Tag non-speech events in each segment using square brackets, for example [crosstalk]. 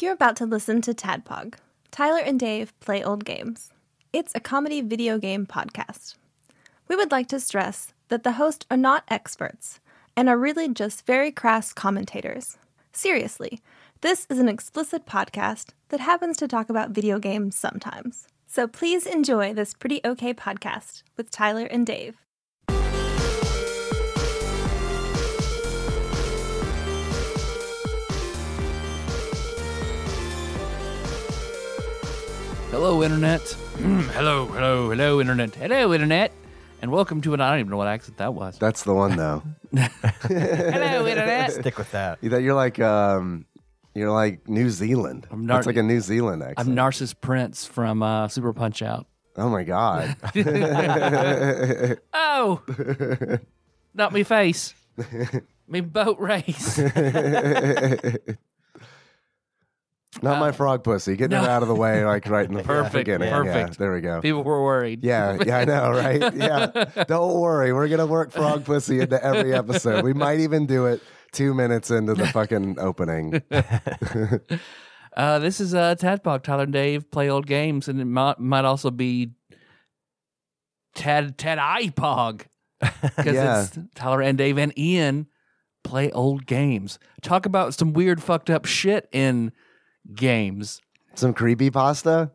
You're about to listen to Tadpog. Tyler and Dave play old games. It's a comedy video game podcast. We would like to stress that the hosts are not experts and are really just very crass commentators. Seriously, this is an explicit podcast that happens to talk about video games sometimes. So please enjoy this pretty okay podcast with Tyler and Dave. Hello, Internet. Mm, hello, hello, hello, Internet. Hello, Internet. And welcome to an, I don't even know what accent that was. That's the one though. [laughs] [laughs] hello, Internet. Stick with that. that you're like um you're like New Zealand. I'm not- It's like a New Zealand accent. I'm Narcissus Prince from uh, Super Punch Out. oh my god. [laughs] Oh, not me face. me boat race. Not my frog pussy. Getting no. it out of the way, like right in the [laughs] Perfect, beginning. Yeah, perfect. there we go. People were worried. Yeah, yeah, I know, right? Yeah. [laughs] Don't worry. We're gonna work frog pussy into every episode. We might even do it two minutes into the fucking opening. [laughs] Uh, this is uh, Tadpog. Tyler and Dave play old games, and it might, might also be Tad Tad iPog because Yeah. it's Tyler and Dave and Ian play old games. Talk about some weird, fucked up shit in games. Some creepy pasta.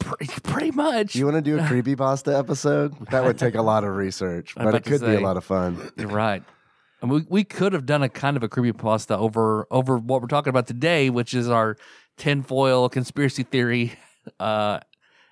Pretty, pretty much. You want to do a creepy pasta episode? [laughs] That would take a lot of research, but it could be a lot of fun. You're right. And we we could have done a kind of a creepy pasta over over what we're talking about today, which is our tinfoil conspiracy theory [laughs] uh,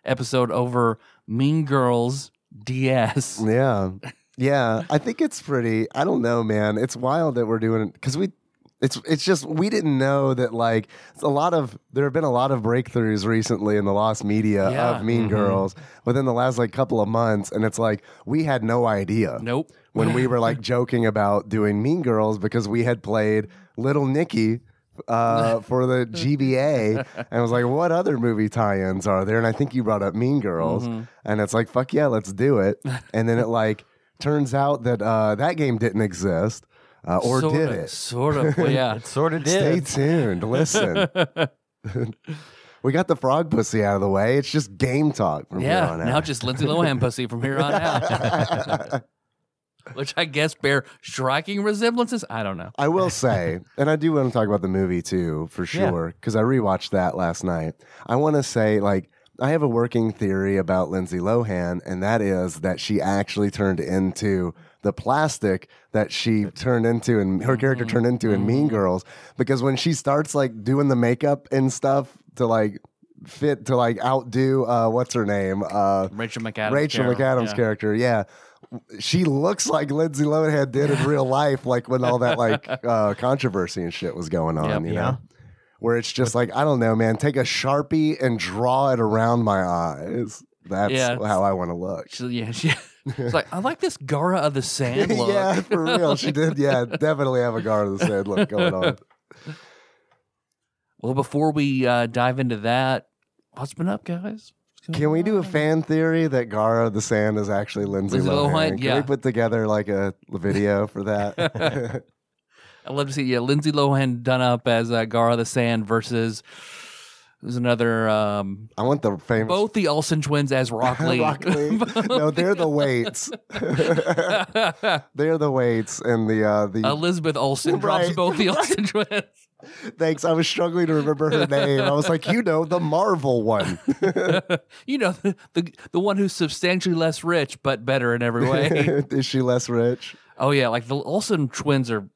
episode over Mean Girls DS. Yeah. Yeah. I think it's pretty I don't know, man. It's wild that we're doing it because we it's it's just we didn't know that like it's a lot of there have been a lot of breakthroughs recently in the lost media Yeah. of Mean Girls within the last like couple of months and it's like we had no idea Nope. when we were like [laughs] joking about doing Mean Girls because we had played Little Nicky uh, [laughs] for the GBA, and I was like, "What other movie tie-ins are there?" And I think you brought up Mean Girls, Mm-hmm. and it's like, "Fuck yeah, let's do it!" [laughs] And then it like turns out that uh, that game didn't exist, uh, or Sorta, did it? Sort of. Well, yeah. [laughs] Sort of did. Stay tuned. Listen. [laughs] We got the frog pussy out of the way. It's just game talk from here yeah. on Now just Lindsay Lohan pussy from here on out. [laughs] Which I guess bear striking resemblances. I don't know. I will say, and I do want to talk about the movie too, for sure, because I rewatched that last night. I want to say, like, I have a working theory about Lindsay Lohan, and that is that she actually turned into the plastic that she turned into and her character Mm-hmm. turned into in Mean Girls. Because when she starts like doing the makeup and stuff to like fit to like outdo uh what's her name? Uh Rachel McAdams. Rachel Carroll. McAdams' Yeah. character, yeah. She looks like Lindsay Lohan did in [laughs] real life, like when all that like [laughs] uh, controversy and shit was going on, Yep. you Yeah. know? Where it's just like, I don't know, man, take a Sharpie and draw it around my eyes. That's Yeah. how I want to look. [laughs] She, yeah, she, it's like I like this Gaara of the Sand [laughs] look. yeah, for real. She did, yeah, definitely have a guard of the sand look going on. [laughs] Well, before we uh, dive into that, what's been up, guys? Can we do a fan theory that Gaara of the Sand is actually Lindsay, Lindsay Lohan? Lohan? Can Yeah. we put together like a video for that? [laughs] I'd love to see yeah, Lindsay Lohan done up as uh, Gaara of the Sand versus who's another um, I want the famous both the Olsen twins as [laughs] Rock Lee. Rock Lee. no, they're the weights. [laughs] they're the weights and the uh the Elizabeth Olsen [laughs] drops Right, both the Olsen twins. thanks. I was struggling to remember her name. I was like, you know, the Marvel one. you know the, the the one who's substantially less rich but better in every way. Is she less rich? oh yeah, like the Olsen twins are.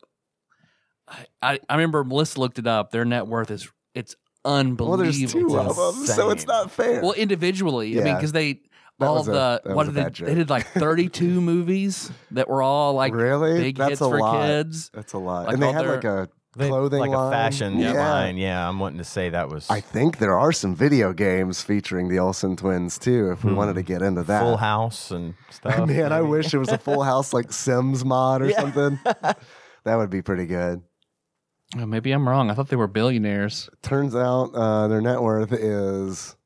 I, I I remember Melissa looked it up. Their net worth is it's Well, unbelievable. there's two of them, so it's not fair. Well, individually, I mean, because they That all was a- the that what was did they? They did like 32 [laughs] movies that were all like really? big That's hits a for lot. kids. That's a lot. Like and they had their- like a They- clothing like line. a fashion yeah. line. Yeah, I'm wanting to say that was I think there are some video games featuring the Olsen twins too. If we Hmm. wanted to get into that, Full House and stuff. [laughs] Man, I wish it was a Full House like Sims mod or [laughs] Yeah. something. That would be pretty good. Oh, maybe I'm wrong. I thought they were billionaires. Turns out uh, their net worth is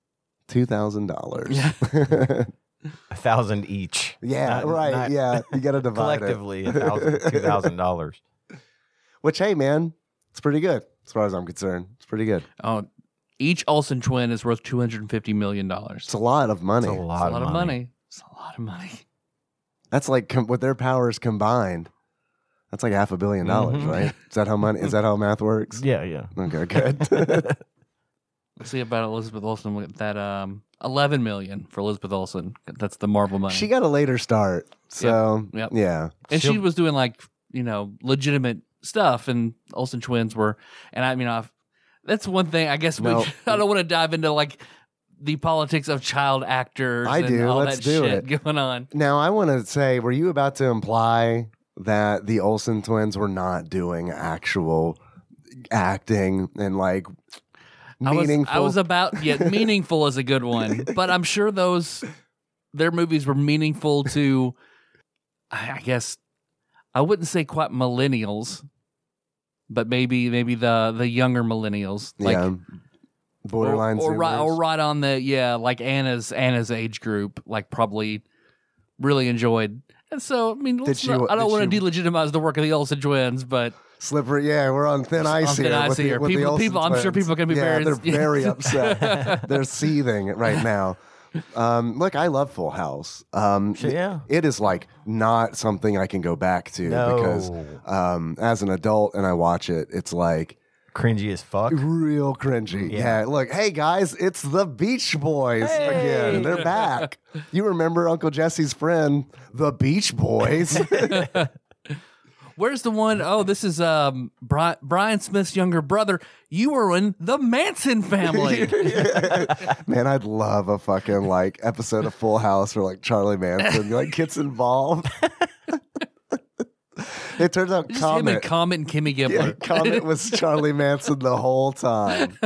two thousand dollars. [laughs] a thousand each. yeah, Not- right. not yeah, you got to divide it. collectively a thousand, two thousand dollars. [laughs] Which, hey, man, it's pretty good as far as I'm concerned. It's pretty good. Oh, Each Olsen twin is worth two hundred and fifty million dollars. It's a lot of money. It's a lot, a lot of money. It's a lot of money. That's like com- with their powers combined. That's like half a 1000000000 dollars, Mhm. right? Is that how money? Is that how math works? [laughs] Yeah, yeah. Okay, good. [laughs] Let's see about Elizabeth Olsen with that um eleven million for Elizabeth Olsen. That's the Marvel money. she got a later start, so Yep. yeah. and she she'll- was doing like you know legitimate stuff, and Olsen twins were. And I mean, I've, that's one thing. I guess we. No. [laughs] I don't want to dive into like the politics of child actors. I and do. All Let's that do shit it. going on. Now I want to say, were you about to imply that the Olsen twins were not doing actual acting and like I was, meaningful? I was about yeah, [laughs] meaningful is a good one, but I'm sure those their movies were meaningful to, I I guess, I wouldn't say quite millennials, but maybe maybe the the younger millennials, like yeah, borderline or, or right or right on the yeah, like Anna's Anna's age group, like probably really enjoyed. And so I mean, let's Did not- I don't want to delegitimize the work of the Olsen twins, but Slippery, yeah, we're on thin ice on thin here. ice with the- here. with People- Olsen people- I'm sure people are gonna be yeah, very- They're very [laughs] upset. they're seething right [laughs] now. Um, look, I love Full House. Um, Sure, yeah. it is like not something I can go back to No. because um, as an adult and I watch it, it's like Cringy as fuck. real cringy. Yeah. Yeah. look, hey guys, it's the Beach Boys Hey. again. They're [laughs] back. You remember Uncle Jesse's friend, the Beach Boys? [laughs] Where's the one oh this is um Bri- Brian Smith's younger brother. You were in the Manson family. [laughs] Man, I'd love a fucking like episode of Full House where like Charlie Manson like gets involved. [laughs] it turns out Just him and Comet. Comet and Kimmy Yeah, Gibbler. Comet was [laughs] Charlie Manson the whole time.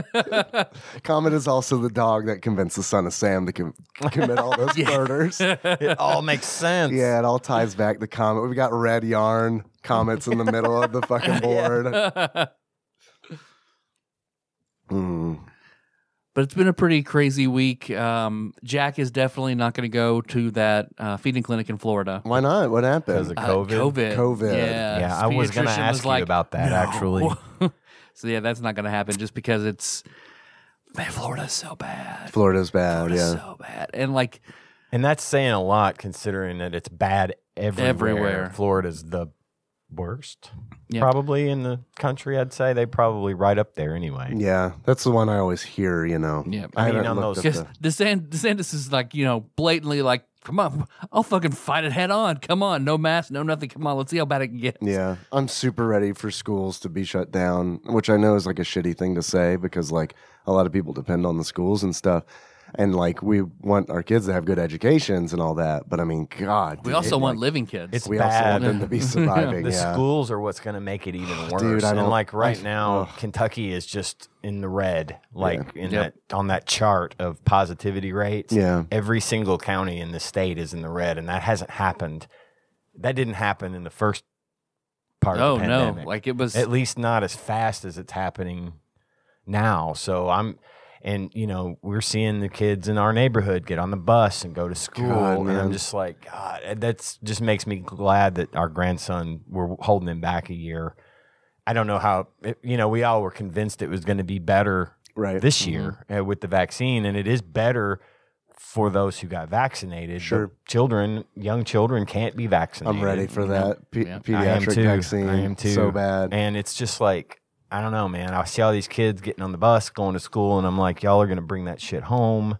Comet is also the dog that convinced the son of Sam to com- commit all those [laughs] murders. it all makes sense. Yeah, it all ties back to Comet. We've got red yarn. Comet's in the middle of the fucking board. Mm. But it's been a pretty crazy week. Um, Jack is definitely not going to go to that uh, feeding clinic in Florida. Why not? What happened? Because happened? of Uh, COVID. COVID. COVID. Yeah, Yeah, I was going to pediatrician ask you like, about that "No." actually. [laughs] so yeah, that's not going to happen just because it's man, Florida's so bad. Florida's bad. Florida's yeah. so bad, and like And that's saying a lot considering that it's bad everywhere. Everywhere. Florida's the worst, Yeah. probably in the country. I'd say they probably right up there anyway. Yeah, that's the one I always hear. You know. Yeah. I mean, haven't on looked those- up Because the- DeSantis, DeSantis is like, you know, blatantly like, come on, I'll fucking fight it head on. Come on, no mask, no nothing. Come on, let's see how bad it can get. Yeah, I'm super ready for schools to be shut down, which I know is like a shitty thing to say because like a lot of people depend on the schools and stuff. And like we want our kids to have good educations and all that, but I mean, God, We dude, also it, want like, living kids. It's we also want them to be [laughs] surviving. The yeah. schools are what's going to make it even [sighs] worse. Dude, I and don't- like right I- now, ugh. Kentucky is just in the red, like in Yep. that on that chart of positivity rates. Yeah. every single county in the state is in the red, and that hasn't happened. That didn't happen in the first part oh of the oh, no, like it was. at least not as fast as it's happening now. So I'm, and you know, we're seeing the kids in our neighborhood get on the bus and go to school, God, and. I'm just like, God, that's just makes me glad that our grandson we're holding him back a year. I don't know how, it, you know, we all were convinced it was going to be better right this year uh, with the vaccine, and it is better for those who got vaccinated. Sure. children, young children can't be vaccinated. I'm ready for Yeah. that pe- Yeah. I am pediatric too. vaccine. I am too. So bad. And it's just like, I don't know, man. I see all these kids getting on the bus, going to school, and I'm like, y'all are going to bring that shit home.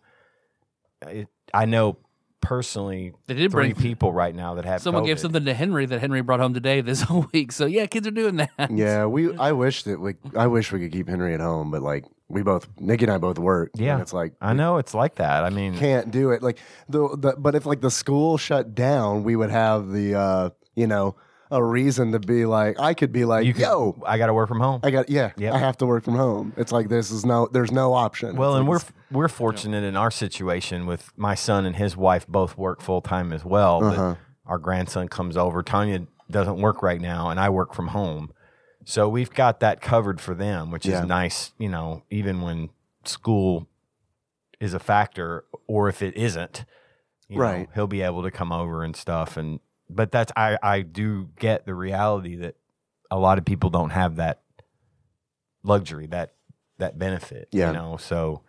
It, I know personally They did three bring- people right now that have Someone gave something to Henry that Henry brought home today this [laughs] whole week. So yeah, kids are doing that. Yeah, we. [laughs] I wish that we. I wish we could keep Henry at home, but like we both, Nikki and I both work. and Yeah. it's like I know it's like that. I mean, can't do it. Like the, the but if like the school shut down, we would have the uh, you know, a reason to be like I could be like, you could, yo, I got to work from home. I got yeah, Yep. I have to work from home. It's like this is no there's no option. Well, It's and like we're we're fortunate in our situation with my son and his wife both work full time as well. but Uh-huh. Our grandson comes over. Tanya doesn't work right now, and I work from home, so we've got that covered for them, which Yeah. is nice. You know, even when school is a factor, or if it isn't, you know, Right. he'll be able to come over and stuff. And but that's I I do get the reality that a lot of people don't have that luxury that that benefit. Yeah. You know, so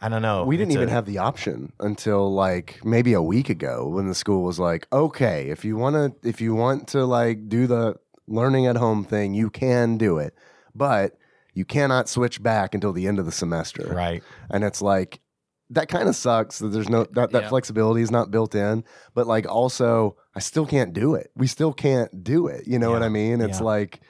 I don't know. We didn't It's even a- have the option until like maybe a week ago when the school was like, okay, if you want to, if you want to like do the learning at home thing, you can do it, but you cannot switch back until the end of the semester. right. And it's like, that kind of sucks that there's no, that, that Yeah. flexibility is not built in, but like also, I still can't do it. We still can't do it. You know what I mean? It's Yeah. like,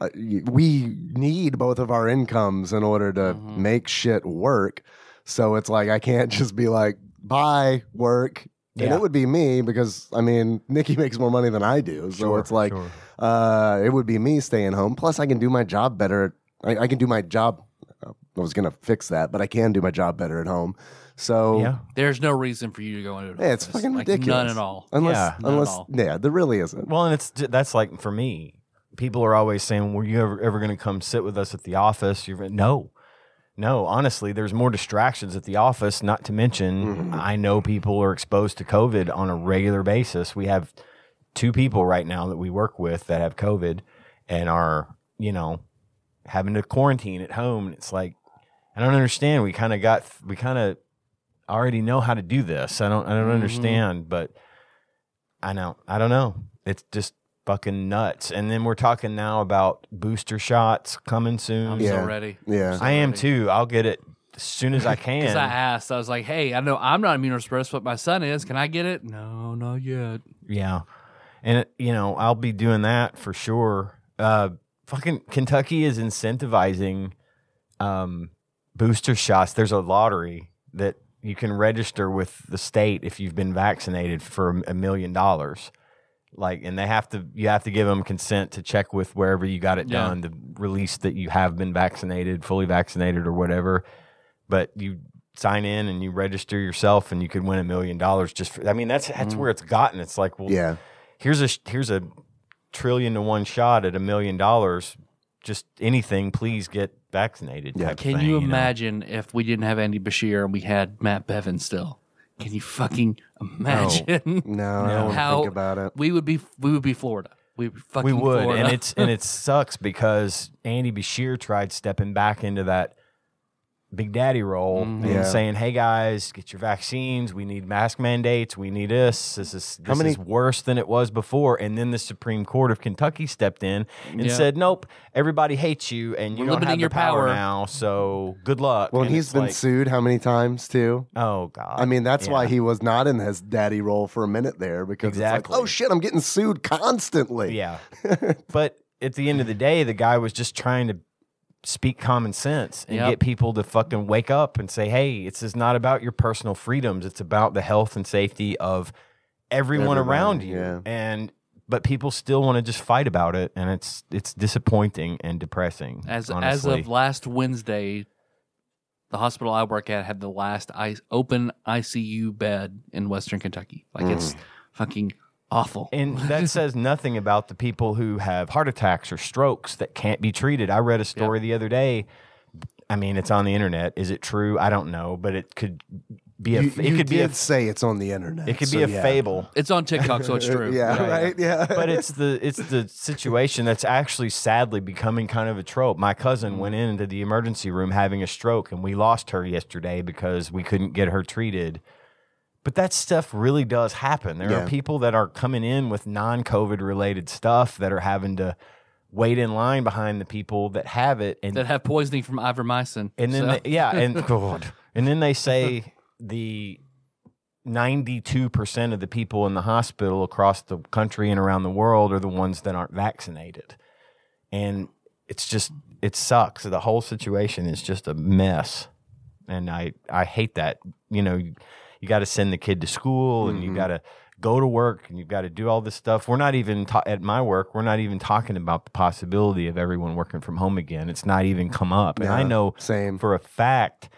uh, we need both of our incomes in order to Mhm. make shit work. So it's like I can't just be like, bye, work. And Yeah. it would be me because I mean Nikki makes more money than I do. So Sure, it's like sure. uh, it would be me staying home. Plus I can do my job better. I, I can do my job. I was gonna fix that, but I can do my job better at home. So yeah. There's no reason for you to go into an yeah, it's office. fucking Like, ridiculous. None at all. Unless, Yeah. None at unless, all. yeah, there really isn't. Well, and it's that's like for me. People are always saying, "Were you ever, ever going to come sit with us at the office?" You're no, no. Honestly, there's more distractions at the office. Not to mention, mm-hmm. I know people are exposed to COVID on a regular basis. We have two people right now that we work with that have COVID and are, you know, having to quarantine at home. And it's like, I don't understand. We kind of got, we kind of already know how to do this. I don't, I don't Mhm. understand, but I know, I don't know. It's just fucking nuts. And then we're talking now about booster shots coming soon. I'm Yeah. so ready. Yeah. So I am ready. too. I'll get it as soon as I [laughs] can. Because I asked, I was like, "Hey, I know I'm not immunosuppressed, but my son is. Can I get it?" No, not yet. Yeah. And, it, you know, I'll be doing that for sure. Uh, fucking Kentucky is incentivizing um, booster shots. There's a lottery that you can register with the state if you've been vaccinated for a million dollars. Like, and they have to, you have to give them consent to check with wherever you got it Yeah. done to release that you have been vaccinated, fully vaccinated or whatever. But you sign in and you register yourself and you could win a million dollars just for, I mean, that's, that's Mm. where it's gotten. It's like, well, yeah. here's a here's a trillion to one shot at a million dollars. Just anything, please get vaccinated. Yeah. Can thing, you know? imagine if we didn't have Andy Beshear and we had Matt Bevin still? Can you fucking imagine? No, I [laughs] No. don't want to How- think about it. we would be we would be Florida. We would be fucking We would, Florida. and it's and it [laughs] sucks because Andy Beshear tried stepping back into that Big Daddy role Mhm. and Yeah. saying, "Hey guys, get your vaccines. We need mask mandates. We need this. This is How this many- is worse than it was before." And then the Supreme Court of Kentucky stepped in and Yeah. said, "Nope, everybody hates you, and you We're don't limiting have your power, power." now. So good luck." Well, And he's it's been like, sued how many times too? Oh God! I mean, that's why he was not in his daddy role for a minute there because Exactly. it's like, oh shit, I'm getting sued constantly. Yeah. [laughs] but at the end of the day, the guy was just trying to speak common sense and Yep. get people to fucking wake up and say, hey, it's is not about your personal freedoms. It's about the health and safety of everyone Everybody, around you. yeah. And but people still want to just fight about it and it's it's disappointing and depressing. as as of last Wednesday, the hospital I work at had the last I, open ICU bed in Western Kentucky. Like it's mm. fucking awful. And that [laughs] says nothing about the people who have heart attacks or strokes that can't be treated. I read a story the other day. I mean, it's on the internet. Is it true? I don't know, but it could be a You, it you could be a say it's on the internet. it could so be a yeah. fable. it's on TikTok, so it's [laughs] true. Yeah, Yeah, yeah. right. Yeah, but it's the it's the situation that's actually sadly becoming kind of a trope. My cousin mm. went into the emergency room having a stroke, and we lost her yesterday because we couldn't get her treated. But that stuff really does happen. There Yeah. are people that are coming in with non-COVID related stuff that are having to wait in line behind the people that have it, and That have poisoning from ivermectin. and then So- they, yeah, and [laughs] God, and then they say the ninety-two percent of the people in the hospital across the country and around the world are the ones that aren't vaccinated, and it's just it sucks. The whole situation is just a mess, and I I hate that. You know, you, got to send the kid to school, and you Mhm. got to go to work, and you've got to do all this stuff. We're not even ta- at my work. We're not even talking about the possibility of everyone working from home again. It's not even come up, and I know same. for a fact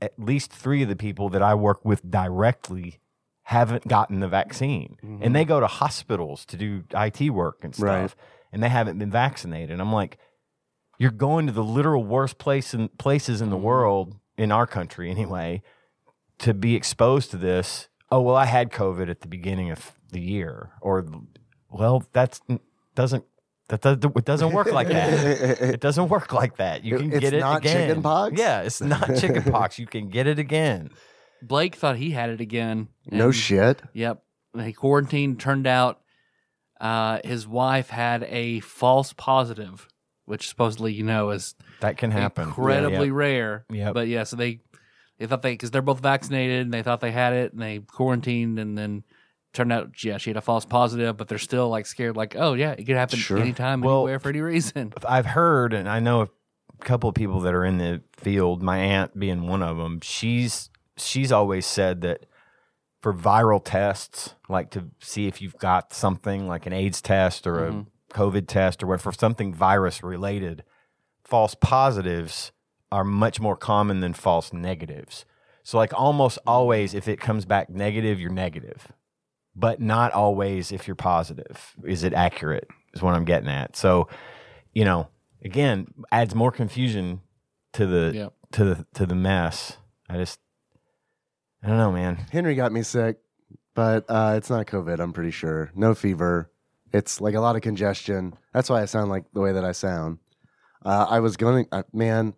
at least three of the people that I work with directly haven't gotten the vaccine. And they go to hospitals to do IT work and stuff Right. and they haven't been vaccinated. And I'm like, you're going to the literal worst place in places in the world, in our country anyway, to be exposed to this. Oh, well, I had COVID at the beginning of the year. Or, well, that doesn't That, that it doesn't work like that. it doesn't work like that. You can it's get it not again. chicken pox? Yeah, it's not [laughs] chicken pox. You can get it again. Blake thought he had it again. no shit. Yep. He quarantined. Turned out uh, his wife had a false positive, which supposedly you know is That can happen. incredibly Yeah, rare. Yeah. But yeah, so they they thought they because they're both vaccinated and they thought they had it and they quarantined and then turned out yeah she had a false positive, but they're still like scared like oh yeah it could happen Sure. anytime Well- anywhere for any reason. [laughs] I've heard, and I know a couple of people that are in the field. My aunt being one of them. She's she's always said that for viral tests, like to see if you've got something like an AIDS test or Mhm. a COVID test or what for something virus related, false positives are much more common than false negatives. So like almost always if it comes back negative, you're negative. But not always if you're positive. Is it accurate? Is what I'm getting at. So, you know, again, adds more confusion to the Yep. to the to the mess. I just I don't know, man. Henry got me sick, but uh, it's not COVID. I'm pretty sure. No fever. It's like a lot of congestion. That's why I sound like the way that I sound. Uh, I was going, uh, man.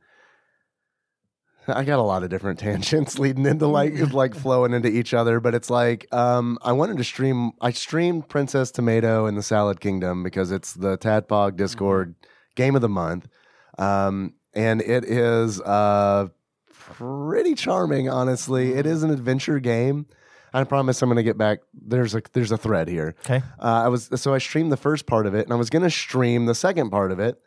I got a lot of different [laughs] tangents leading into like like flowing into each other, but it's like um, I wanted to stream. I streamed Princess Tomato in the Salad Kingdom because it's the Tadpog Discord game of the month, um, and it is uh, pretty charming. Honestly, it is an adventure game. I promise I'm going to get back. There's a there's a thread here. Okay. Uh, I was so I streamed the first part of it, and I was going to stream the second part of it,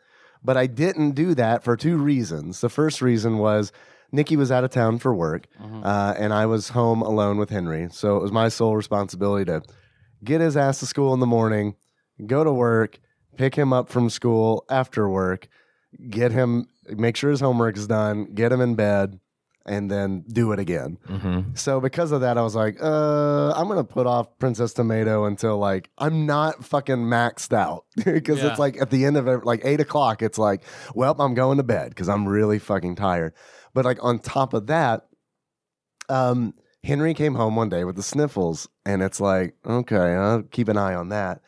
but I didn't do that for two reasons. The first reason was Nikki was out of town for work, uh, and I was home alone with Henry, so it was my sole responsibility to get his ass to school in the morning, go to work, pick him up from school after work, get him, make sure his homework is done, get him in bed, and then do it again. Mm-hmm. So because of that, I was like, uh, I'm gonna put off Princess Tomato until like I'm not fucking maxed out [laughs] because Yeah. it's like at the end of like eight o'clock, it's like, well, I'm going to bed because I'm really fucking tired. But like on top of that, um, Henry came home one day with the sniffles, and it's like, okay, I'll keep an eye on that.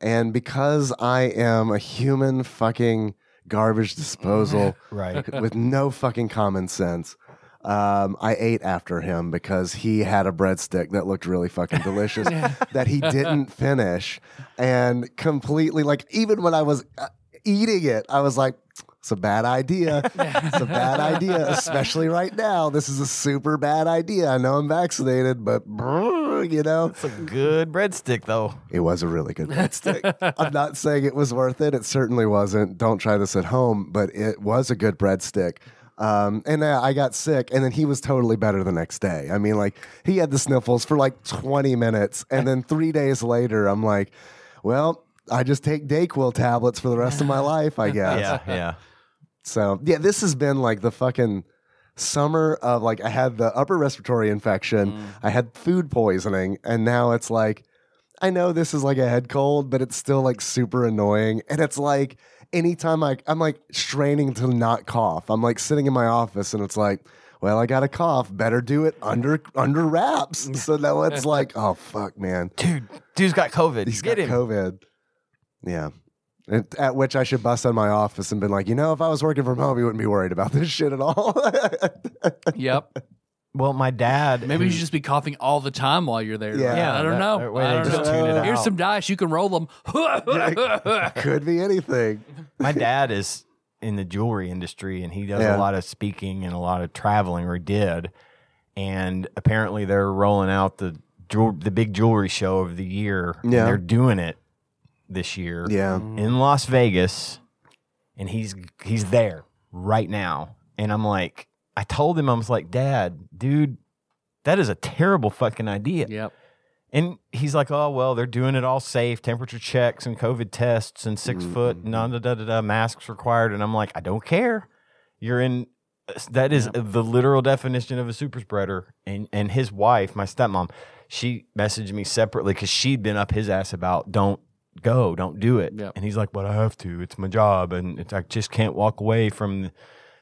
And because I am a human fucking garbage disposal [laughs] Right. [laughs] with no fucking common sense. Um, I ate after him because he had a breadstick that looked really fucking [laughs] delicious that he didn't finish, and completely like even when I was uh, eating it, I was like, "It's a bad idea. [laughs] It's a bad idea, especially right now. This is a super bad idea. I know I'm vaccinated, but brr, you know, It's a good breadstick though. it was a really good breadstick. [laughs] I'm not saying it was worth it. It certainly wasn't. Don't try this at home, but it was a good breadstick. Um, and uh, I got sick, and then he was totally better the next day. I mean, like he had the sniffles for like 20 minutes, and then three days later, I'm like, well, I just take Dayquil tablets for the rest of my [laughs] life, I guess. Yeah, yeah. So yeah, this has been like the fucking summer of like I had the upper respiratory infection, mm. I had food poisoning, and now it's like I know this is like a head cold, but it's still like super annoying. And it's like anytime I I'm like straining to not cough. I'm like sitting in my office and it's like, well, I got a cough. Better do it under under wraps. [laughs] So now it's like, oh fuck, man. Dude, dude's got COVID. He's Get got him. COVID. Yeah. At, at which I should bust on my office and been like, you know, if I was working from home, you wouldn't be worried about this shit at all. [laughs] yep. Well, my dad. Maybe you should just be coughing all the time while you're there. Yeah. I don't that- know. that way I they don't just know. tune it Here's out. some dice. You can roll them. [laughs] Could be anything. my dad is in the jewelry industry and he does Yeah. a lot of speaking and a lot of traveling or did and apparently they're rolling out the jewel- the big jewelry show of the year and Yeah. they're doing it this year Yeah. in Las Vegas and he's he's there right now and I'm like I told him I was like dad dude that is a terrible fucking idea yep. and he's like, oh, well, they're doing it all safe, temperature checks and COVID tests and 6 foot, mm-hmm. no, da, da, da, da, masks required. And I'm like, I don't care. You're in, that is the literal definition of a super spreader. And, and his wife, my stepmom, she messaged me separately because she'd been up his ass about don't go, don't do it. Yep. And he's like, but I have to. It's my job. And it's, I just can't walk away from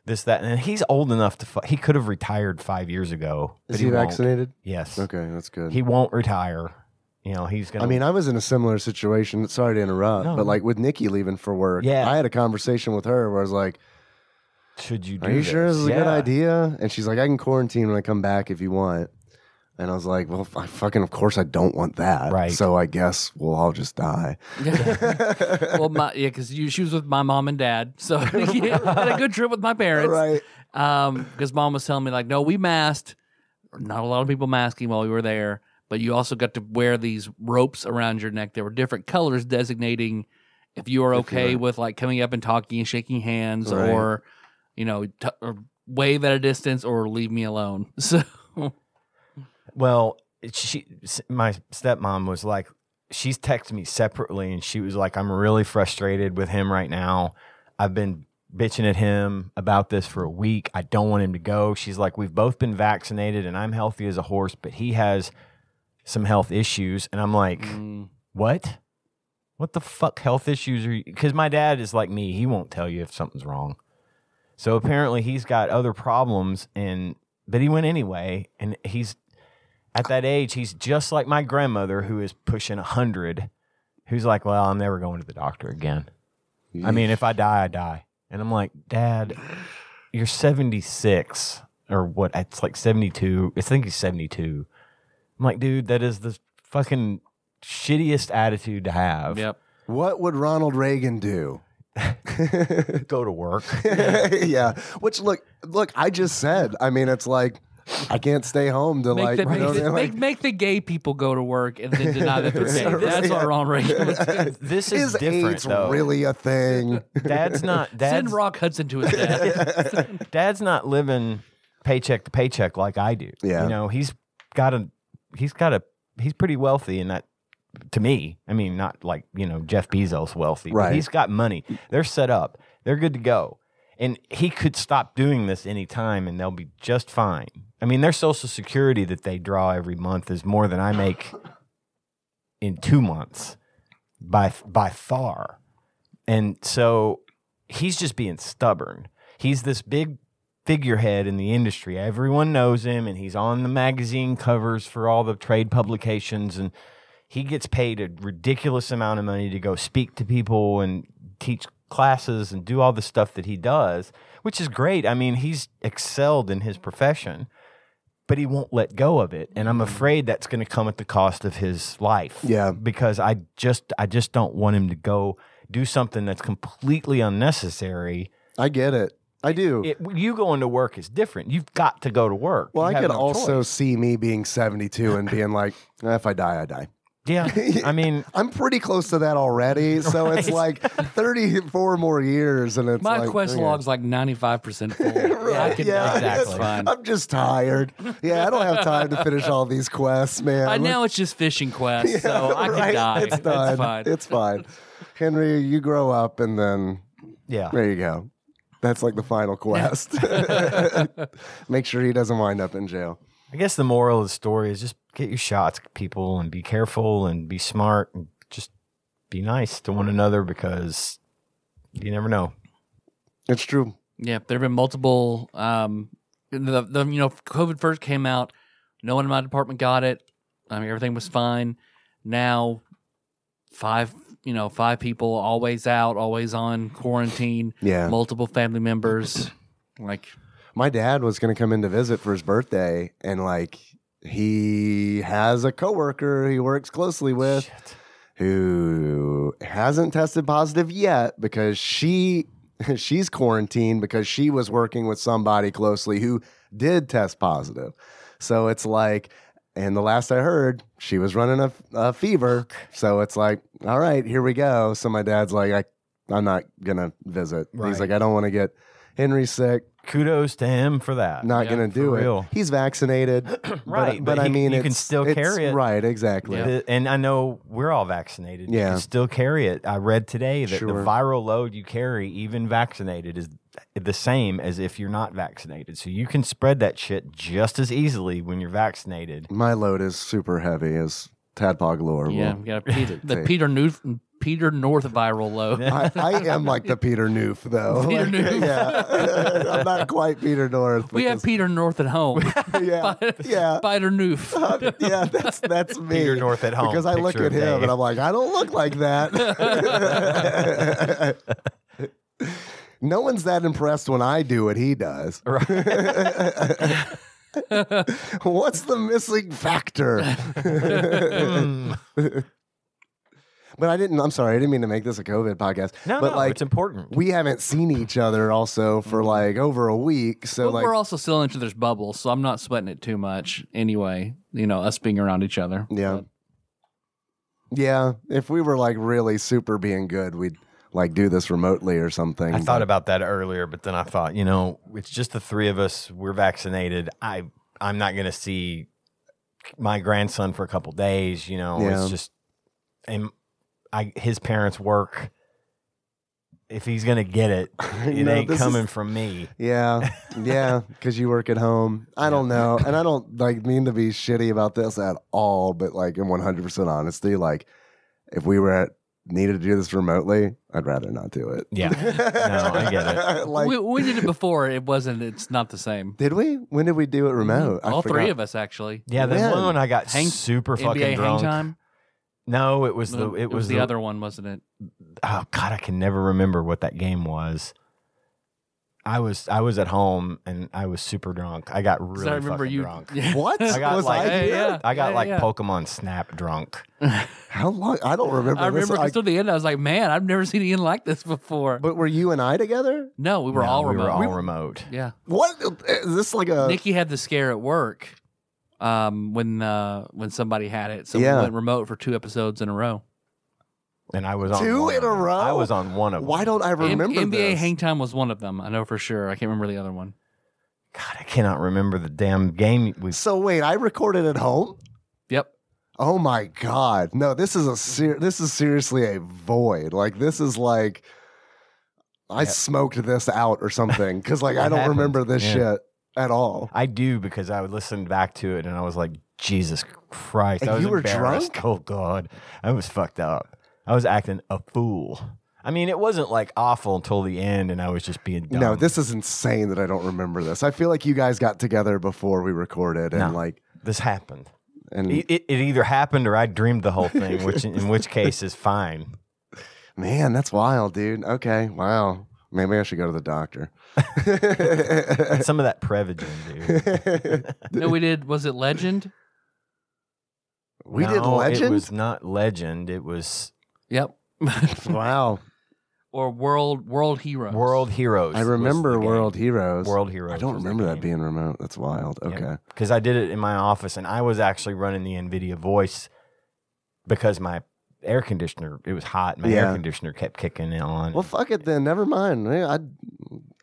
this, that. And he's old enough to, fu- he could have retired five years ago. Is but he, won't. vaccinated? Yes. Okay, that's good. He won't retire. You know, he's gonna. I mean, I was in a similar situation. Sorry to interrupt, No. but like with Nikki leaving for work, Yeah. I had a conversation with her where I was like, should you? Do "Are you sure this is a good idea?" And she's like, "I can quarantine when I come back if you want." And I was like, "Well, I fucking of course I don't want that. Right. So I guess we'll all just die." [laughs] well, my, yeah, because she was with my mom and dad, so [laughs] yeah, had a good trip with my parents. right. Um, because mom was telling me like, no, we masked. Not a lot of people masking while we were there, but you also got to wear these ropes around your neck. There were different colors designating if you you okay with like coming up and talking and shaking hands, Right. or you know, t- or wave at a distance, or leave me alone. [laughs] So Well, she, my stepmom was like, she's texted me separately, and she was like, "I'm really frustrated with him right now. I've been bitching at him about this for a week. I don't want him to go." She's like, "We've both been vaccinated, and I'm healthy as a horse, but he has some health issues." And I'm like, mm, "What? What the fuck health issues are you?" Because my dad is like me; he won't tell you if something's wrong. So apparently, he's got other problems, and but he went anyway, and he's at that age, he's just like my grandmother, who is pushing a hundred, who's like, "Well, I'm never going to the doctor again. I mean, if I die, I die." And I'm like, "Dad, you're 76 or what? It's like 72. I think he's 72." I'm like, "Dude, that is the fucking shittiest attitude to have. yep. what would Ronald Reagan do? [laughs] Go to work." [laughs] yeah. Which look, look, I just said. I mean, it's like I can't stay home to Make, like, the, make, know, the- [laughs] like- make, make the gay people go to work and then deny that they're [laughs] gay. That's what yeah. Ronald Reagan was. [laughs] This is is different, AIDS though. really a thing? Dad's not. Send Dad's, Rock Hudson to his dad. Dad's not living paycheck to paycheck like I do. Yeah. You know, he's got a he's got a he's pretty wealthy in that to me. I mean, not like, you know, Jeff Bezos wealthy. Right. But he's got money. They're set up. They're good to go. And he could stop doing this anytime and they'll be just fine. I mean, their social security that they draw every month is more than I make [laughs] in two months by by far. And so he's just being stubborn. He's this big figurehead in the industry. Everyone knows him and he's on the magazine covers for all the trade publications and he gets paid a ridiculous amount of money to go speak to people and teach classes and do all the stuff that he does, which is great. I mean, he's excelled in his profession, but he won't let go of it. And I'm afraid that's going to come at the cost of his life. Yeah. Because I just I just don't want him to go do something that's completely unnecessary. I get it. I do. It, you going to work is different. You've got to go to work. well, You I could no also choice. see me being 72 and being like, "Eh, if I die, I die. Yeah. [laughs] I mean, I'm pretty close to that already. [laughs] So it's like 34 more years. And it's My like, quest yeah. log's like 95% full. [laughs] Yeah, I can, yeah, that's fine. I'm just tired. Yeah, I don't have time to finish all these quests, man. Right now it's just fishing quests, so I can Right? die. It's done. That's fine. It's fine. Henry, you grow up and then yeah. there you go. That's like the final quest. Make sure he doesn't wind up in jail. I guess the moral of the story is just get your shots, people, and be careful and be smart and just be nice to one another because you never know. It's true. Yeah, there have been multiple. Um, the, the you know, COVID first came out. No one in my department got it. I mean, everything was fine. Now, five, you know, five people always out, always on quarantine. Yeah. multiple family members. Like, My dad was going to come in to visit for his birthday, and like he has a coworker he works closely with who hasn't tested positive yet because she [laughs] she's quarantined because she was working with somebody closely who did test positive. So it's like, and the last I heard, she was running a, a fever. So it's like, all right, here we go. So my dad's like, I, I'm not gonna visit. Right. He's like, I don't want to get Henry sick. Kudos to him for that. Not Yeah, gonna do it. real. He's vaccinated, [clears throat] Right, But, but I he- mean, you can still carry it. Right, exactly. Yeah. The- and I know we're all vaccinated. You Yeah. can still carry it. I read today that Sure. the viral load you carry, even vaccinated, is the same as if you're not vaccinated. So you can spread that shit just as easily when you're vaccinated. My load is super heavy, as Tadpog lore. yeah, will we got [laughs] Peter, the. Peter New, Peter North viral low. [laughs] I, I am like the Peter Noof, though. Peter Like, Noof. yeah, [laughs] I'm not quite Peter North. we have Peter North at home. [laughs] yeah, yeah. Spider Noof. Uh, yeah, that's that's me. Peter North at home. Because I look at him Dave. and I'm like, I don't look like that. no one's that impressed when I do what he does. Right. What's the missing factor? Hmm. But I didn't. I'm sorry. I didn't mean to make this a COVID podcast. No, but no, like it's important. we haven't seen each other also for mm-hmm. like over a week. So But like we're also still in each other's bubble, so I'm not sweating it too much anyway. You know, us being around each other. Yeah. But- Yeah, if we were like really super being good, we'd like do this remotely or something. I thought about that earlier, but then I thought, you know, it's just the three of us. We're vaccinated. I I'm not going to see my grandson for a couple days. You know, Yeah. it's just and I his parents work. If he's going to get it, [laughs] it No, ain't coming is- from me. Yeah, yeah, [laughs] because you work at home. I don't know, and I don't [laughs] like mean to be shitty about this at all, but like in one hundred percent honesty, like if we were at, needed to do this remotely, I'd rather not do it. Yeah, no, I get it. like, we, we did it before. It wasn't. It's not the same. did we? When did we do it mm-hmm. remote? All three of us actually. Yeah, the When? one when I got Hang- super fucking NBA hang drunk. time. No, it was the it, was, the, other one, wasn't it? oh god, I can never remember what that game was. I was I was at home and I was super drunk. I got really I remember fucking you. drunk. [laughs] What? I got Was like I here? Yeah, I got yeah, like yeah. Pokemon Snap drunk. [laughs] How long? I don't remember. I this. remember I- because to the end, I was like, "Man, I've never seen Ian like this before." but were you and I together? no, we were No, all we remote. were all remote. yeah, What is this like a? Nikki had the scare at work um, when uh, when somebody had it, so Yeah. we went remote for two episodes in a row. And I was on Two one in of a them. row? I was on one of them. Why don't I M- remember NBA this? Hang Time was one of them. I know for sure. I can't remember the other one. God, I cannot remember the damn game we So wait, I recorded at home. Yep. Oh my god! No, this is a ser- this is seriously a void. Like this is like I smoked this out or something because like [laughs] I don't happened. remember this Yeah. shit at all. I do because I would listen back to it and I was like, Jesus Christ. And I was you were embarrassed. drunk? [laughs] Oh God. I was fucked up. I was acting a fool. I mean, it wasn't like awful until the end and I was just being dumb. No, this is insane that I don't remember this. I feel like you guys got together before we recorded and No. like this happened. and It, it, it either happened or I dreamed the whole thing, which in which case is fine. man, that's wild, dude. Okay, wow. Maybe I should go to the doctor. [laughs] Some of that Prevagen, dude. [laughs] No, we did. Was it Legend? we did legend. It was not legend. It was Yep. [laughs] wow. or World World Heroes. World Heroes. I remember. World Heroes. World Heroes. I don't remember that game. being remote. That's wild. Okay. because I did it in my office and I was actually running the NVIDIA voice because my air conditioner it was hot. My Yeah. air conditioner kept kicking on. Well, fuck it then. Never mind. I,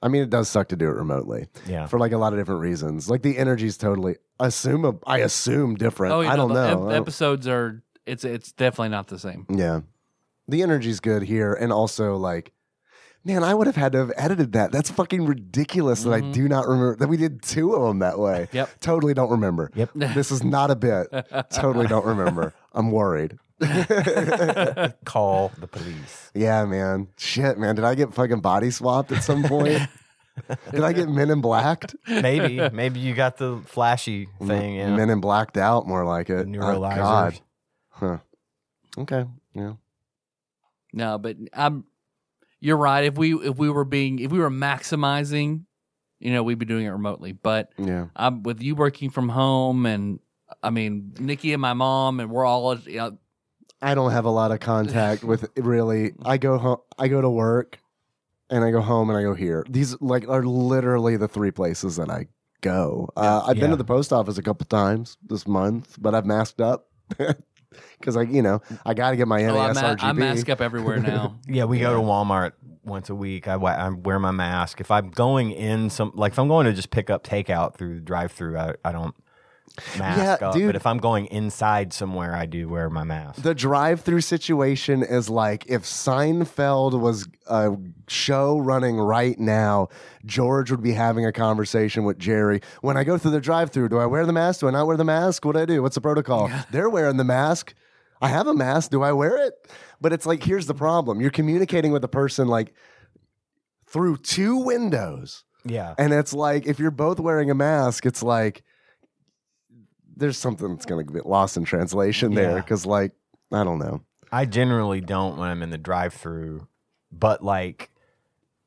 I, I mean, it does suck to do it remotely yeah, for like a lot of different reasons. Like the energy's totally assume. A, I assume different. Oh, yeah, I don't the know. ep- episodes are. It's it's definitely not the same. yeah, the energy's good here, and also like, man, I would have had to have edited that. That's fucking ridiculous that I Mhm. do not remember that we did two of them that way. Yep. Totally don't remember. Yep. [laughs] This is not a bit. totally don't remember. [laughs] I'm worried. [laughs] call the police. Yeah, man. Shit, man. Did I get fucking body swapped at some point? [laughs] Did I get men in blacked? Maybe, maybe you got the flashy thing. Yeah, Men in blacked out, more like it. Oh. God. Huh. Okay. Yeah. No, but I'm. You're right. If we if we were being if we were maximizing, you know, we'd be doing it remotely. But Yeah. I'm with you working from home, and I mean Nikki and my mom, and we're all you know, I don't have a lot of contact with [laughs] really. I go home. I go to work, and I go home, and I go here. These like are literally the three places that I go. Uh, I've been Yeah. to the post office a couple times this month, but I've masked up [laughs] because I, you know, I got to get my oh, I, NAS ma- I mask up everywhere now. [laughs] Yeah, we go to Walmart once a week. I, wa- I wear my mask. If I'm going in some, like if I'm going to just pick up takeout through the drive-through, I, I don't mask Yeah, up. dude. But if I'm going inside somewhere, I do wear my mask. The drive-through situation is like if Seinfeld was a show running right now, George would be having a conversation with Jerry. When I go through the drive-through, do I wear the mask? Do I not wear the mask? What do I do? What's the protocol? They're wearing the mask. I have a mask. Do I wear it? But it's like, here's the problem. You're communicating with a person like through two windows. Yeah. And it's like, if you're both wearing a mask, it's like, there's something that's going to get lost in translation there. Cause, like, I don't know. I generally don't when I'm in the drive-through, but like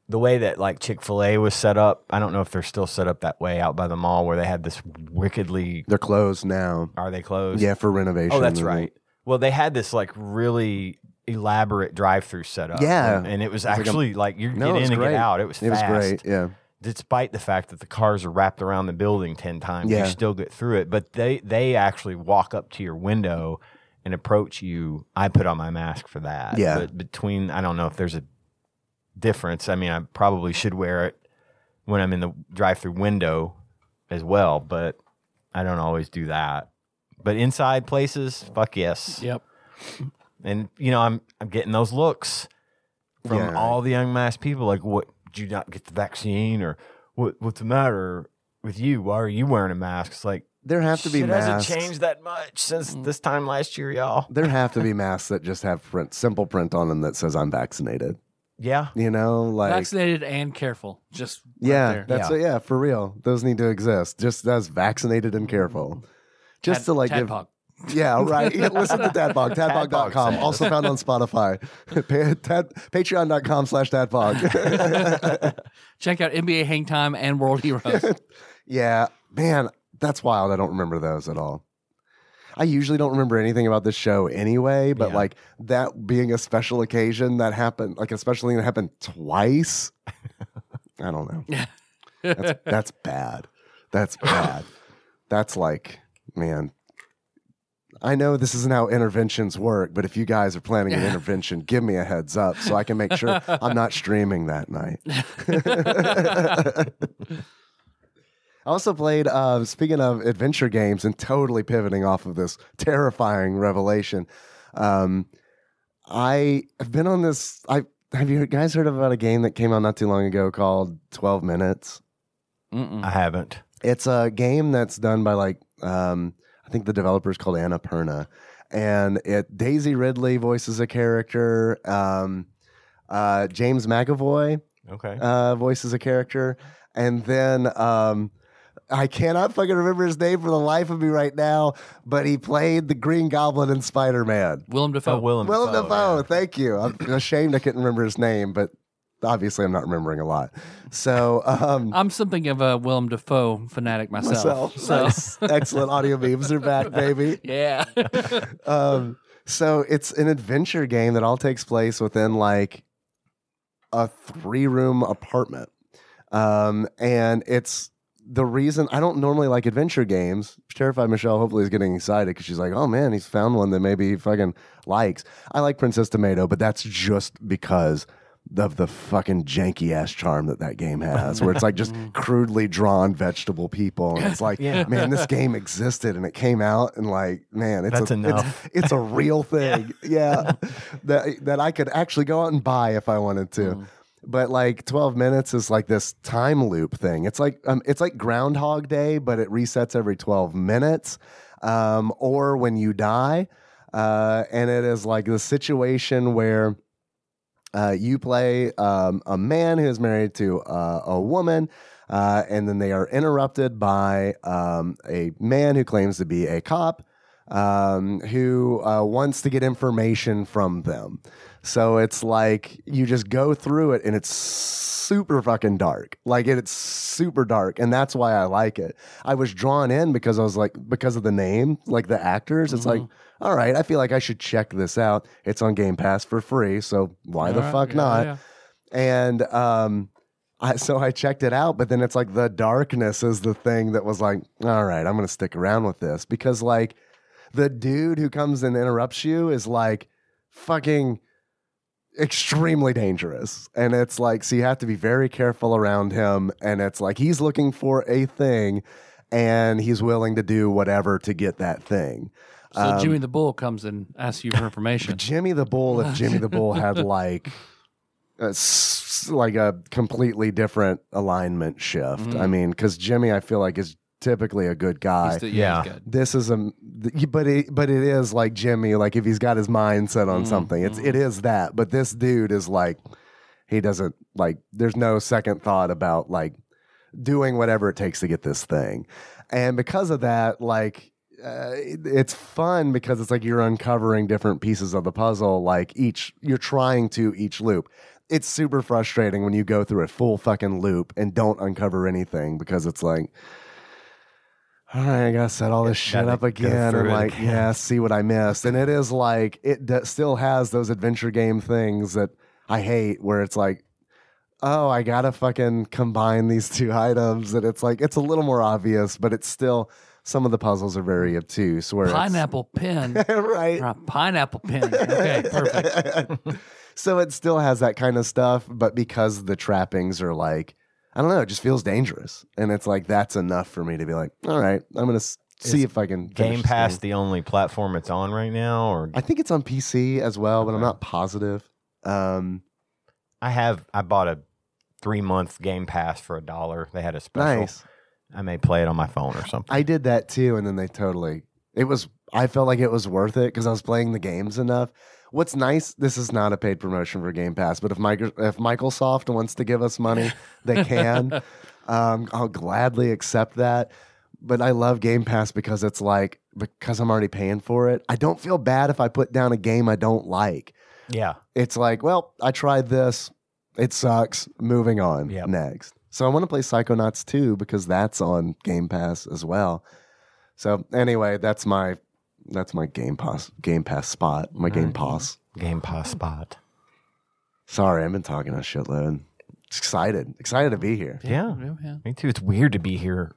the way that like Chick-fil-A was set up, I don't know if they're still set up that way out by the mall where they had this wickedly They're closed now. are they closed? Yeah, for renovation. Oh, that's right. Well, they had this like really elaborate drive-through setup. Yeah. and, and it was like a- actually like, you No, get in and great. get out. It was It was great. Yeah. Despite the fact that the cars are wrapped around the building ten times, Yeah. you still get through it. But they they actually walk up to your window and approach you. I put on my mask for that. Yeah. But between, I don't know if there's a difference. I mean, I probably should wear it when I'm in the drive-through window as well, but I don't always do that. But inside places, fuck yes. Yep. And you know, I'm I'm getting those looks from Yeah. all the young masked people. Like, what? Did you not get the vaccine, or what? What's the matter with you? Why are you wearing a mask? It's like There have to be shit masks. hasn't changed that much since mm. this time last year, y'all. There have to be [laughs] masks that just have print, simple print on them that says I'm vaccinated. Yeah, You know, like Vaccinated and careful. Just right yeah, there. that's Yeah. yeah. for real. Those need to exist. Just as vaccinated and careful. Mm. Just Tad- to like give Tadpog. Yeah, right. Yeah, listen to [laughs] Tadpog. Tadpog Tadpog.com. says. Also found on Spotify. Pa- Tad, Patreon.com slash Tadpog. [laughs] Check out NBA Hang Time and World Heroes. [laughs] yeah, man, that's wild. I don't remember those at all. I usually don't remember anything about this show anyway, but Yeah. like that being a special occasion that happened, like a special thing that happened twice. I don't know. That's, that's bad. That's bad. That's like, man, I know this isn't how interventions work, but if you guys are planning an [laughs] intervention, give me a heads up so I can make sure [laughs] I'm not streaming that night. [laughs] I also played, uh, speaking of adventure games and totally pivoting off of this terrifying revelation, um, I have been on this. I have you guys heard about a game that came out not too long ago called Twelve Minutes? Mm-mm. I haven't. It's a game that's done by like um, I think the developer is called Annapurna, and it Daisy Ridley voices a character. Um, uh, James McAvoy Okay. uh, voices a character, and then um, I cannot fucking remember his name for the life of me right now. But he played the Green Goblin in Spider Man. Willem Dafoe. oh, Willem. Willem Dafoe, Dafoe, yeah. thank you. I'm ashamed I couldn't remember his name, but obviously I'm not remembering a lot. So um, I'm something of a Willem Dafoe fanatic myself. myself, So Nice. [laughs] excellent audio memes are back, baby. yeah. [laughs] um, so it's an adventure game that all takes place within like a three room apartment. Um, and it's the reason I don't normally like adventure games. Terrified Michelle hopefully is getting excited because she's like, oh man, he's found one that maybe he fucking likes. I like Princess Tomato, but that's just because of the fucking janky ass charm that that game has, where it's like just [laughs] crudely drawn vegetable people. And it's like, Yeah. man, this [laughs] game existed and it came out, and like, man, it's That's a, enough. It's, [laughs] it's a real thing, yeah, that that I could actually go out and buy if I wanted to. But like 12 minutes is like this time loop thing. It's like um, it's like Groundhog Day, but it resets every 12 minutes, um, or when you die, uh, and it is like the situation where uh, you play um, a man who is married to uh, a woman, uh, and then they are interrupted by um, a man who claims to be a cop um, who uh, wants to get information from them. So it's like you just go through it, and it's super fucking dark. Like it, it's super dark, and that's why I like it. I was drawn in because I was like because of the name, like the actors. It's like all right, I feel like I should check this out. It's on Game Pass for free, so why the All right. fuck Yeah, not? yeah. And um, I, so I checked it out, but then it's like the darkness is the thing that was like, all right, I'm gonna stick around with this because like the dude who comes and interrupts you is like fucking extremely dangerous. And it's like, so you have to be very careful around him. And it's like he's looking for a thing and he's willing to do whatever to get that thing. So Um, Jimmy the Bull comes and asks you for information. [laughs] Jimmy the Bull, if Jimmy the Bull had [laughs] like a, s- like a completely different alignment shift. I mean, because Jimmy, I feel like is typically a good guy. He's still- yeah, Yeah. he's good. this is a but it but it is like Jimmy like if he's got his mind set on Mm, something it's it is that but this dude is like he doesn't like there's no second thought about like doing whatever it takes to get this thing and because of that like uh, it- it's fun because it's like you're uncovering different pieces of the puzzle like each you're trying to each loop it's super frustrating when you go through a full fucking loop and don't uncover anything because it's like all right, I gotta set all this shit up again and like, again. yeah, see what I missed. And it is like it d- still has those adventure game things that I hate, where it's like, oh, I gotta fucking combine these two [laughs] items, and it's like it's a little more obvious, but it's still some of the puzzles are very obtuse. Where Pineapple pen. [laughs] right? Right, pineapple pin. Okay, perfect. [laughs] so it still has that kind of stuff, but because the trappings are like, I don't know, it just feels dangerous, and it's like that's enough for me to be like, all right, I'm gonna see Is if I can Game Pass the only platform it's on right now, or I think it's on PC as well, but I'm not positive. Um, I have I bought a three month Game Pass for a dollar. They had a special. nice. I may play it on my phone or something. I did that too, and then they totally. It was. I felt like it was worth it because I was playing the games enough. What's nice? This is not a paid promotion for Game Pass, but if if Microsoft wants to give us money, they can. [laughs] um, I'll gladly accept that. But I love Game Pass because it's like because I'm already paying for it. I don't feel bad if I put down a game I don't like. yeah, It's like, well, I tried this. It sucks. Moving on. Yep. Next. So I want to play Psychonauts 2 because that's on Game Pass as well. So anyway, that's my that's my Game Pass Game Pass spot. My Game Alright. Pass. Game Pass spot. Sorry, I've been talking a shitload. Excited. Excited to be here. Yeah. yeah, yeah. Me too. It's weird to be here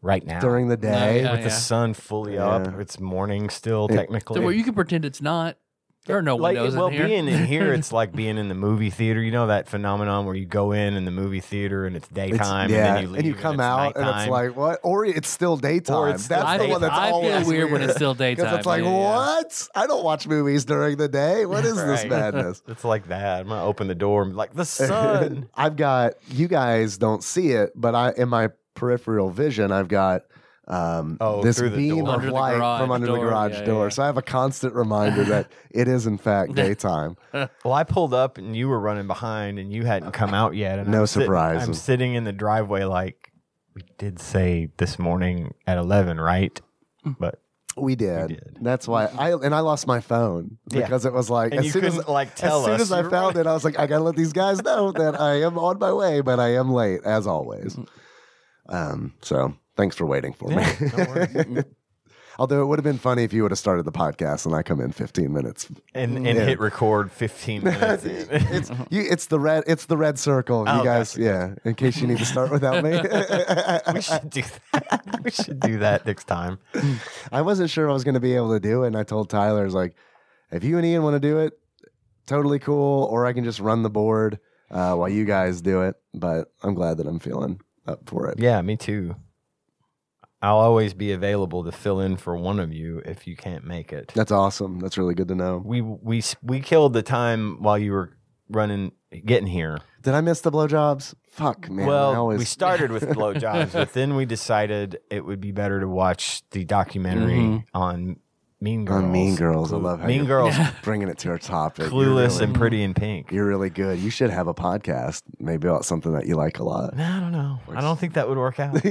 right now During the day. yeah. with the sun fully up. It's morning still, It- technically. So, well, you can pretend it's not. There are no like, windows well, in here. being in here, it's [laughs] like being in the movie theater. You know that phenomenon where you go in in the movie theater and it's It's- daytime, yeah, and then you leave come it's out and it's like what? Or it's still daytime. it's still that's the one that's I always feel weird, when it's still [laughs] Because daytime. it's like, yeah, yeah. what? I don't watch movies during the day. What is this [laughs] madness? It's like that. I'm gonna open the door and be like the sun. I've got you guys don't see it, but I in my peripheral vision, I've got um, Oh, this through the beam door. of Under light garage from under door, the garage yeah, door. yeah. So I have a constant reminder that [laughs] it is in fact daytime. [laughs] well, I pulled up and you were running behind and you hadn't come out yet. And No I'm sitting- surprise. I'm sitting in the driveway like we did say this morning at 11, right? But We did. did. That's why I and I lost my phone Yeah. because it was like and as you soon couldn't as like tell as soon us. as I You found running- it, I was like, I gotta let these guys know that I am on my way, but I am late as always. Um, so thanks for waiting for Yeah, me. [laughs] Although it would have been funny if you would have started the podcast and I come in 15 minutes. and and Yeah. hit record 15 [laughs] minutes. it's you, it's the red it's the red circle. You Oh, guys, gotcha. yeah. In case you need to start without me. [laughs] we should do that. We should do that next time. I wasn't sure I was going to be able to do it, and I told Tyler, I was like, if you and Ian want to do it, totally cool. Or I can just run the board uh, while you guys do it. But I'm glad that I'm feeling up for it. Yeah, me too. I'll always be available to fill in for one of you if you can't make it. That's awesome. That's really good to know. We we we killed the time while you were running getting here. Did I miss the blowjobs? Fuck, man. Well, always, we started with [laughs] blowjobs, but then we decided it would be better to watch the documentary Mhm. on Oh, mean Girls. on Mean Girls. I love how Mean you're Girls, [laughs] bringing it to our topic. You're Clueless really- and Pretty in Pink. You're really good. You should have a podcast, maybe about something that you like a lot. No, I don't know. I don't think that would work out. [laughs]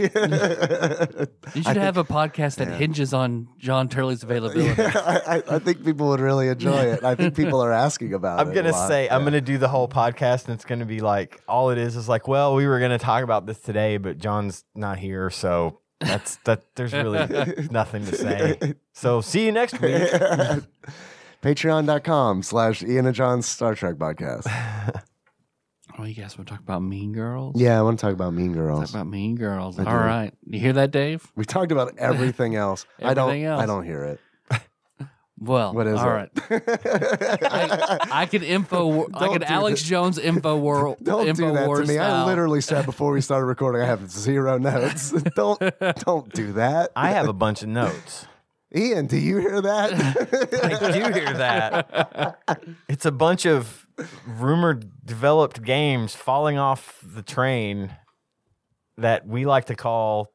You should have a podcast that hinges on John Turley's [laughs] availability. I, I, I think people would really enjoy it. I think people are asking about it. I'm a gonna lot. say I'm gonna do the whole podcast, and it's gonna be like all it is is like, well, we were gonna talk about this today, but John's not here, so that's that. There's really [laughs] nothing to say. So see you next week. [laughs] Patreon.com slash Ian and John's Star Trek podcast. [laughs] oh, you guys want to talk about Mean Girls? Yeah, I want to talk about Mean Girls. Talk about Mean Girls. I All do. right. You hear that, Dave? We talked about everything else. I don't. Everything else. I don't hear it. Well, What is all it? right. I, I could info. I [laughs] Don't could do Alex that. Jones info world. [laughs] Don't info do that to Wars me. I literally said before we started recording, I have zero notes. [laughs] don't don't do that. I have a bunch of notes. Ian, do you hear that? I do hear that. It's a bunch of rumored developed games falling off the train that we like to call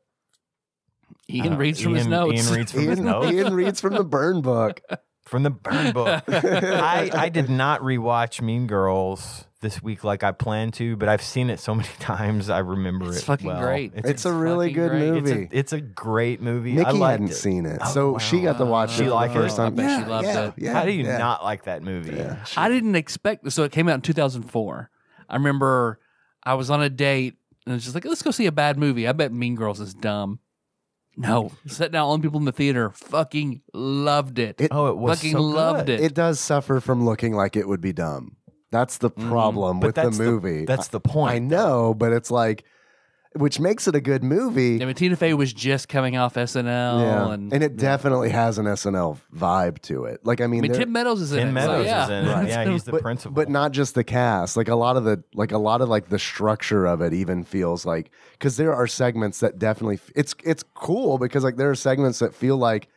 Ian Uh, reads from his notes. Ian reads from [laughs] his notes. Ian reads from the burn book. from the burn book. [laughs] I, I did not rewatch Mean Girls this week like I planned to, but I've seen it so many [laughs] times. I remember It's it. It's fucking well. great. It's a really good great. It's movie. a, it's a great movie. I Nikki liked hadn't it. seen it, Oh, so she got to watch She it for liked the it? first time. I bet she loved yeah, it. Yeah, How do you yeah. not like that movie? Yeah. I didn't expect. So it came out in 2004. I remember I was on a date and it's just like, let's go see a bad movie. I bet Mean Girls is dumb. No, sat down, all the people in the theater fucking loved it. It- Oh, it was fucking so loved good. it. It does suffer from looking like it would be dumb. That's the Mm, problem But with the that's movie. that's the point, I point. know, but it's like, which makes it a good movie. I mean, Tina Fey was just coming off SNL, yeah, and, and, it definitely has an SNL vibe to it. Like, I I mean, mean, Tim Meadows is in Tim it. Meadows so, yeah. is in it. Yeah, he's the but, principal. but not just the cast. Like a lot of the, like a lot of like the structure of it even feels like because there are segments that definitely it's it's cool because like there are segments that feel like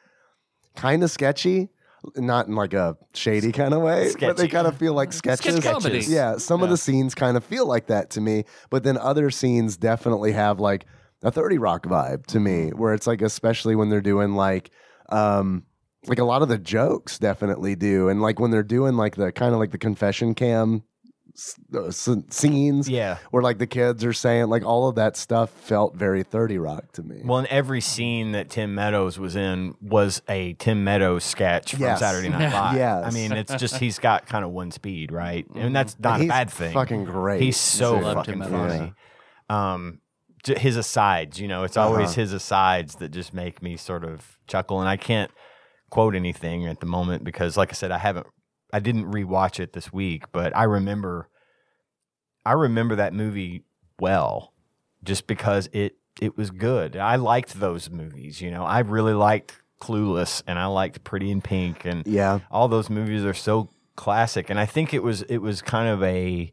kind of sketchy. Not in like a shady kind of way, but they kind of feel like sketches. Sketch comedy. Yeah, some of the scenes kind of feel like that to me, but then other scenes definitely have like a 30 Rock vibe to me, Mm-hmm. where it's like, especially when they're doing like, um, like a lot of the jokes definitely do. And like when they're doing like the kind of like the confession cam s- s- scenes yeah. where like the kids are saying like all of that stuff felt very 30 Rock to me. Well, in every scene that Tim Meadows was in was a Tim Meadows sketch from Yes. Saturday Night [laughs] Live. Yes. I mean, it's [laughs] just he's got kind of one speed, right? And that's And not a bad thing. fucking great. He's so fucking funny. Meadows. Um, his asides, you know, it's always Uh-huh. his asides that just make me sort of chuckle, and I can't quote anything at the moment because, like I said, I haven't, I didn't rewatch it this week, but I remember, I remember that movie well, just because it it was good. I liked those movies, you know. I really liked Clueless, and I liked Pretty in Pink, and yeah. all those movies are so classic and i think it was it was kind of a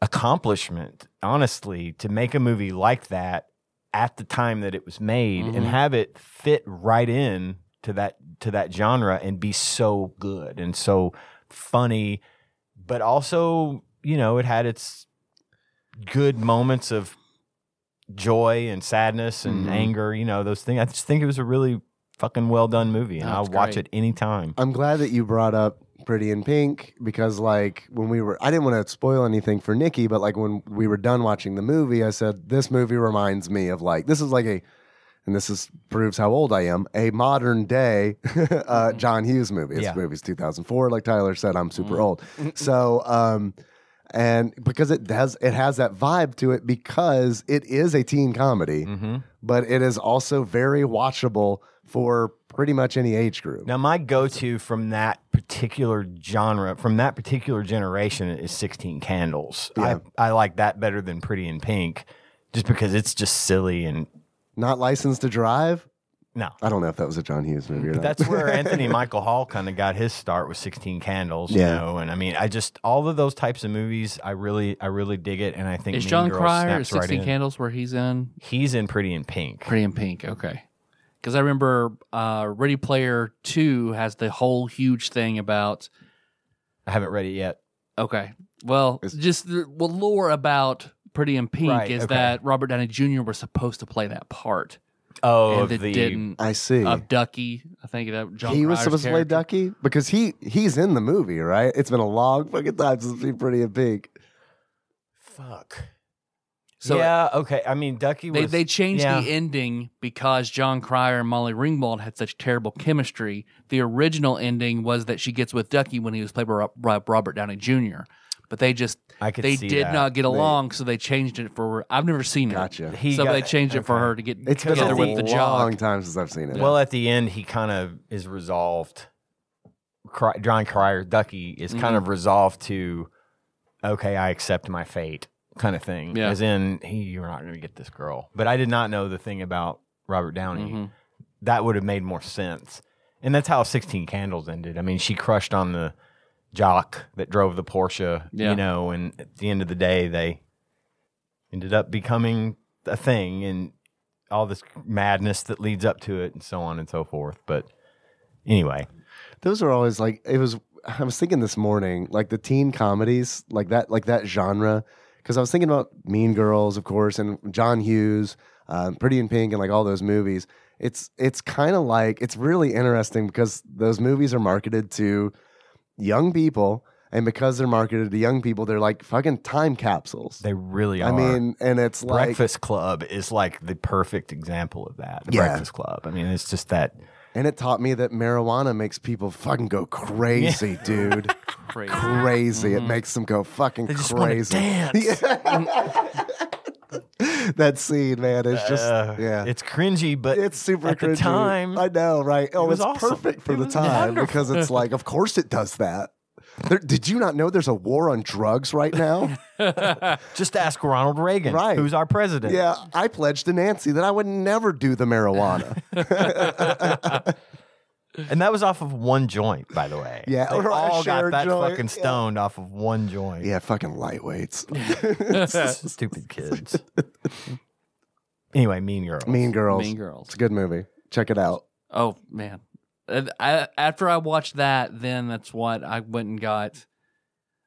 accomplishment honestly to make a movie like that at the time that it was made and Mhm. have it fit right in to that to that genre and be so good and so funny but also you know it had its good moments of joy and sadness and Mhm. anger you know those things i just think it was a really fucking well done movie and No, i'll watch great. it anytime I'm glad that you brought up Pretty in Pink because, like, when we were, I didn't want to spoil anything for Nikki, but like when we were done watching the movie, I said, This movie reminds me of like, this is like a, and this is proves how old I am, a modern day [laughs] uh, John Hughes movie. This Yeah. movie's 2004. Like Tyler said, I'm super old. So, um, and because it has it has that vibe to it because it is a teen comedy, mm-hmm. but it is also very watchable for pretty much any age group. Now, my go-to from that particular genre, from that particular generation, is Sixteen Candles. Yeah. I I like that better than Pretty in Pink, just because it's just silly and Not licensed to drive. no. I don't know if that was a Jon Hughes movie or not. That's where [laughs] Anthony Michael Hall kind of got his start with Sixteen Candles, you Yeah. know. And I mean, I just all of those types of movies, I really, I really dig it, and I think Is Mean John Girls Cryer at snaps right 16. Candles where he's in He's in Pretty in Pink. Pretty in Pink? Okay. Because I remember uh, Ready Player 2 has the whole huge thing about, I haven't read it yet. okay, well, Is- just the well, lore about Pretty in Pink Right, is okay. that Robert Downey Jr. was supposed to play that part. Oh, and of it the didn't. I see. Of Ducky. I think that Jon he was Cryer's supposed to play. Ducky because he he's in the movie, right? It's been a long fucking time since we've Pretty in Pink. fuck. So yeah, okay. I mean, Ducky was. They, they changed yeah. the ending because Jon Cryer and Molly Ringwald had such terrible chemistry. The original ending was that she gets with Ducky when he was played by Ro- Ro- Robert Downey Jr. But they just I could they see did that. not get along, so they changed it for. I've never seen it, Gotcha. He so got- they changed it for her to get It's been a with the long jock. time since I've seen it. Well, at the end, he kind of is resolved. Cry, Jon Cryer, Ducky, is kind Mm-hmm. of resolved to, okay, I accept my fate, kind of thing. Yeah. As in, he, you're not going to get this girl. But I did not know the thing about Robert Downey. Mhm. That would have made more sense. And that's how 16 Candles ended. I mean, she crushed on the jock that drove the Porsche, Yeah. you know, and at the end of the day, they ended up becoming a thing and all this madness that leads up to it and so on and so forth. But anyway, those are always like it was. I was thinking this morning, like the teen comedies, like that, like that genre, because I was thinking about Mean Girls, of course, and John Hughes, um, Pretty in Pink, and like all those movies. it's it's kind of like it's really interesting because those movies are marketed to young people, and because they're marketed to young people, they're like fucking time capsules. They really are. I mean, and it's like Breakfast Club is like the perfect example of that. The Yeah. Breakfast Club. I mean, it's just that. And it taught me that marijuana makes people fucking go crazy, dude. [laughs] Crazy. crazy. It mm-hmm. makes them go fucking They just crazy. dance. [laughs] Mm. [laughs] that scene, man, is just uh, yeah. It's cringy, but It's super at the cringy. time. I know, right? Oh, was it's awesome. perfect for It the time wonderful. because it's [laughs] like, of course it does that. There, did you not know there's a war on drugs right now? [laughs] just ask Ronald Reagan, Right. who's our president. yeah, I pledged to Nancy that I would never do the marijuana. And that was off of one joint, by the way. Yeah, they or a all got that joint, fucking yeah. stoned off of one joint. yeah, fucking lightweights. [laughs] Stupid kids. anyway, Mean Girls. mean Girls. Mean Girls. It's a good movie. Check it out. Oh man, I, after I watched that, then that's what I went and got.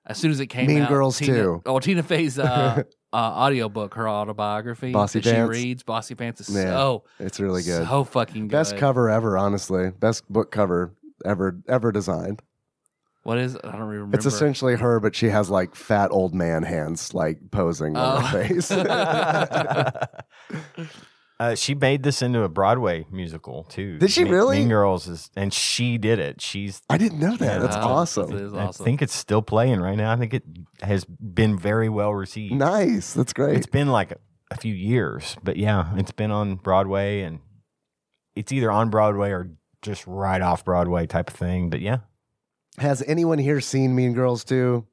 As soon as it came out Mean out, Girls Tina, 2. Oh, Tina Fey's uh, [laughs] uh, audiobook, her autobiography Bossy that she reads. Bossypants is Yeah, so It's really good. so fucking good. Best cover ever, honestly. Best book cover ever ever designed. What is? it? I don't remember. It's essentially her, but she has like fat old man hands, like posing on her Oh. face. [laughs] [laughs] uh, she made this into a Broadway musical too. Did she Mean- really? Mean Girls is, and she did it. She's. I didn't know that. Yeah, That's Wow, awesome. That is I think it's still playing right now. I think it has been very well received. Nice. That's great. It's been like a, a few years, but yeah, it's been on Broadway, and it's either on Broadway or just right off Broadway type of thing. But yeah, Has anyone here seen Mean Girls too?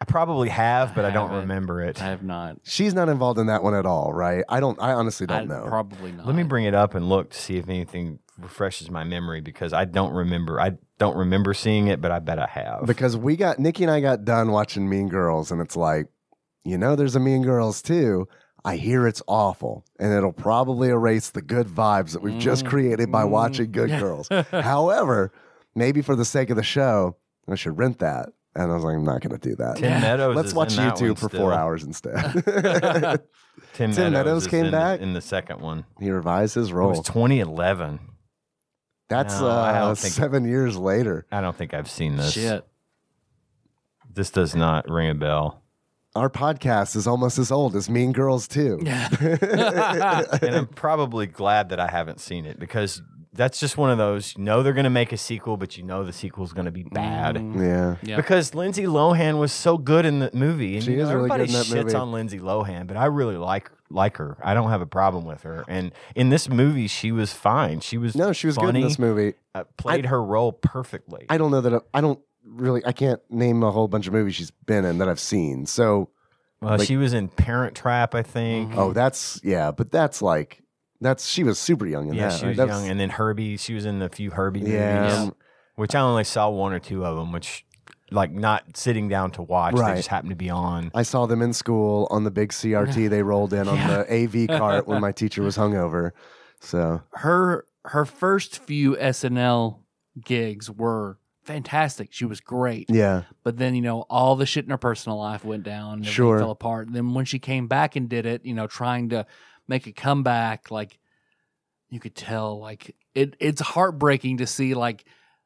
I probably have, but I, don't remember it. I have not. She's not involved in that one at all, right? I don't. I honestly don't I, know. Probably not. Let me bring it up and look to see if anything refreshes my memory because I don't remember. I don't remember seeing it, but I bet I have. because we got Nikki and I got done watching Mean Girls, and it's like, you know, there's a Mean Girls too. I hear it's awful, and it'll probably erase the good vibes that we've just Mm, created by mm. watching Good [laughs] Girls. However, maybe for the sake of the show, I should rent that. And I was like, I'm not going to do that. Tim Meadows. Let's is watch in YouTube for still. four hours instead. [laughs] [laughs] Tim, Tim Meadows is came in the- back? in the second one. he revised his role. It was 2011. That's No, uh, don't think- seven years later. I don't think I've seen this. Shit. This does not ring a bell. Our podcast is almost as old as Mean Girls too. Yeah. [laughs] and I'm probably glad that I haven't seen it because that's just one of those. You know they're going to make a sequel, but you know the sequel's going to be bad. Mm, yeah. yeah. Because Lindsay Lohan was so good in the movie, and She you know, is really good everybody in that shits movie. on Lindsay Lohan, but I really like like her. I don't have a problem with her, and in this movie, she was fine. She was No, she was funny, good in this movie. uh, played her role perfectly. I don't know that I, I don't really. I can't name a whole bunch of movies she's been in that I've seen. So, well, like- she was in Parent Trap, I think. oh, that's yeah, but that's like that's she was super young in yeah, that. she was That young, and then Herbie. She was in a few Herbie Yeah. movies, Yeah. which I only saw one or two of them, which like not sitting down to watch. Right. They just happened to be on. I saw them in school on the big CRT they rolled in on the AV [laughs] cart when my teacher was hungover. So her her first few SNL gigs were fantastic. She was great. yeah, But then, you know, all the shit in her personal life went down. And Sure. fell apart. And then when she came back and did it, you know, trying to make a comeback, like you could tell, like it it's heartbreaking to see like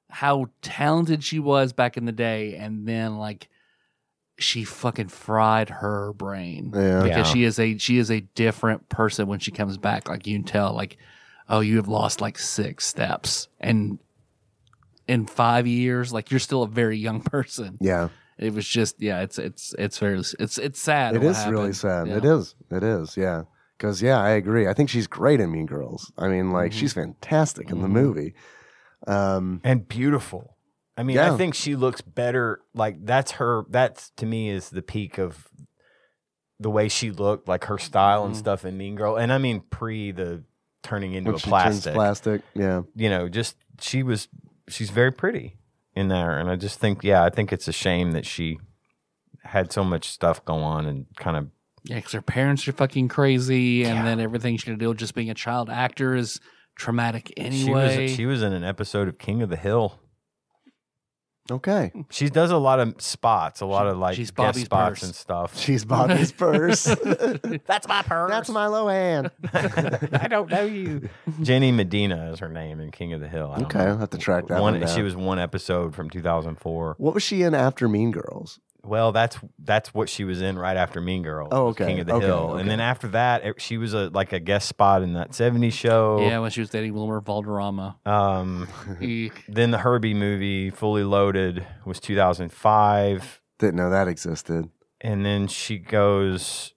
how talented she was back in the day and then like she fucking fried her brain. Yeah. Because Yeah. she is a she is a different person when she comes back. Like you can tell, like, oh, you have lost like six steps. And in five years, like you're still a very young [laughs] person yeah, it was just yeah it's it's it's very it's it's sad It is what is really sad. Yeah. It is. It is. Yeah, because yeah, I agree. I think she's great in Mean Girls. I mean, like she's fantastic in the Mhm. movie. Um, and beautiful. I mean, Yeah. I think she looks better. Like that's her. That's to me is the peak of the way she looked, like her style and Mhm. stuff in Mean Girl. And I mean, pre the turning into when a she turns plastic. plastic. Yeah, You know, just she was. She's very pretty in there, and I just think, yeah, I think it's a shame that she had so much stuff go on and kind of yeah because her parents are fucking crazy and Yeah. then everything she gonna do with just being a child actor is traumatic she anyway was. She was in an episode of King of the Hill. Okay. She does a lot of spots, a lot of like she's guest Bobby's spots purse. and stuff. She's Bobby's purse. [laughs] That's my purse. That's my Lohan. [laughs] I don't know you. Jenny Medina is her name in King of the Hill. I don't Okay, know. I'll have to track that one, one. down. She was one episode from 2004. What was she in after Mean Girls? Well, that's that's what she was in right after Mean Girls. Oh, okay, King of the okay, Hill, okay. and then after that, it- she was a like a guest spot in that '70s show. Yeah, when she was dating Wilmer Valderrama. Um, [laughs] then the Herbie movie, Fully Loaded, was 2005, Didn't know that existed. and then she goes.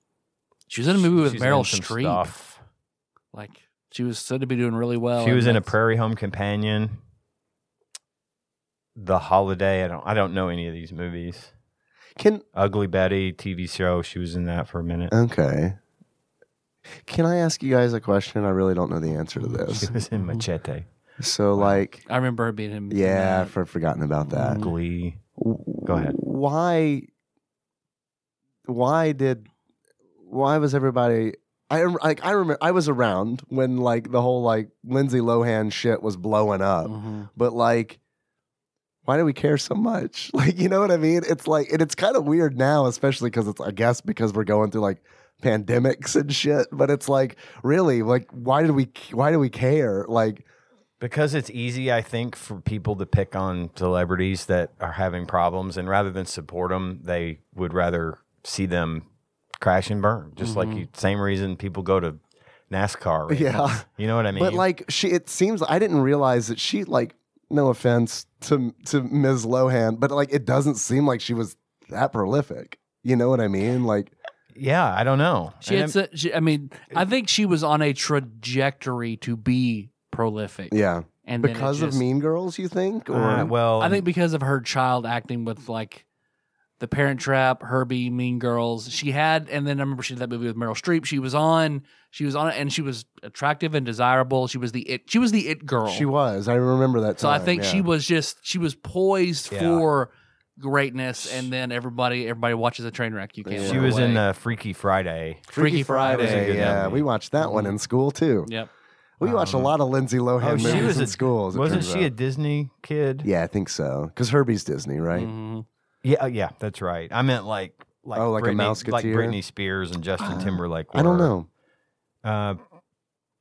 She was in a movie with Meryl Streep. stuff. Like she was said to be doing really well. she was in a Prairie Home Companion. The Holiday. I don't. I don't know any of these movies. Can Ugly Betty TV show. She was in that for a minute. okay. Can I ask you guys a question? I really don't know the answer to this. She this. was in Machete. So, like, I remember her being him. in yeah. I've for- forgotten about that. Glee. Go ahead. Why? Why did? Why was everybody? I like I remember I was around when like the whole like Lindsay Lohan shit was blowing up, Mhm. but like. Why do we care so much? [laughs] Like, you know what I mean? It's like, and it's kind of weird now, especially because it's, I guess, because we're going through like pandemics and shit. But it's like, really, like, why do we, why do we care? Like, Because it's easy, I think, for people to pick on celebrities that are having problems, and rather than support them, they would rather see them crash and burn. Just like mm-hmm. you, same reason people go to NASCAR. [laughs] Yeah. you know what I mean. But like she, it seems I didn't realize that she like. No offense to to Ms. Lohan, but like it doesn't seem like she was that prolific. You know what I mean? Like, yeah, I don't know. She had. su- She, I mean, I think she was on a trajectory to be prolific. yeah, and then it because of just- Mean Girls, you think? Or uh, well, I think because of her child acting with like the Parent Trap, Herbie, Mean Girls. She had, and then I remember she did that movie with Meryl Streep. She was on. She was on it, and she was attractive and desirable. She was the it. She was the it girl. she was. I remember that. So I time, think she was just she was poised Yeah. for greatness, and then everybody everybody watches a train wreck. You can't. She look was in uh, Freaky Friday. Freaky Friday. was a good yeah, movie. we watched that one in school too. Yep. We watched a Um, lot of Lindsay Lohan Oh, she movies was in a school. Wasn't turns she a. Disney kid? Yeah, I think so. Because Herbie's Disney, right? Mhm. Yeah, oh, yeah, that's right. I meant like like Oh, like a Britney, like Britney Spears and Justin Timberlake. I don't know. Uh,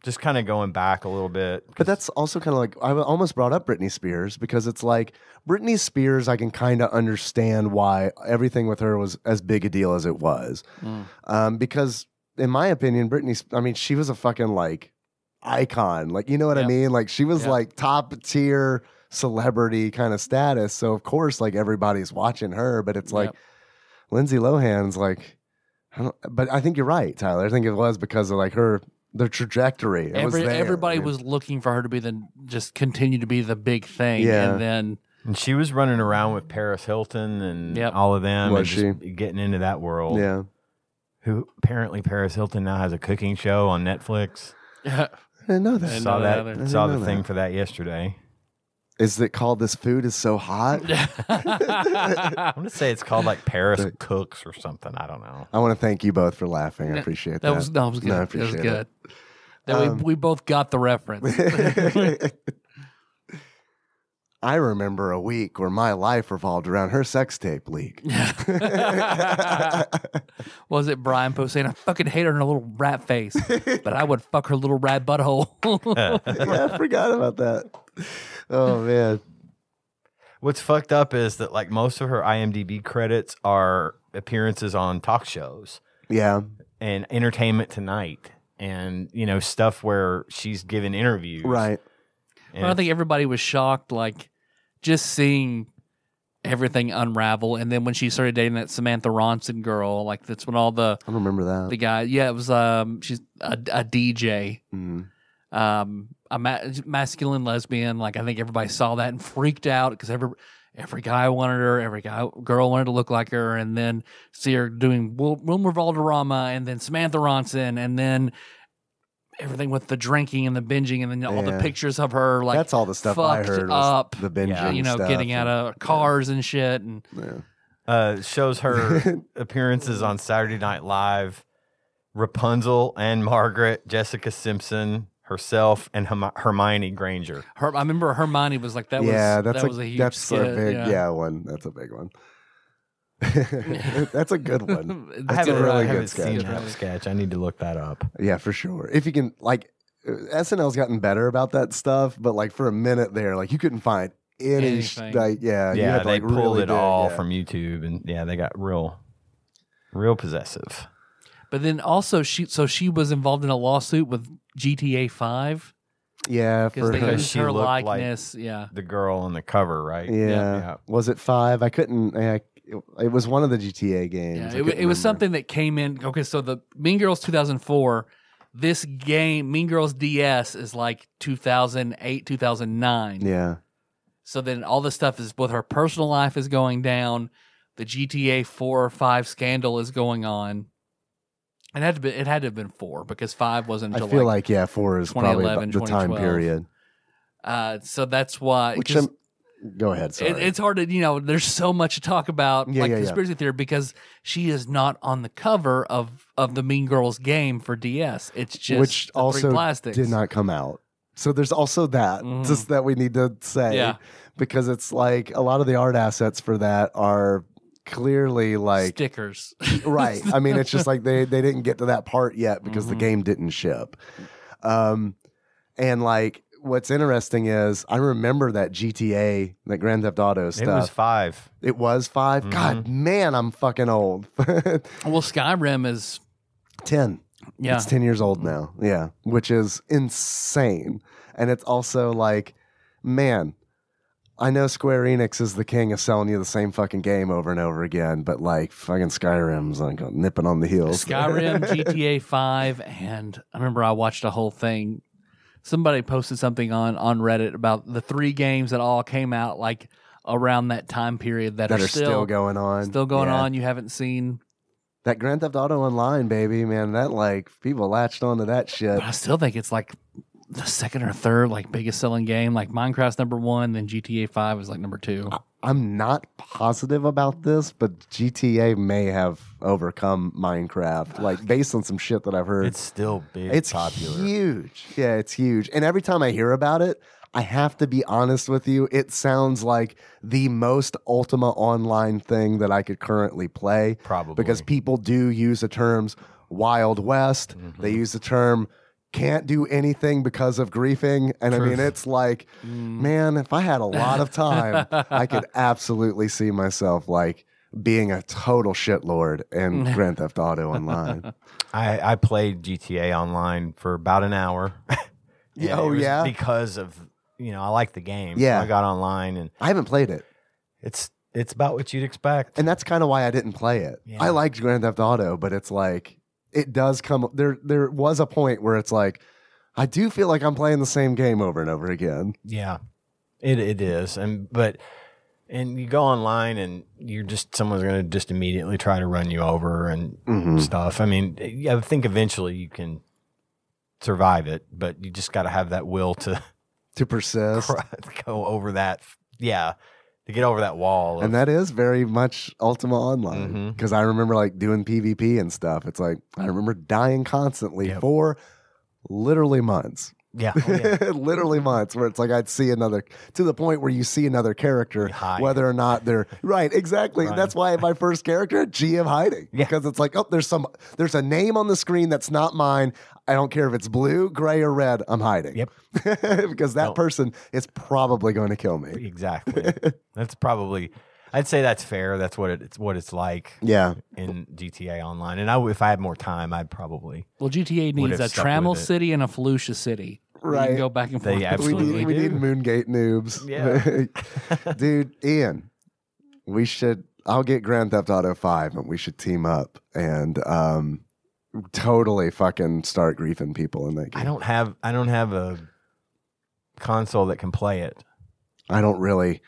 just kind of going back a little bit. But that's also kind of like I almost brought up Britney Spears because it's like Britney Spears. I can kind of understand why everything with her was as big a deal as it was, Mm. um, because in my opinion, Britney. I mean, she was a fucking like icon. Like you know what I mean? Like she was Yep. like top tier celebrity kind of status. So of course, like everybody's watching her. But it's like Yep. Lindsay Lohan's like. I don't, but I think you're right, Tyler. I think it was because of like her the trajectory. It was Every, there. everybody I mean, was looking for her to be the just continue to be the big thing, Yeah. and then And she was running around with Paris Hilton and Yep. all of them, Was and just getting into that world. Yeah. Who apparently Paris Hilton now has a cooking show on Netflix. [laughs] Yeah. I didn't know that. didn't saw know that. that. I saw the thing that. for that yesterday. Is it called This Food Is So Hot? [laughs] I'm gonna say it's called like Paris The- Cooks or something. I don't know. I want to thank you both for laughing. I appreciate that. that was that was good. No, I that was appreciate good. That Um, we we both got the reference. [laughs] I remember a week where my life revolved around her sex tape leak. [laughs] was it Brian Poe saying I fucking hate her in her little rat face, but I would fuck her little rat butthole. yeah, I forgot about that. Oh man. What's fucked up is that like most of her IMDb credits are appearances on talk shows Yeah. and Entertainment Tonight, and you know stuff where she's given interviews. Right. And But I think everybody was shocked, like just seeing everything unravel. And then when she started dating that Samantha Ronson girl, like that's when all the I remember that. the guy, yeah, it was um, she's a, a DJ, Mhm. um, a ma- masculine lesbian. Like I think everybody saw that and freaked out because every every guy wanted her, every guy girl wanted to look like her, and then see her doing Wil- Wilmer Valderrama, and then Samantha Ronson, and then. Everything with the drinking and the binging, and then all the pictures of her like That's all the stuff I heard was up, the binging Yeah, you know, stuff getting out of cars and shit. And Yeah. uh, shows her [laughs] appearances on Saturday Night Live, Rapunzel and Margaret, Jessica Simpson, herself, and Herm- Hermione Granger. Her, I remember Hermione was like that. yeah, was, that's that a was a huge that's skit, a big yeah. one. That's a big one. [laughs] that's a good one. It's [laughs] I That's a haven't, really I good haven't sketch. seen that sketch. I need to look that up. Yeah, for sure. If you can, like, uh, SNL's gotten better about that stuff, but like for a minute there, like you couldn't find any, Anything. like, yeah, Yeah, had to, they like, pulled really it dig, all yeah. from YouTube, and yeah, they got real, real possessive. But then also she so she was involved in a lawsuit with GTA Five yeah, because for they her. Used she her looked like- likeness. yeah. The girl on the cover, right? Yeah. yeah. was it five? I couldn't. I, it, it was one of the GTA games. Yeah, it, it was remember. something that came in. Okay, so the Mean Girls 2004, this game, Mean Girls DS, is like 2008, 2009. Yeah, So then all the stuff is both her personal life is going down, the GTA 4 or 5 scandal is going on. It had to be, it had to have been 4 because 5 wasn't I until feel like, like yeah, four is probably 2011, about the time period. uh, so that's why Which I'm, go ahead. Sorry. it, it's hard to you know there's so much to talk about Yeah, like yeah, yeah. conspiracy theory because she is not on the cover of of the Mean Girls game for DS. It's just which also plastics. did not come out. So there's also that, Mhm. just that we need to say, Yeah. because it's like a lot of the art assets for that are clearly like stickers. [laughs] right. I mean, it's just like they they didn't get to that part yet because the Mhm. game didn't ship. Um, and like what's interesting is I remember that GTA, that Grand Theft Auto stuff. It was five. It was 5 God, man, I'm fucking old. [laughs] well, Skyrim is Ten. yeah. It's 10 years old now. Yeah. Which is insane. And it's also like, man, I know Square Enix is the king of selling you the same fucking game over and over again, but like fucking Skyrim's like nipping on the heels. Skyrim, [laughs] GTA Five, and I remember I watched a whole thing. Somebody posted something on on Reddit about the three games that all came out like around that time period that, that are, are still, going on. still going Yeah. on. You haven't seen, That Grand Theft Auto Online, baby, man, that like people latched onto that shit. but I still think it's like the second or third like biggest selling game. Like Minecraft's number one, then GTA Five is like number two. I'm not positive about this, but GTA may have overcome Minecraft, like based on some shit that I've heard. It's still big. It's popular. huge. Yeah, it's huge. And every time I hear about it, I have to be honest with you. It sounds like the most Ultima Online thing that I could currently play. Probably. Because people do use the terms Wild West. They Mm-hmm. use the term can't do anything because of griefing. And I mean, it's like, Mm. man, if I had a lot of time, I could [laughs] absolutely see myself like being a total shitlord in [laughs] Grand Theft Auto Online. [laughs] I, I played GTA Online for about an hour. Yeah, oh, yeah? because of you know I like the game. Yeah. so I got online and I haven't played it. it's it's about what you'd expect. and that's kind of why I didn't play it. Yeah. I liked Grand Theft Auto, but it's like it does come there. There was a point where it's like I do feel like I'm playing the same game over and over again. Yeah, it it is, and but and you go online and you're just someone's going to just immediately try to run you over and Mhm. stuff. I mean, I think eventually you can survive it, but you just got to have that will to To persist, [laughs] go over that. Yeah, to get over that wall. Of, and that is very much Ultima Online mm-hmm. because I remember like doing PvP and stuff. It's like I remember dying constantly Yep. for literally months. Yeah, oh, yeah. [laughs] literally months where it's like I'd see another to the point where you see another character, whether or not they're right. Exactly. Right. That's why my first character, GM hiding, Yeah. because it's like, oh, there's some, there's a name on the screen that's not mine. I don't care if it's blue, gray, or red. I'm hiding. Yep. [laughs] because that No. person is probably going to kill me. exactly. that's probably. I'd say that's fair. That's what it, it's what it's like Yeah. in GTA Online. And I, if I had more time, I'd probably Well, GTA needs a stuck Trammel. City and a Felucca City. where You Right. can go back and They forth. We absolutely need, we need. Moongate noobs. Yeah. [laughs] Dude, Ian, we should, I'll get Grand Theft Auto 5 and we should team up and um, totally fucking start griefing people in that game. I don't have I don't have a console that can play it. I don't really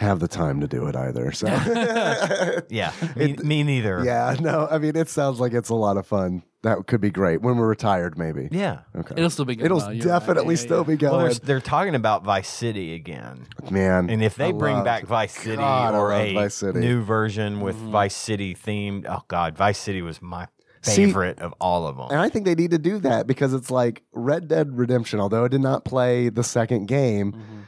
have the time to do it either. So, [laughs] Yeah, me, It- me neither. yeah, no, I mean, it sounds like it's a lot of fun. That could be great when we're retired, maybe. yeah. Okay. It'll still be good. It'll though, you're right. definitely Yeah, still yeah. be Well, going. they're, they're talking about Vice City again, Man. and if they I bring love- back Vice City God, or a Vice City. new version with Mhm. Vice City themed, oh god, Vice City was my See- favorite of all of them. And I think they need to do that because it's like Red Dead Redemption, although I did not play the second game, Mm-hmm.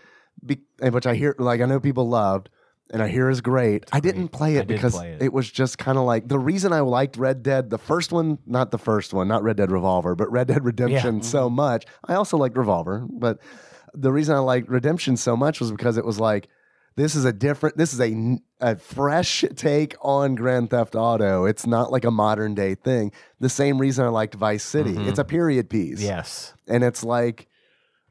Be, which I hear, like, I know people loved and I hear is great. I didn't play it did because play it. it. was just kind of like the reason I liked Red Dead, the first one, not the first one, not Red Dead Revolver, but Red Dead Redemption so Mm-hmm. much. I also liked Revolver, but the reason I liked Redemption so much was because it was like, this is a different, this is a a fresh take on Grand Theft Auto. It's not like a modern day thing. The same reason I liked Vice City. Mhm. It's a period piece. yes. And it's like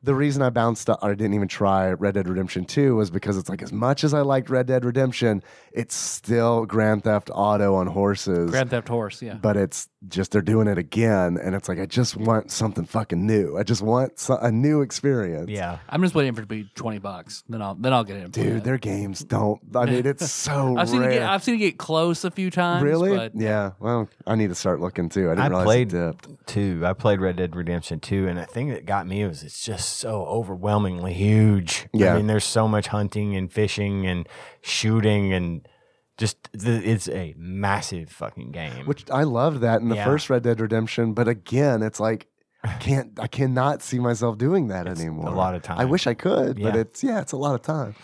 the reason I bounced up, I didn't even try Red Dead Redemption 2 was because it's like as much as I liked Red Dead Redemption, it's still Grand Theft Auto on horses. Grand Theft Horse, yeah. but it's just they're doing it again, and it's like I just want something fucking new. I just want so, a new experience. Yeah. I'm just waiting for it to be twenty bucks. Then I'll then I'll get it. dude, their games don't. I mean, it's [laughs] so I've seen it get I've seen it get close a few times. really? But yeah. Well, I need to start looking too. I didn't I realize played it dipped. two. I played Red Dead Redemption 2, and the thing that got me was it's just so overwhelmingly huge. Yeah. I mean, there's so much hunting and fishing and shooting and just th- it's a massive fucking game. Which I love that in the Yeah. first Red Dead Redemption, but again, it's like [laughs] I can't I cannot see myself doing that It's anymore. a lot of time. I wish I could, but Yeah. it's yeah, it's a lot of time.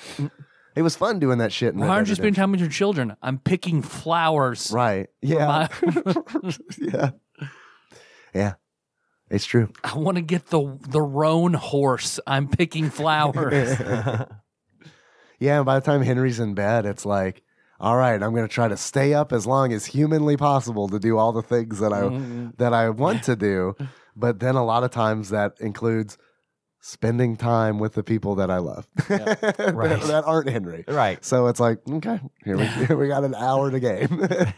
It was fun doing that shit in why Red aren't Dead you spending Redemption. time with your children? I'm picking flowers. [laughs] Right. Yeah. my- [laughs] yeah. Yeah. It's true. I want to get the the roan horse. I'm picking flowers. Yeah, and by the time Henry's in bed, it's like, all right, I'm going to try to stay up as long as humanly possible to do all the things that I Mhm. that I want to do. But then a lot of times that includes spending time with the people that I love [laughs] that, Right. that aren't Henry. right. So it's like, okay, here we [laughs] here we got an hour to game. [laughs]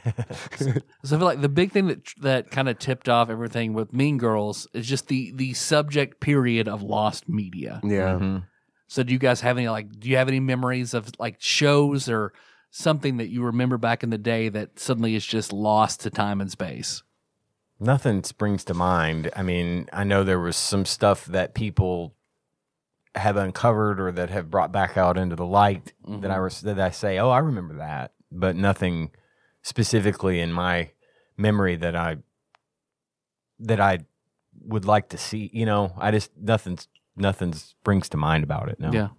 So I feel like the big thing that that kind of tipped off everything with Mean Girls is just the the subject period of lost media. yeah. Mhm. So do you guys have any like do you have any memories of like shows or something that you remember back in the day that suddenly is just lost to time and space? Nothing springs to mind. I mean, I know there was some stuff that people have uncovered or that have brought back out into the light that I mm-hmm. was that I say, "Oh, I remember that," but nothing specifically in my memory that I that I would like to see. You know, I just nothing nothing springs to mind about it. No. Yeah.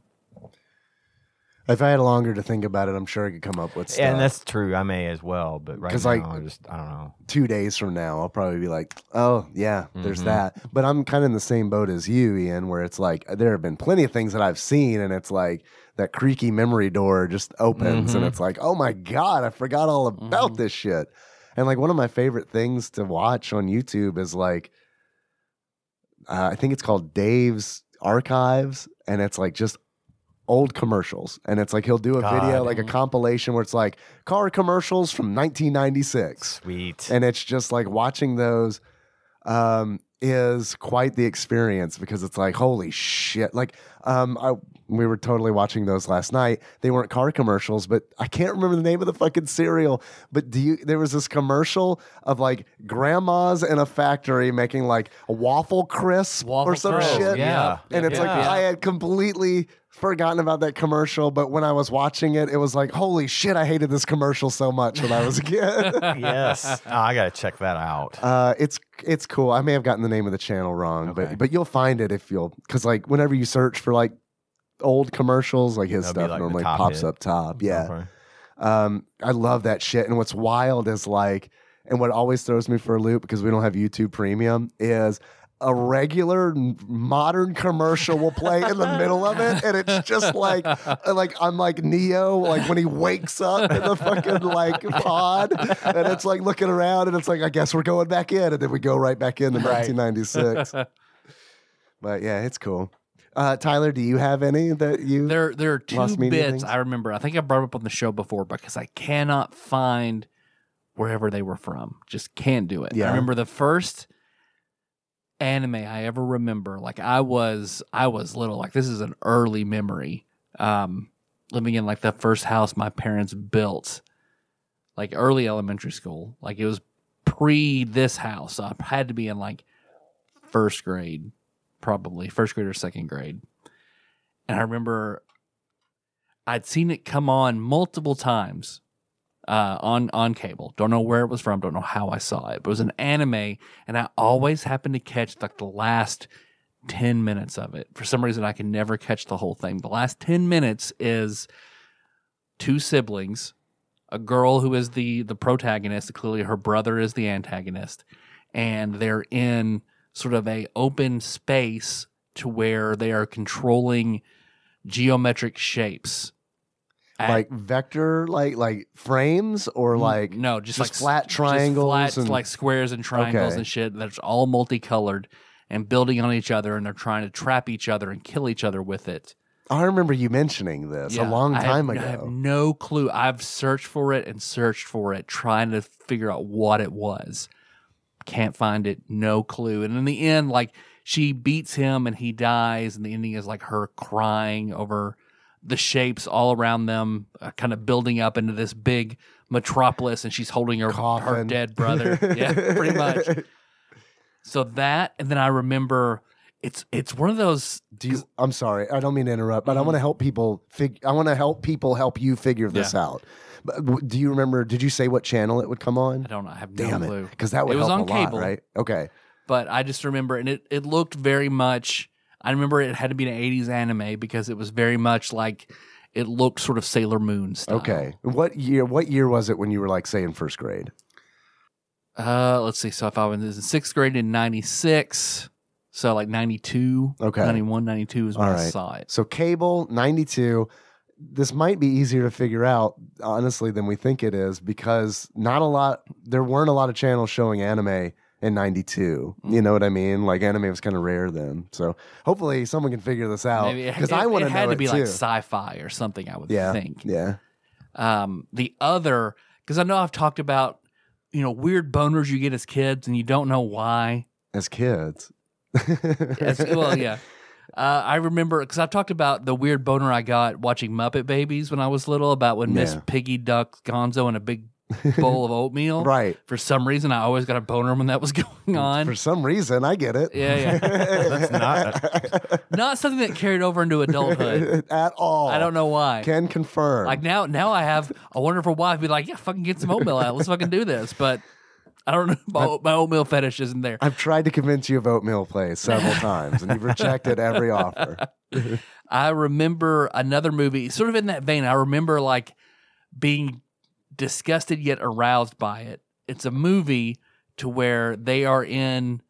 If I had longer to think about it, I'm sure I could come up with stuff. And that's true. I may as well, but right 'Cause, now, like- I just I don't know. two days from now, I'll probably be like, oh, yeah, there's Mhm. that. But I'm kind of in the same boat as you, Ian, where it's like there have been plenty of things that I've seen, and it's like that creaky memory door just opens, and Mhm. it's like, oh my God, I forgot all about Mhm. this shit. And like one of my favorite things to watch on YouTube is like, uh, I think it's called Dave's Archives, and it's like just old commercials. And it's like he'll do a video, like a compilation where it's like car commercials from 1996 Sweet. and it's just like watching those um is quite the experience because it's like holy shit like um I we were totally watching those last night they weren't car commercials but i can't remember the name of the fucking cereal but do you there was this commercial of like grandmas in a factory making like a waffle crisp Waffle or some Crisp, shit yeah. and it's like Yeah. I had completely forgotten about that commercial, but when I was watching it, it was like, holy shit, I hated this commercial so much when I was a kid. [laughs] yes. Oh, I gotta check that out. Uh, it's it's cool. I may have gotten the name of the channel wrong, Okay. but but you'll find it if you'll because like whenever you search for like old commercials, like his That'll stuff like, normally pops hit. up top. Yeah, Okay. um, I love that shit. And what's wild is like, and what always throws me for a loop because we don't have YouTube Premium is a regular modern commercial will play in the middle of it, and it's just like, uh, like I'm like Neo, like when he wakes up in the fucking like pod, and it's like looking around, and it's like, I guess we're going back in, and then we go right back into Right. 1996. But yeah, it's cool. Uh, Tyler, do you have any that you? There, there are two bits things? I remember. I think I brought up on the show before because I cannot find wherever they were from. Just can't do it. Yeah. I remember the first anime I ever remember. Like I was, I was little. Like this is an early memory. Um, living in like the first house my parents built, like early elementary school. Like it was pre this house. So I had to be in like first grade, probably first grade or second grade. And I remember I'd seen it come on multiple times uh, on on cable. Don't know where it was from. Don't know how I saw it. But it was an anime, and I always happened to catch like the last ten minutes of it. For some reason, I can never catch the whole thing. The last ten minutes is two siblings, a girl who is the the protagonist. Clearly, her brother is the antagonist, and they're in sort of a open space to where they are controlling geometric shapes. Like vector, like like frames, or like no, just, just like flat triangles flat, and- like squares and triangles Okay. and shit. That's all multicolored and building on each other, and they're trying to trap each other and kill each other with it. I remember you mentioning this Yeah, a long I have- time I have ago. no clue. I've searched for it and searched for it, trying to figure out what it was. Can't find it. No clue. And in the end, like she beats him and he dies, and the ending is like her crying over the shapes all around them, uh, kind of building up into this big metropolis, and she's holding her her dead brother. [laughs] yeah, pretty much. So that, and then I remember it's it's one of those. Do you, I'm sorry, I don't mean to interrupt, but I Mm-hmm. want to help people. Fig, I want to help people help you figure this out. But w- do you remember? Did you say what channel it would come on? I don't know. I have Damn no it, clue. because that would It was help on a lot, cable. right? Okay, but I just remember, and it, it looked very much. I remember it had to be an '80s anime because it was very much like it looked sort of Sailor Moon style. okay. What year? What year was it when you were like say in first grade? Uh, let's see. So if I was in sixth grade in '96, so like '92, Okay. '91, '92 is when All I right. saw it. So cable ninety two. This might be easier to figure out, honestly, than we think it is, because not a lot. There weren't a lot of channels showing anime in '92. Mm. You know what I mean? Like anime was kind of rare then. So hopefully someone can figure this out because I want it to had know to be it like sci-fi or something. I would yeah, think. yeah. Um, the other, because I know I've talked about, you know, weird boners you get as kids and you don't know why. As kids. As- well, yeah. [laughs] Uh, I remember because I've talked about the weird boner I got watching Muppet Babies when I was little about when Miss Piggy ducked Gonzo in a big bowl of oatmeal. [laughs] Right. For some reason, I always got a boner when that was [laughs] going on. For some reason, I get it. Yeah, yeah. That's not- [laughs] Not something that carried over into adulthood. at all. I don't know why. Can confirm. Like now, now I have a wonderful wife. Be like, yeah, fucking get some oatmeal out. Let's fucking do this. But I don't know. My, my oatmeal fetish isn't there. I've tried to convince you of oatmeal place several times, and you've rejected every offer. I remember another movie, sort of in that vein. I remember like being disgusted yet aroused by it. It's a movie to where they are in.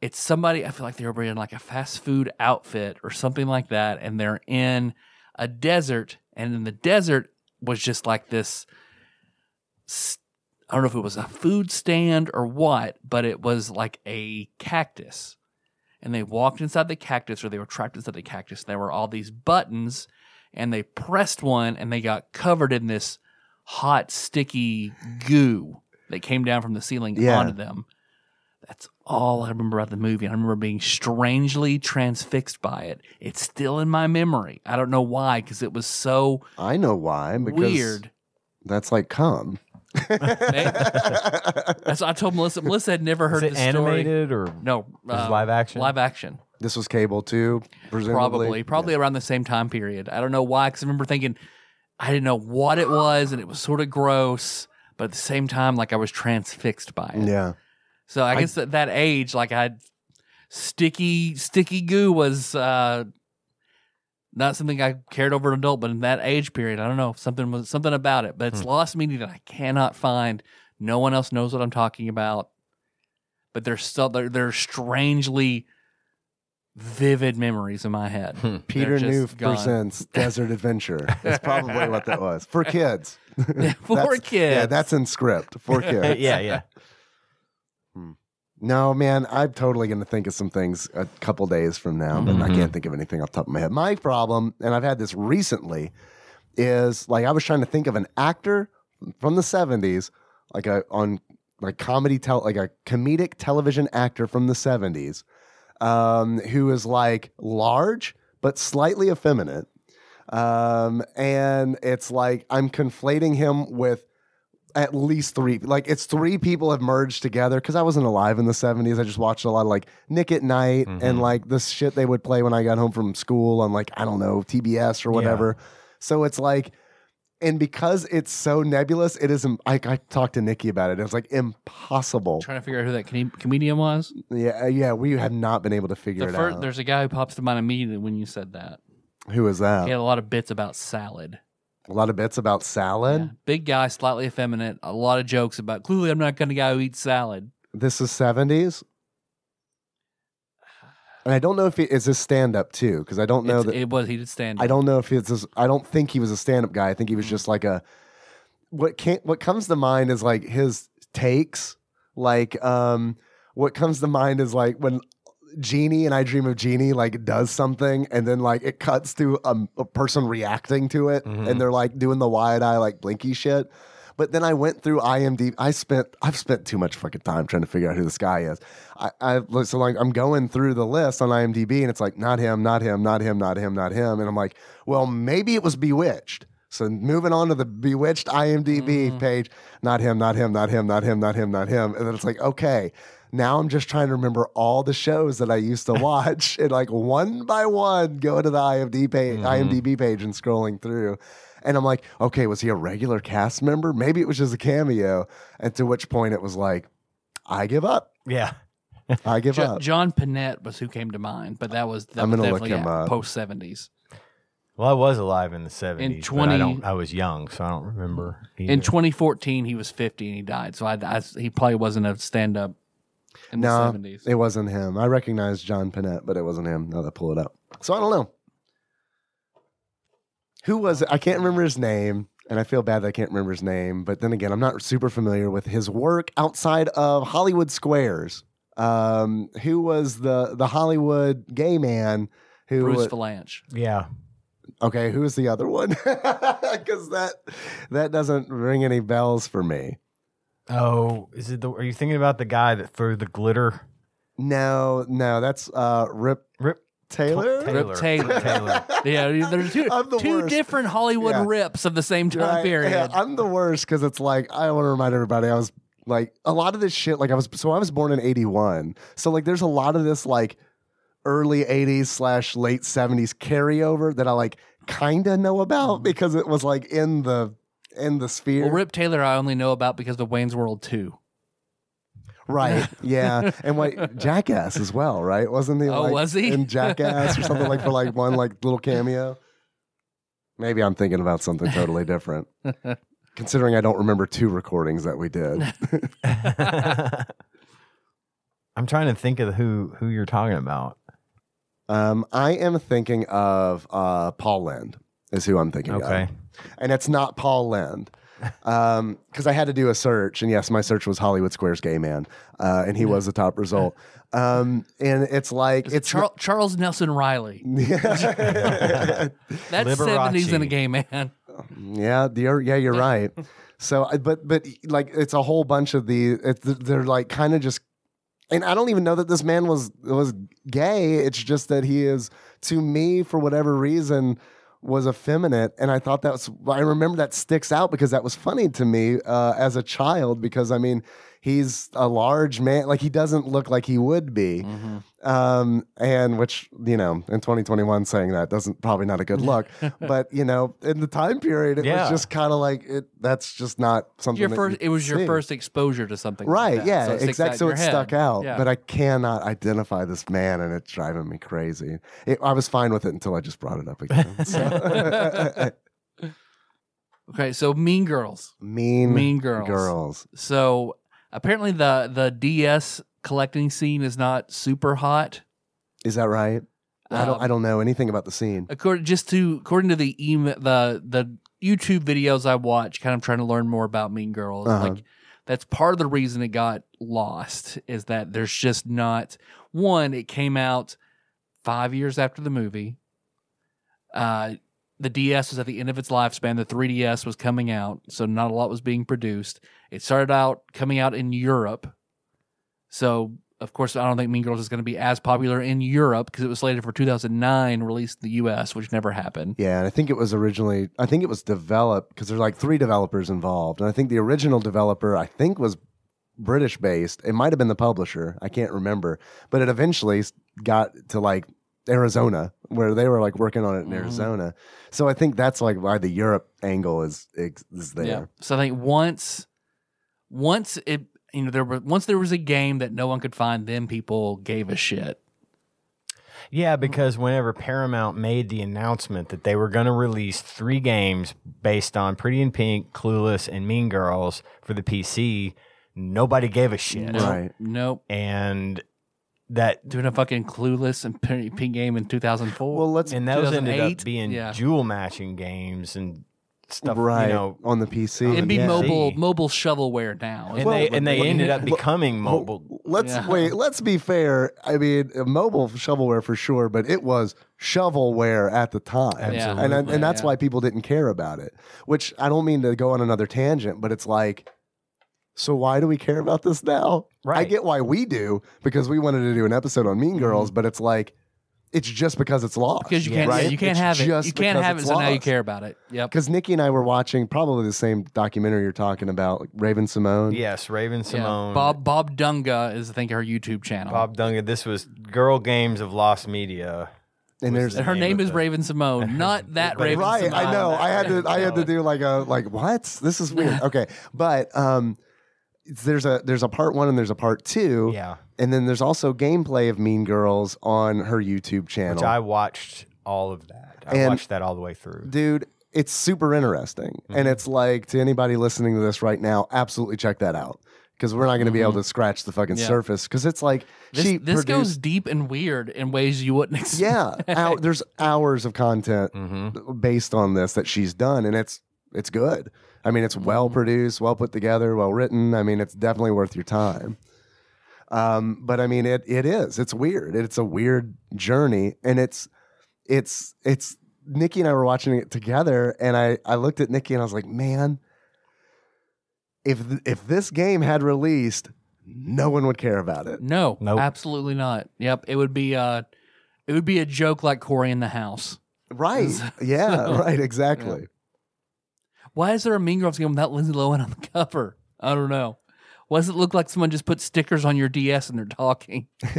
It's somebody. I feel like they were in like a fast food outfit or something like that, and they're in a desert, and in the desert was just like this. I don't know if it was a food stand or what, but it was like a cactus and they walked inside the cactus or they were trapped inside the cactus. And There were all these buttons and they pressed one and they got covered in this hot, sticky goo that came down from the ceiling Yeah. onto them. That's all I remember about the movie. I remember being strangely transfixed by it. It's still in my memory. I don't know why, because it was so I know why. Because weird. That's like cum. That's what I told Melissa. Melissa had never heard Is it the story. animated or No, Was it uh, live action? Live action. this was cable too, presumably. Probably, probably around the same time period. I don't know why, because I remember thinking I didn't know what it was, and it was [gasps] sort of gross, but at the same time, like I was transfixed by it. Yeah. So I guess at that age, like I had sticky, sticky goo was uh, not something I cared over an adult, but in that age period, I don't know something was something about it. But it's lost meaning that I cannot find. No one else knows what I'm talking about. But there's still are strangely vivid memories in my head. Hmm. Peter They're New gone. presents [laughs] Desert Adventure. That's probably what that was for kids. [laughs] For That's- kids. Yeah, that's in script for [laughs] kids. yeah, yeah. No, man, I'm totally going to think of some things a couple days from now, but I can't think of anything off the top of my head. My problem, and I've had this recently, is like I was trying to think of an actor from the 70s, like a on like comedy tel like a comedic television actor from the 70s, um, who is like large but slightly effeminate. Um, and it's like I'm conflating him with at least three like it's three people have merged together because i wasn't alive in the 70s i just watched a lot of like nick at nite and like this shit they would play when i got home from school on like i don't know tbs or whatever. So it's like and because it's so nebulous, it is. im- I, I talked to Nikki about it. It was like impossible. trying to figure out who that com- comedian was. Yeah, uh, yeah. We have not been able to figure The it first, out. there's a guy who pops to mind immediately when you said that. Who is that? He had a lot of bits about salad. A lot of bits about salad. Yeah. Big guy, slightly effeminate. A lot of jokes about clearly I'm not going to guy who eats salad. This is seventies. And I don't know if it is this stand up too, because I don't know It's- that it was he did stand. Up. I don't know if it's. This, I don't think he was a stand-up guy. I think he was Mm. just like a. What can What comes to mind is like his takes. Like, um, what comes to mind is like when Jeannie and I Dream of Jeannie like does something, and then like it cuts to um, a person reacting to it, Mhm. and they're like doing the wide eye like blinky shit. But then I went through IMDb. I spent I've spent too much fucking time trying to figure out who this guy is. I, I so like I'm going through the list on IMDb and it's like not him, not him, not him, not him, not him, and I'm like, well, maybe it was Bewitched. So moving on to the Bewitched IMDb Mhm. page, not him, not him, not him, not him, not him, not him, and then it's like, okay, now I'm just trying to remember all the shows that I used to [laughs] watch and like one by one go to the IMDb page, Mhm. IMDb page and scrolling through. And I'm like, okay, was he a regular cast member? Maybe it was just a cameo. And to which point it was like, I give up. Yeah. I give Jo- up. John Pinette was who came to mind, but that was that I'm was gonna look definitely him up. post seventies. Well, I was alive in the 70s. but 20 I, don't, I was young, so I don't remember. In either. 2014, he was 50 and he died. So I, I- he probably wasn't a stand up in the No, 70s. it wasn't him. I recognized John Pinette, but it wasn't him. Now that I pull it up. So I don't know. Who was it? I can't remember his name, and I feel bad that I can't remember his name. But then again, I'm not super familiar with his work outside of Hollywood Squares. Um, who was the the Hollywood gay man who Bruce was, Vilanch. Yeah. Okay, who is the other one? [laughs] Because that that doesn't ring any bells for me. Oh, is it the? Are you thinking about the guy that threw the glitter? No, no, that's uh, Rip Rip Taylor. Taylor. Rip Taylor. Taylor. Yeah, there's two, [laughs] the two worst. different Hollywood Yeah. rips of the same time Right, period. yeah, I'm the worst because it's like I want to remind everybody I was like a lot of this shit. Like I was so I was born in '81, so like there's a lot of this like early '80s slash late '70s carryover that I like kind of know about mm-hmm. because it was like in the in the sphere. well, Rip Taylor, I only know about because of Wayne's World 2. Right. [laughs] Yeah. And what Jackass as well, right? Wasn't he Oh, like was he? in Jackass or something like for like [laughs] one like little cameo? Maybe I'm thinking about something totally different. [laughs] Considering I don't remember two recordings that we did. I'm trying to think of who who you're talking about. Um, I am thinking of uh, Paul Lynde is who I'm thinking Okay. of. And it's not Paul Lynde. Um, because I had to do a search, and yes, my search was Hollywood Squares gay man, uh, and he was the top result. Um, and it's like It's it's Char- Charles Nelson Reilly. [laughs] That's 70s and a gay man. yeah, you're, yeah, you're right. So, but but like it's a whole bunch of the it's they're like kind of just, and I don't even know that this man was was gay. It's just that he is to me for whatever reason was effeminate, and I thought that was I remember that sticks out because that was funny to me uh, as a child because I mean he's a large man like he doesn't look like he would be Mm-hmm. um and which you know in 2021 saying that doesn't probably not a good look [laughs] but you know in the time period it Yeah. was just kind of like it that's just not something Your first, it was your see. first exposure to something. like right that. yeah So exactly so it head. stuck out Yeah. but i cannot identify this man and it's driving me crazy it, i was fine with it until i just brought it up again [laughs] so. okay, so Mean Girls. mean Mean Girls. girls So apparently the the DS collecting scene is not super hot. is that right I don't. Um, I don't know anything about the scene. according just to according to the email the the YouTube videos I watch, kind of trying to learn more about Mean Girls. Uh-huh. Like that's part of the reason it got lost is that there's just not one. It came out five years after the movie. Uh, the DS was at the end of its lifespan. The 3DS was coming out, so not a lot was being produced. It started out coming out in Europe, so of course I don't think Mean Girls is going to be as popular in Europe because it was slated for 2009, released in the US, which never happened. Yeah, and I think it was originally. I think it was developed because there's like three developers involved, and I think the original developer I think was British based. It might have been the publisher. I can't remember, but it eventually got to like Arizona, where they were like working on it in Mhm. Arizona. So I think that's like why the Europe angle is is, is there. Yeah. So I think once, once it, you know, there were once there was a game that no one could find, then people gave a shit. Yeah, because whenever Paramount made the announcement that they were going to release three games based on Pretty in Pink, Clueless, and Mean Girls for the PC, nobody gave a shit. Nope. Right. Nope. And that Doing a fucking clueless and P- pink game in 2004. Well, let's and those ended up being Yeah. jewel matching games and stuff. right You know, on the PC. It'd be yeah. mobile mobile shovelware now. and Well, they and they well, ended up well, becoming mobile. Well, let's Yeah. wait. Let's be fair. I mean, uh, mobile shovelware for sure, but it was shovelware at the time, Yeah. and and, and that's Yeah. why people didn't care about it. Which I don't mean to go on another tangent, but it's like, so why do we care about this now? I get why we do because we wanted to do an episode on Mean Girls, but it's like, it's just because it's lost. because you can't, right? you can't It's have it. You can't have it, it's so now you care about it. Yep. Because Nikki and I were watching probably the same documentary you're talking about, like Raven Simone. Yes, Raven Yeah. Simone. Bob Bob Dunga is I think her YouTube channel. Bob Dunga. This was Girl Games of Lost Media. and there's the her name name is the- Raven Simone, [laughs] not that But- Raven right Simone. i know i had to i had to [laughs] do like a like what this is weird [laughs] okay but um it's- there's a there's a part one and there's a part two Yeah, and then there's also gameplay of mean girls on her youtube channel which I watched all of that. I And- watched that all the way through. dude it's super interesting Mm-hmm. and it's like to anybody listening to this right now absolutely check that out because we're not going to be able to scratch the fucking Mm-hmm. Yeah. surface because it's like This, she this produced goes deep and weird in ways you wouldn't [laughs] expect. yeah hour, there's hours of content Mm-hmm. based on this that she's done and it's it's good i mean it's well produced well put together well written. I mean it's definitely worth your time. Um, but i mean it it is. It's weird. It's a weird journey. And it's it's it's nikki and i were watching it together and i i looked at nikki and i was like man if th- if this game had released no one would care about it. No, Nope. absolutely not. Yep, it would be uh it would be a joke like Cory in the House. right. [laughs] Yeah right. Exactly Why is there a Mean Girls game without Lindsay Lohan on the [laughs] cover? I don't know. Why does it look like someone just put stickers on your DS and they're talking [laughs] Well,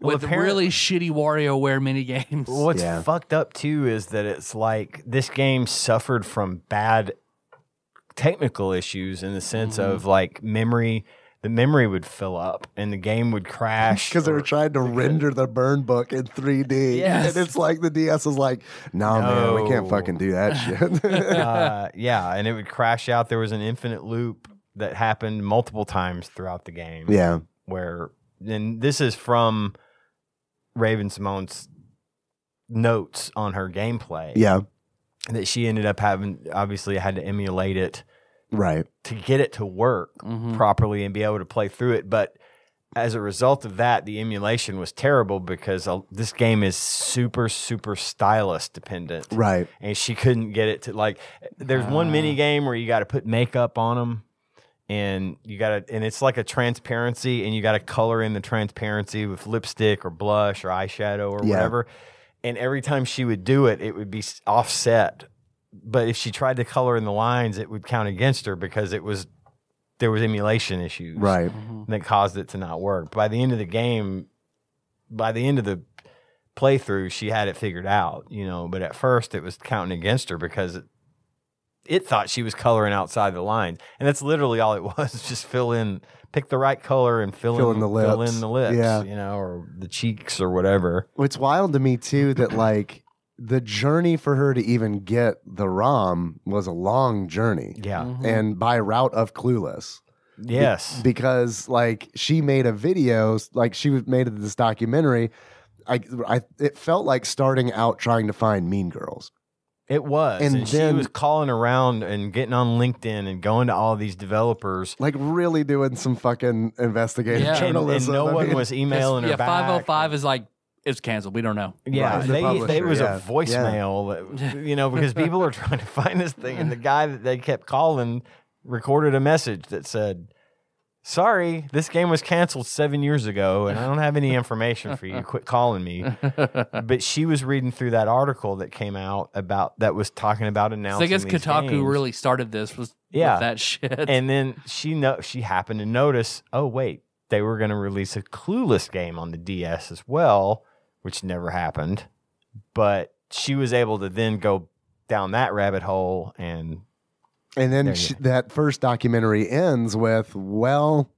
with apparent- really shitty WarioWare mini games? What's Yeah. fucked up too is that it's like this game suffered from bad technical issues in the sense Mm-hmm. of like memory. The memory would fill up and the game would crash [laughs] because they were trying to render the burn book in 3D. Yes. And it's like the DS is like, nah, man, we can't fucking do that [laughs] shit. uh, yeah, and it would crash out. There was an infinite loop that happened multiple times throughout the game. yeah. where and this is from Raven Simone's notes on her gameplay. Yeah. that she ended up having obviously had to emulate it Right. to get it to work Mhm. properly and be able to play through it. But as a result of that, the emulation was terrible because uh, this game is super, super stylus dependent. Right. And she couldn't get it to like. There's one Ah. mini game where you got to put makeup on them, and you got to, and it's like a transparency, and you got to color in the transparency with lipstick or blush or eyeshadow or Yeah. whatever. And every time she would do it, it would be offset. But if she tried to color in the lines, it would count against her because it was there was emulation issues Right. Mm-hmm. that caused it to not work. By the end of the game, by the end of the playthrough, she had it figured out, you know. But at first, it was counting against her because it, it thought she was coloring outside the lines, and that's literally all it [laughs] was: just fill in, pick the right color, and fill, Fill in, in the fill lips. in the lips, Yeah. you know, or the cheeks or whatever. It's wild to me too that like the journey for her to even get the ROM was a long journey. Yeah. Mhm. And by route of Clueless. Yes. because like she made a video like she was made this documentary I, I it felt like starting out trying to find mean girls It was. And And, then- she was calling around and getting on LinkedIn and going to all these developers. like really doing some fucking investigative Yeah. And- And, and no I one mean, was emailing her yeah, back. five hundred five is like it's canceled. We don't know. Yeah, Right, the they, publisher, they was yeah. a voicemail, that, you know, because people are [laughs] trying to find this thing, and the guy that they kept calling recorded a message that said, "Sorry, this game was canceled seven years ago, and I don't have any information for you. Quit calling me." [laughs] But she was reading through that article that came out about that was talking about So announcing. I guess these Kotaku games. really started this was Yeah. with that shit. and then she know she happened to notice. Oh wait, they were going to release a Clueless game on the DS as well, which never happened. But she was able to then go down that rabbit hole and And then she, that first documentary ends with, well,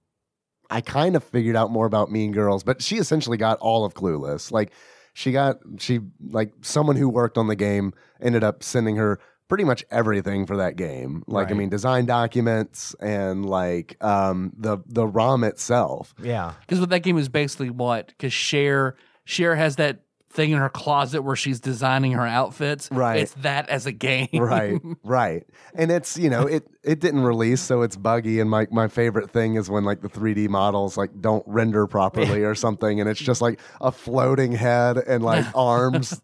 I kind of figured out more about Mean Girls, but she essentially got all of Clueless. Like she got she like someone who worked on the game ended up sending her pretty much everything for that game. Like I mean design documents and like um the the ROM itself. yeah. Because what that game is basically what? Because Cher Cher has that thing in her closet where she's designing her outfits. Right. It's that as a game. right [laughs] right and it's you know it it didn't release so it's buggy and my my favorite thing is when like the 3d models like don't render properly or [laughs] something and it's just like a floating head and like [laughs] arms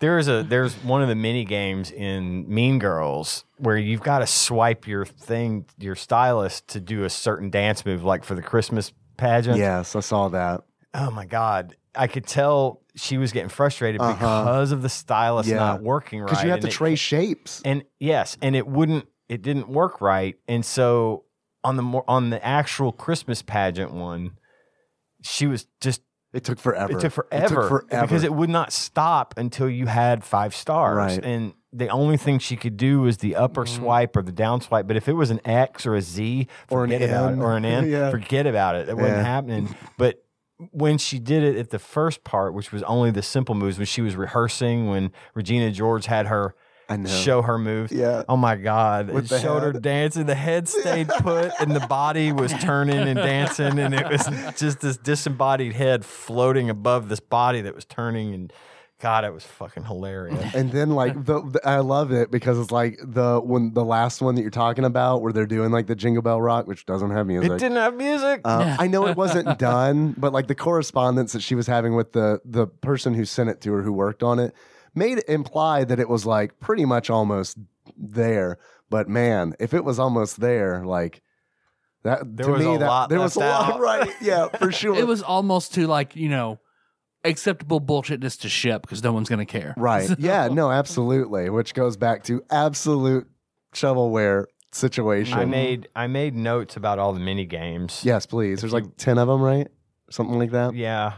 There is a there's one of the mini games in Mean Girls where you've got to swipe your thing your stylus to do a certain dance move like for the Christmas pageant. yes i saw that Oh my god. I could tell she was getting frustrated Uh-huh. because of the stylus Yeah. not working right. because you have and to it- trace shapes and yes, and it wouldn't it didn't work right. And so on the more on the actual Christmas pageant one, she was just it took forever it took forever, it took forever because it would not stop until you had five stars. Right. And the only thing she could do was the upper swipe or the down swipe. But if it was an X or a Z, Or an N. it. Or an N, [laughs] Yeah. forget about it. It wasn't Yeah. happening. But when she did it at the first part, which was only the simple moves, when she was rehearsing, when Regina George had her I know. show her moves. Yeah. Oh my God. With it the showed her head. dancing. The head stayed [laughs] put and the body was turning and dancing. And it was [laughs] just this disembodied head floating above this body that was turning. And God, it was fucking hilarious. and then like the, the I love it because it's like the when the last one that you're talking about where they're doing like the Jingle Bell Rock, which doesn't have music. It didn't have music. Uh, I know it wasn't [laughs] done, but like the correspondence that she was having with the the person who sent it to her, who worked on it, made it imply that it was like pretty much almost there. But man, if it was almost there, like that There to was me, a that lot there was a left lot, [laughs] right? Yeah, for [laughs] sure. It was almost to like, you know, acceptable bullshitness to ship because no one's going to care. right. [laughs] So- Yeah, no, absolutely. Which goes back to absolute shovelware situation. I made I made notes about all the mini games. yes, please. There's you- like ten of them, right? Something like that. Yeah.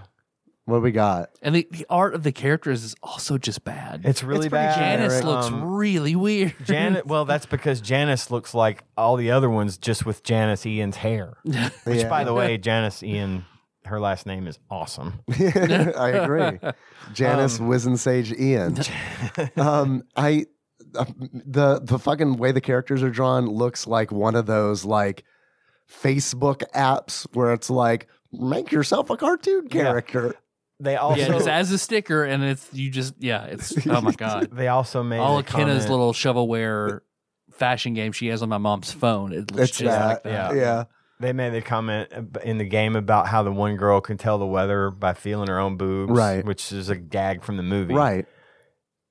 What we got? And the, the art of the characters is also just bad. It's really pretty bad. Janis generic. looks Um, really weird. Janet, [laughs] well, that's because Janis looks like all the other ones, just with Janis Ian's hair. [laughs] Which, Yeah. by the way, Janis Ian, her last name is awesome. [laughs] I agree. Janis Um, Wizensage Ian. [laughs] um, I uh, the the fucking way the characters are drawn looks like one of those like Facebook apps where it's like make yourself a cartoon Yeah. character. They also yeah, just as a sticker, and it's you just yeah, it's oh my [laughs] god. they also made All a of Kenna's little shovelware fashion game she has on my mom's phone. It looks It's just that. like that. yeah. yeah. They made the comment in the game about how the one girl can tell the weather by feeling her own boobs, Right. Which is a gag from the movie, Right.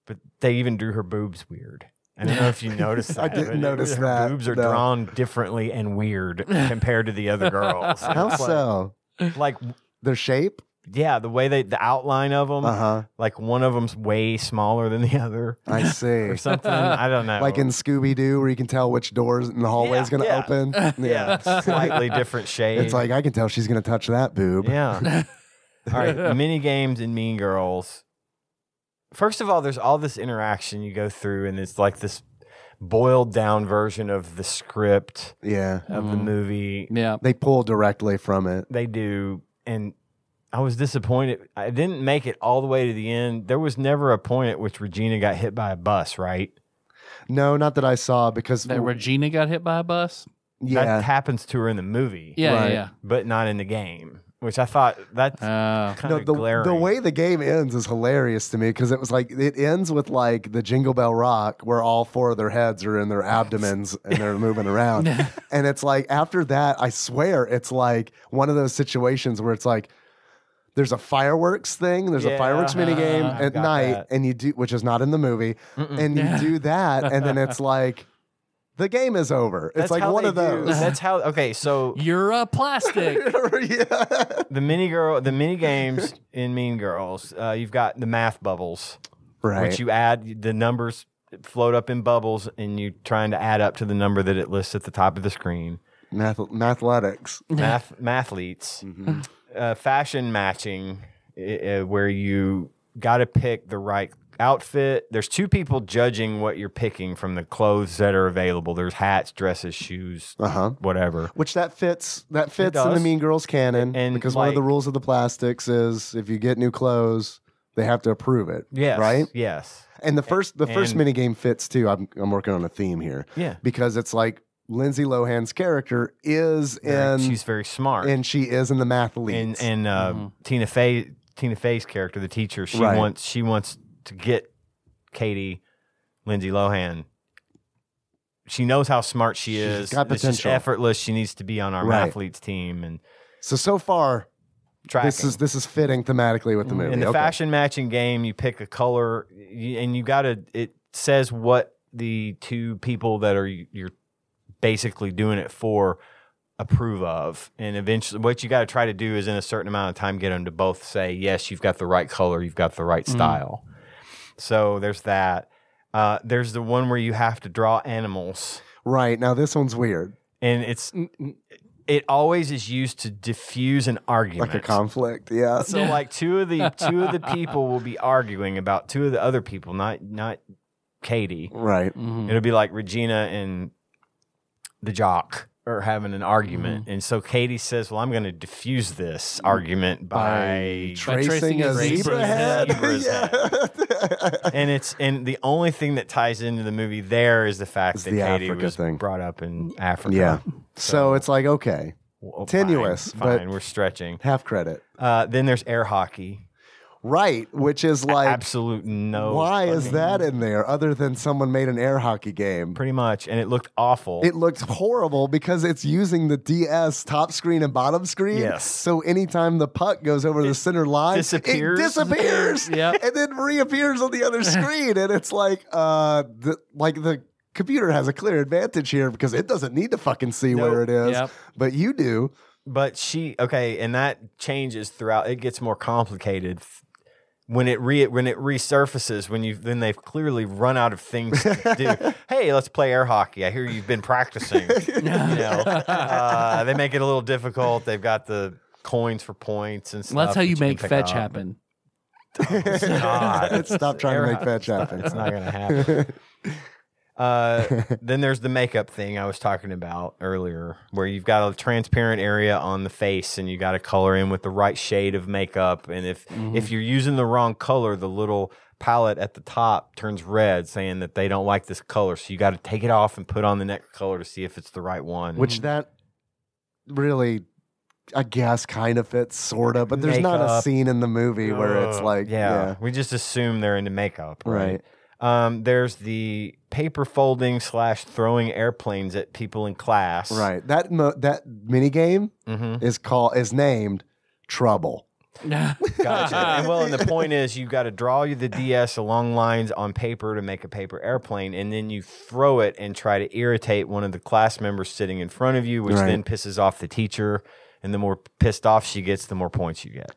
But they even drew her boobs weird. I don't know if you [laughs] noticed that. I didn't notice her that, boobs are no. drawn differently and weird compared to the other [laughs] girls. How like- so? Like, Their shape? Yeah, the way they, the outline of them, Uh huh. like one of them's way smaller than the other, I [laughs] see. or something. I don't know. like in Scooby Doo, where you can tell which doors in the hallway is going to yeah. open. [laughs] yeah, slightly different [laughs] shade. It's like I can tell she's going to touch that boob. Yeah. all right. Mini games and Mean Girls. First of all, there's all this interaction you go through, and it's like this boiled down version of the script Yeah. of the Mhm. movie. Yeah. They pull directly from it. They do. And I was disappointed. I didn't make it all the way to the end. There was never a point at which Regina got hit by a bus, right? No, not that I saw because That Regina got hit by a bus. yeah, That happens to her in the movie, Yeah, Right. yeah, but not in the game, which I thought that's yeah. Uh, kind of the, glaring. the way the game ends is hilarious to me because it was like it ends with like the Jingle Bell Rock where all four of their heads are in their abdomens and they're moving around, [laughs] and it's like after that, I swear it's like one of those situations where it's like. There's a fireworks thing. There's a fireworks mini game I've at night, that. and you do, which is not in the movie, and you do that, and then it's [laughs] like, the game is over. It's like one they of do- those. That's how. Okay, so [laughs] You're a plastic. [laughs] yeah. the mini girl, the mini games in Mean Girls, uh, you've got the math bubbles, Right. which you add the numbers float up in bubbles, and you're trying to add up to the number that it lists at the top of the screen. Math, mathletics. Math, mathletes, Mm-hmm. Uh, fashion matching. uh, where you got to pick the right outfit. There's two people judging what you're picking from the clothes that are available. There's hats, dresses, shoes, Uh huh. whatever. Which that fits that fits in the. Mean Girls canon, And, because one of the rules of the plastics is if you get new clothes, they have to approve it. Yes. right. Yes. And the first the first and- mini game fits too. I'm I'm working on a theme here Yeah. because it's like Lindsay Lohan's character is Very- in she's very smart. and she is in the math and leads. and uh, Tina Fey Tina Fey's character, the teacher, she Right. wants she wants to get Cady, Lindsay Lohan. She knows how smart she She's is. got It's just potential. effortless. She needs to be on our Right. mathletes team and so so far tracking. this is this is fitting thematically with the movie. in the Okay. fashion matching game. You pick a color, you, and you got to. It says what the two people that are you're basically doing it for approve of, and eventually, what you got to try to do is in a certain amount of time get them to both say yes, you've got the right color, you've got the right style. So there's that. Uh, there's the one where you have to draw animals, Right now, this one's weird, and it's it always is used to diffuse an argument. like a conflict. Yeah, [laughs] So like two of the two of the [laughs] people will be arguing about two of the other people, not not Cady. right. Mhm. It'll be like Regina and the jock are having an argument, Mm-hmm. and so Cady says, "Well, I'm going to diffuse this argument by." tracing, tracing a a zebra head. head. [laughs] Zebra's yeah. and it's and the only thing that ties into the movie there is the fact It's that the Cady Africa was thing. brought up in Africa. yeah. So it's like okay, Well, Tenuous, fine, but- we're stretching. half credit. Uh, then there's air hockey. Right, which is like Absolute no. why is that in there other than someone made an air hockey game? Pretty much, and it looked awful. It looked horrible because it's using the DS top screen and bottom screen. Yes. So anytime the puck goes over the center line, disappears. it disappears. [laughs] Yep. And then reappears on the other [laughs] screen. And it's like uh the like the computer has a clear advantage here because it doesn't need to fucking see Nope. where it is. Yep. But you do. but she okay, and that changes throughout. It gets more complicated when it re when it resurfaces. When you then they've clearly run out of things to [laughs] do. hey, let's play air hockey. I hear you've been practicing. [laughs] you know, uh, they make it a little difficult. They've got the coins for points and stuff. Well, that's how that you make fetch up. happen. [laughs] God. Stop trying Air to make hockey fetch happen. It's not going to happen. Uh, then there's the makeup thing I was talking about earlier, where you've got a transparent area on the face, and you got to color in with the right shade of makeup. And if if you're using the wrong color, the little palette at the top turns red, saying that they don't like this color. So you got to take it off and put on the next color to see if it's the right one. Which that really I guess kind of fits sort of, but there's not a scene in the movie where it's Ugh, like yeah, we just assume they're into makeup, right? Right. Um, there's the paper folding slash throwing airplanes at people in class. Right. That mo- that mini game Mm-hmm. is called is named Trouble. [laughs] Gotcha. and well, and the point is, you've got to draw you the DS along lines on paper to make a paper airplane, and then you throw it and try to irritate one of the class members sitting in front of you, which Right. then pisses off the teacher. And the more pissed off she gets, the more points you get.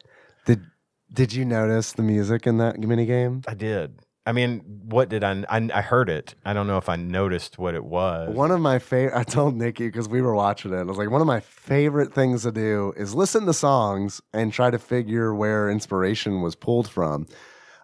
Did Did you notice the music in that mini game? I did. I mean, what did I, I? I heard it. I don't know if I noticed what it was. One of my favorite. I told Nikki because we were watching it. I was like, one of my favorite things to do is listen to songs and try to figure where inspiration was pulled from.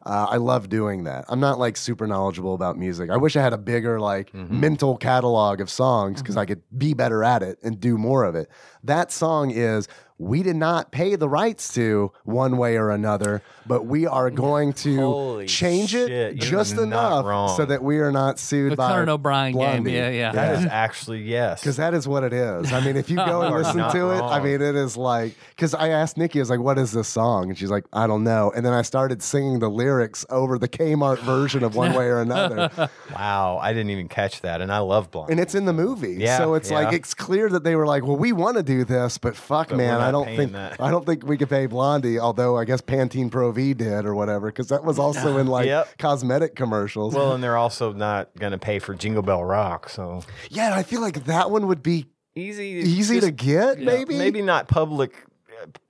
Uh, I love doing that. I'm not like super knowledgeable about music. I wish I had a bigger like mental catalog of songs because I could be better at it and do more of it. That song is we did not pay the rights to one way or another, but we are going to Holy change shit, it you're just enough wrong. so that we are not sued The by Conan O'Brien game. Blondie. Yeah, yeah. that is actually yes. because that is what it is. I mean, if you [laughs] go and listen not to it, I mean, it is like because I asked Nikki, I was like, "What is this song?" And she's like, "I don't know." And then I started singing the lyrics over the Kmart [laughs] version of one way or another, [laughs] wow, I didn't even catch that, and I love Blonde. and it's in the movie. Yeah, so it's like it's clear that they were like, "Well, we want to do this, but fuck, But man, I don't think that." I don't think we could pay Blondie." Although I guess Pantene Pro V did or whatever, because that was also in [laughs] like Yep. cosmetic commercials. well, and they're also not going to pay for Jingle Bell Rock, so yeah, I feel like that one would be easy, easy to get. Maybe maybe not public,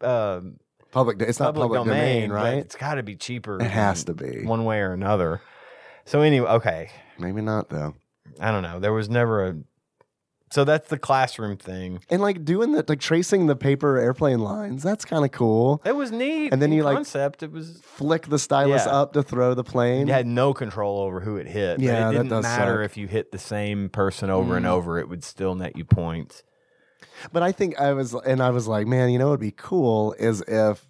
uh, um, public. It's not public, public domain, domain, but right? It's got to be cheaper. It has to be. one way or another. So anyway, okay, Maybe not though. I don't know. There was never a So that's the classroom thing. And like doing the like tracing the paper airplane lines, that's kind of cool. It was neat. And then you, like- concept. It was Flick the stylus Yeah. up to throw the plane. you had no control over who it hit. Yeah, it that didn't matter suck. if you hit the same person over and Mm. over. It would still net you points. But I think I was, and I was like, man, you know, what would be cool is if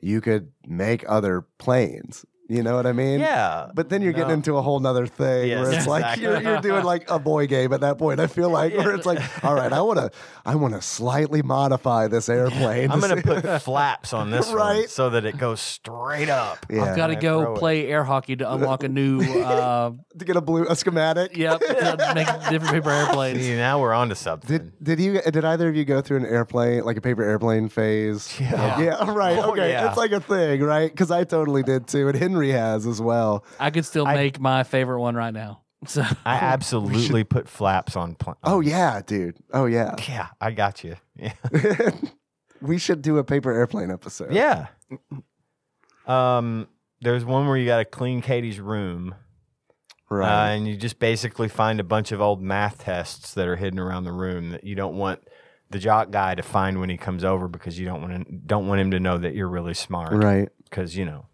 you could make other planes. You know what I mean? Yeah, But then you're getting into a whole nother thing Yes, where it's like you're, you're doing like a boy game at that point. I feel like where it's like, all right, I want to, I want to slightly modify this airplane. I'm to gonna put [laughs] flaps on this one Right. so that it goes straight up. Yeah. I've got to go throw it. play air hockey to unlock a new. Uh, [laughs] to get a blue a schematic. [laughs] yep, make different paper airplanes. See, now we're on to something. Did did you did either of you go through an airplane like a paper airplane phase? Yeah. Yeah, right. Oh, okay, yeah. it's like a thing, right? Because I totally did too, and Henry has as well. I could still I- make my favorite one right now. [laughs] So I [laughs] absolutely put flaps on. Pl- Oh yeah, dude. Oh yeah. yeah, I got you. Yeah, [laughs] we should do a paper airplane episode. yeah. Um, there's one where you got to clean Cady's room, uh, Right. and you just basically find a bunch of old math tests that are hidden around the room that you don't want the jock guy to find when he comes over because you don't want to, don't want him to know that you're really smart. right. because you know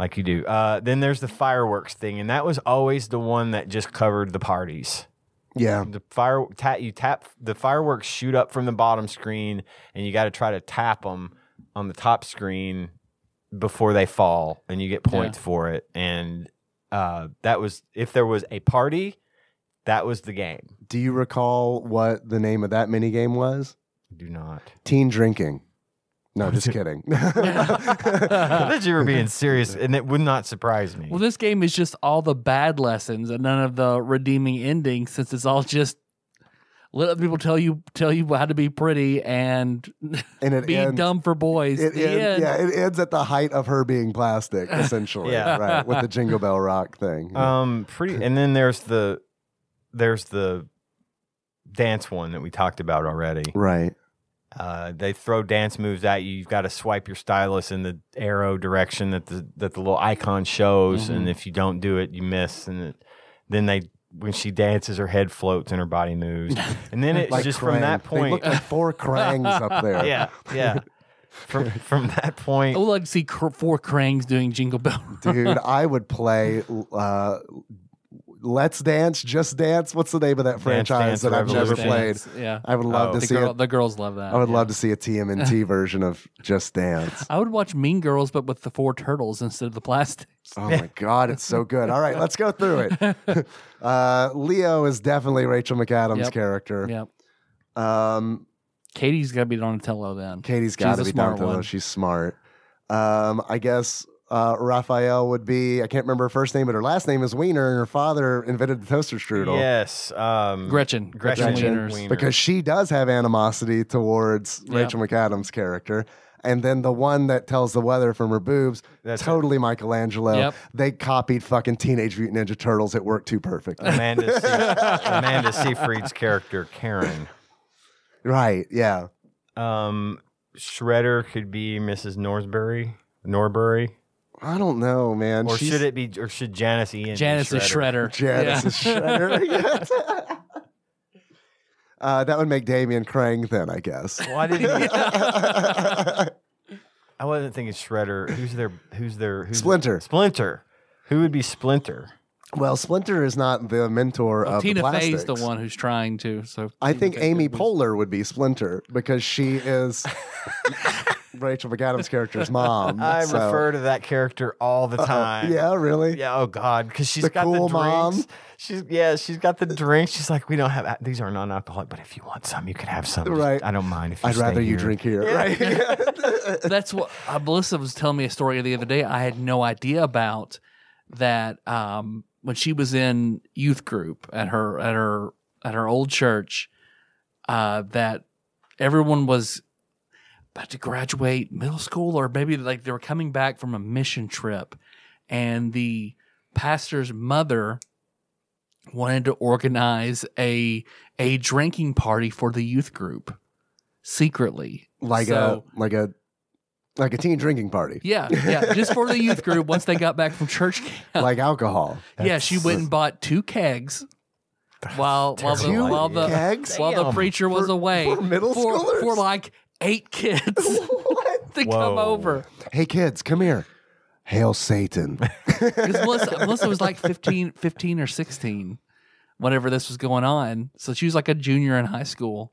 like you do uh, then there's the fireworks thing and that was always the one that just covered the parties Yeah. the fire ta- you tap the fireworks shoot up from the bottom screen and you got to try to tap them on the top screen before they fall and you get points for it and uh, that was if there was a party that was the game Do you recall what the name of that mini game was? do not Teen drinking. No, just kidding. [laughs] I thought you were being serious and it would not surprise me Well, this game is just all the bad lessons and none of the redeeming endings, since it's all just let other people tell you tell you how to be pretty and [laughs] and it be ends, dumb for boys. It The end- end. yeah, it ends at the height of her being plastic, [laughs] essentially. Yeah. Right. With the Jingle Bell Rock thing. Um, pretty. And then there's the there's the dance one that we talked about already. right. Uh, they throw dance moves at you. You've got to swipe your stylus in the arrow direction that the that the little icon shows, and if you don't do it, you miss. And it, then they when she dances, her head floats and her body moves. [laughs] And then it's Like just from that Krang. They look point. like four Krangs up [laughs] there. yeah, yeah. From [laughs] from that point, I would like to see cr- four Krangs doing Jingle Bell. Dude, I would play uh, Let's Dance, Just Dance. What's the name of that franchise Dance that I've never Revolution. played? Yeah. I would love Oh. to The, see girl, it. the girls love that. I would yeah. love to see a TMNT [laughs] version of Just Dance. I would watch Mean Girls, but with the four turtles instead of the plastics. Oh my God, it's so good. All right, let's go through it. [laughs] Uh, Leo is definitely Rachel McAdams' Yep. character. Yeah. Um, Cady's got to be Donatello then. Cady's got to a be smart Donatello. one. She's smart. Um, I guess uh, Raphael would be, I can't remember her first name, but her last name is Wiener, and her father invented the toaster strudel. yes, um, Gretchen. Gretchen Gretchen Wieners. Wiener. because she does have animosity towards Yeah. Rachel McAdams' character. And then the one that tells the weather from her boobs, That's totally Michelangelo. Yep. They copied fucking Teenage Mutant Ninja Turtles. It worked too perfectly. Amanda [laughs] Se- Amanda Seyfried's character Karen. right, yeah. Um, Shredder could be Mrs. Norsbury. Norbury, I don't know, man. or She's- should it be? Or should Janis Ian? be Janis is Shredder. Janis Yeah. is Shredder. [laughs] [laughs] uh, that would make Damian Krang then, I guess. Why did he? [laughs] I wasn't thinking Shredder. Who's their? Who's their? Who's Splinter. Splinter. Who would be Splinter? Well, Splinter is not the mentor Well, of Tina the Fey's plastics. the one who's trying to. So I Tina think Fey Amy could Poehler would be Splinter because she is [laughs] Rachel McAdams' character's mom. I so- refer to that character all the time. Yeah, really? Yeah. Oh God, because she's The got cool the mom? She's yeah. She's got the drinks. She's like, we don't have these are non-alcoholic, but if you want some, you can have some. Just- Right. I don't mind if you I'd stay rather you here. drink here. Yeah. Right? [laughs] That's what uh, Melissa was telling me a story the other day. I had no idea about that. Um, when she was in youth group at her at her at her old church, uh, that everyone was about to graduate middle school, or maybe like they were coming back from a mission trip, and the pastor's mother wanted to organize a a drinking party for the youth group secretly. Like So- a like a like a teen drinking party. yeah, yeah, just for the youth [laughs] group once they got back from church camp. Like alcohol. yeah, she went and bought two kegs while while the Two while the kegs? while the Damn. preacher was For- away for middle for, schoolers? for like eight kids [laughs] [laughs] to come Whoa. over. Hey kids, come here. Hail Satan. Because Melissa, Melissa was like 15, 15 or 16 whenever this was going on. So she was like a junior in high school.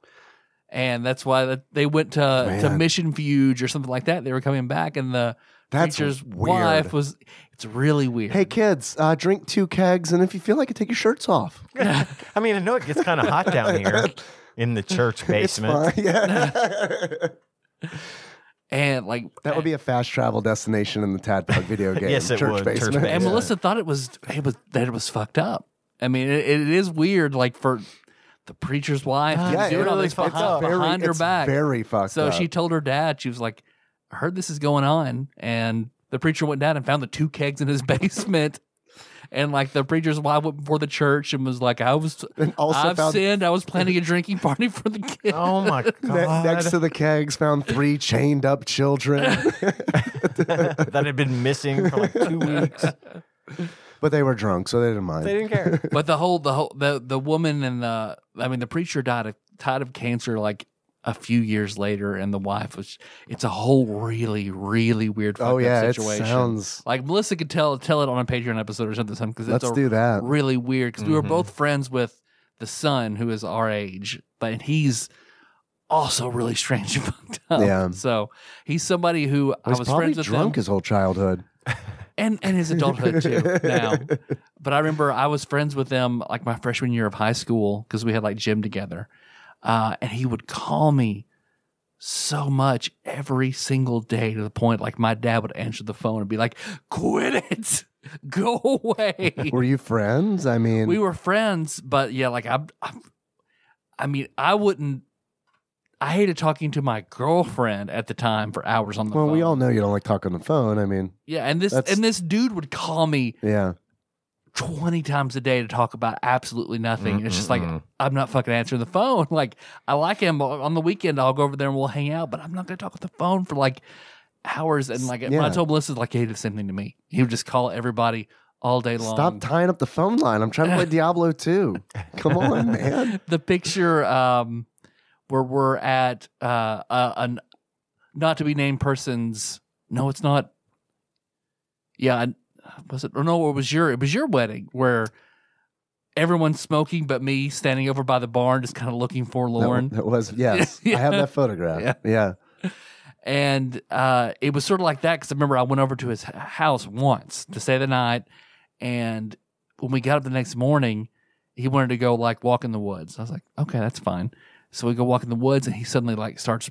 And that's why they went to, to Mission Fuge or something like that. They were coming back, and the That's preacher's weird. wife was. It's really weird. hey kids, uh, drink two kegs, and if you feel like it, take your shirts off. [laughs] I mean, I know it gets kind of hot down here in the church [laughs] It's basement. fine. Yeah. [laughs] and like that would be a fast travel destination in the Tadpog video game. Yes, it church would. Church basement. basement. and Melissa thought it was it was that it was fucked up. I mean, it, it is weird, like for the preacher's wife to Yeah, be it doing all really this fucked behind, up. very, her it's back. Very fucked So up. she told her dad, she was like, I heard this is going on. And the preacher went down and found the two kegs in his [laughs] basement. And like the preacher's wife went before the church and was like, I was, also I've found- sinned. I was planning a drinking party for the [laughs] kids. Oh my Ne- god! next to the kegs, found three chained up children, [laughs] that had been missing for like two weeks. But they were drunk, so they didn't mind. They didn't care. [laughs] But the whole, the whole, the, the woman and the, I mean, the preacher died of, died of cancer like a few years later. And the wife was, it's a whole really, really weird fucked oh up yeah, it sounds. like Melissa could tell, tell it on a Patreon episode or something because it's Let's a, do that. really weird because we were Mhm. both friends with the son who is our age, but he's also really strange and [laughs] fucked up. Yeah. So he's somebody who I was probably friends with drunk him his whole childhood. [laughs] and and his adulthood too [laughs] now. But I remember I was friends with them like my freshman year of high school because we had like gym together, uh, and he would call me so much every single day to the point like my dad would answer the phone and be like, "Quit it, [laughs] go away." [laughs] Were you friends? I mean, we were friends, but yeah, like I, I, I mean, I wouldn't. I hated talking to my girlfriend at the time for hours on the well, phone. Well, we all know you don't like talking on the phone. I mean, yeah, and this That's- and this dude would call me yeah. twenty times a day to talk about absolutely nothing. It's just like I'm not fucking answering the phone. [laughs] Like I like him on the weekend. I'll go over there and we'll hang out, but I'm not going to talk on the phone for like hours. And like when I Yeah. told Melissa, like he did the same thing to me. He would just call everybody all day long. Stop tying up the phone line. I'm trying to play [laughs] Diablo 2. Come on, man. [laughs] the picture um, where we're at uh, a, a not to be named person's. No, it's not. Yeah, was it? Or no, it was your. It was your wedding where everyone's smoking, but me standing over by the barn, just kind of looking forlorn. That, that was [laughs] yes. I have that photograph. Yeah. Yeah. and uh, it was sort of like that because I remember I went over to his house once to stay the night, and when we got up the next morning, he wanted to go like walk in the woods. I was like, okay, that's fine. So we go walk in the woods, and he suddenly like starts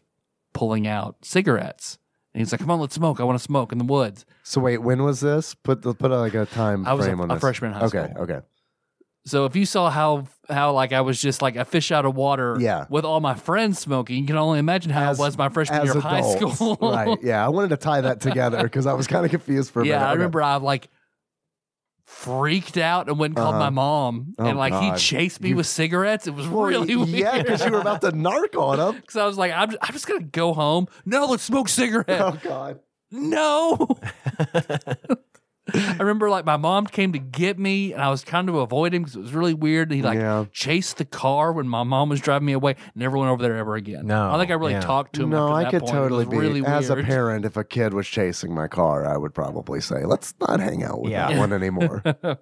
pulling out cigarettes, and he's like, "Come on, let's smoke. I want to smoke in the woods." So wait, when was this? Put the put a, like a time I was a- frame on a this. freshman in high okay, school. Okay. So if you saw how how like I was just like a fish out of water, Yeah. with all my friends smoking, you can only imagine how As- it was my freshman year of high school. right. Yeah. I wanted to tie that together because I was kind of confused for a [laughs] yeah, minute. I Okay. remember I like freaked out and went and called Uh-huh. my mom, Oh, and like God. he chased me You- with cigarettes. It was Well, really weird. Yeah, because you were about to [laughs] narc on him. Because I was like, I'm, I'm just gonna go home. No, let's smoke cigarettes. Oh God. No. [laughs] I remember like my mom came to get me, and I was trying to avoid him because it was really weird. He like Yeah. chased the car when my mom was driving me away. Never went over there ever again. No, I don't think I really yeah. talked to him. No, after I that could point. Totally was be really as a parent. If a kid was chasing my car, I would probably say, "Let's not hang out with Yeah. that one anymore." [laughs]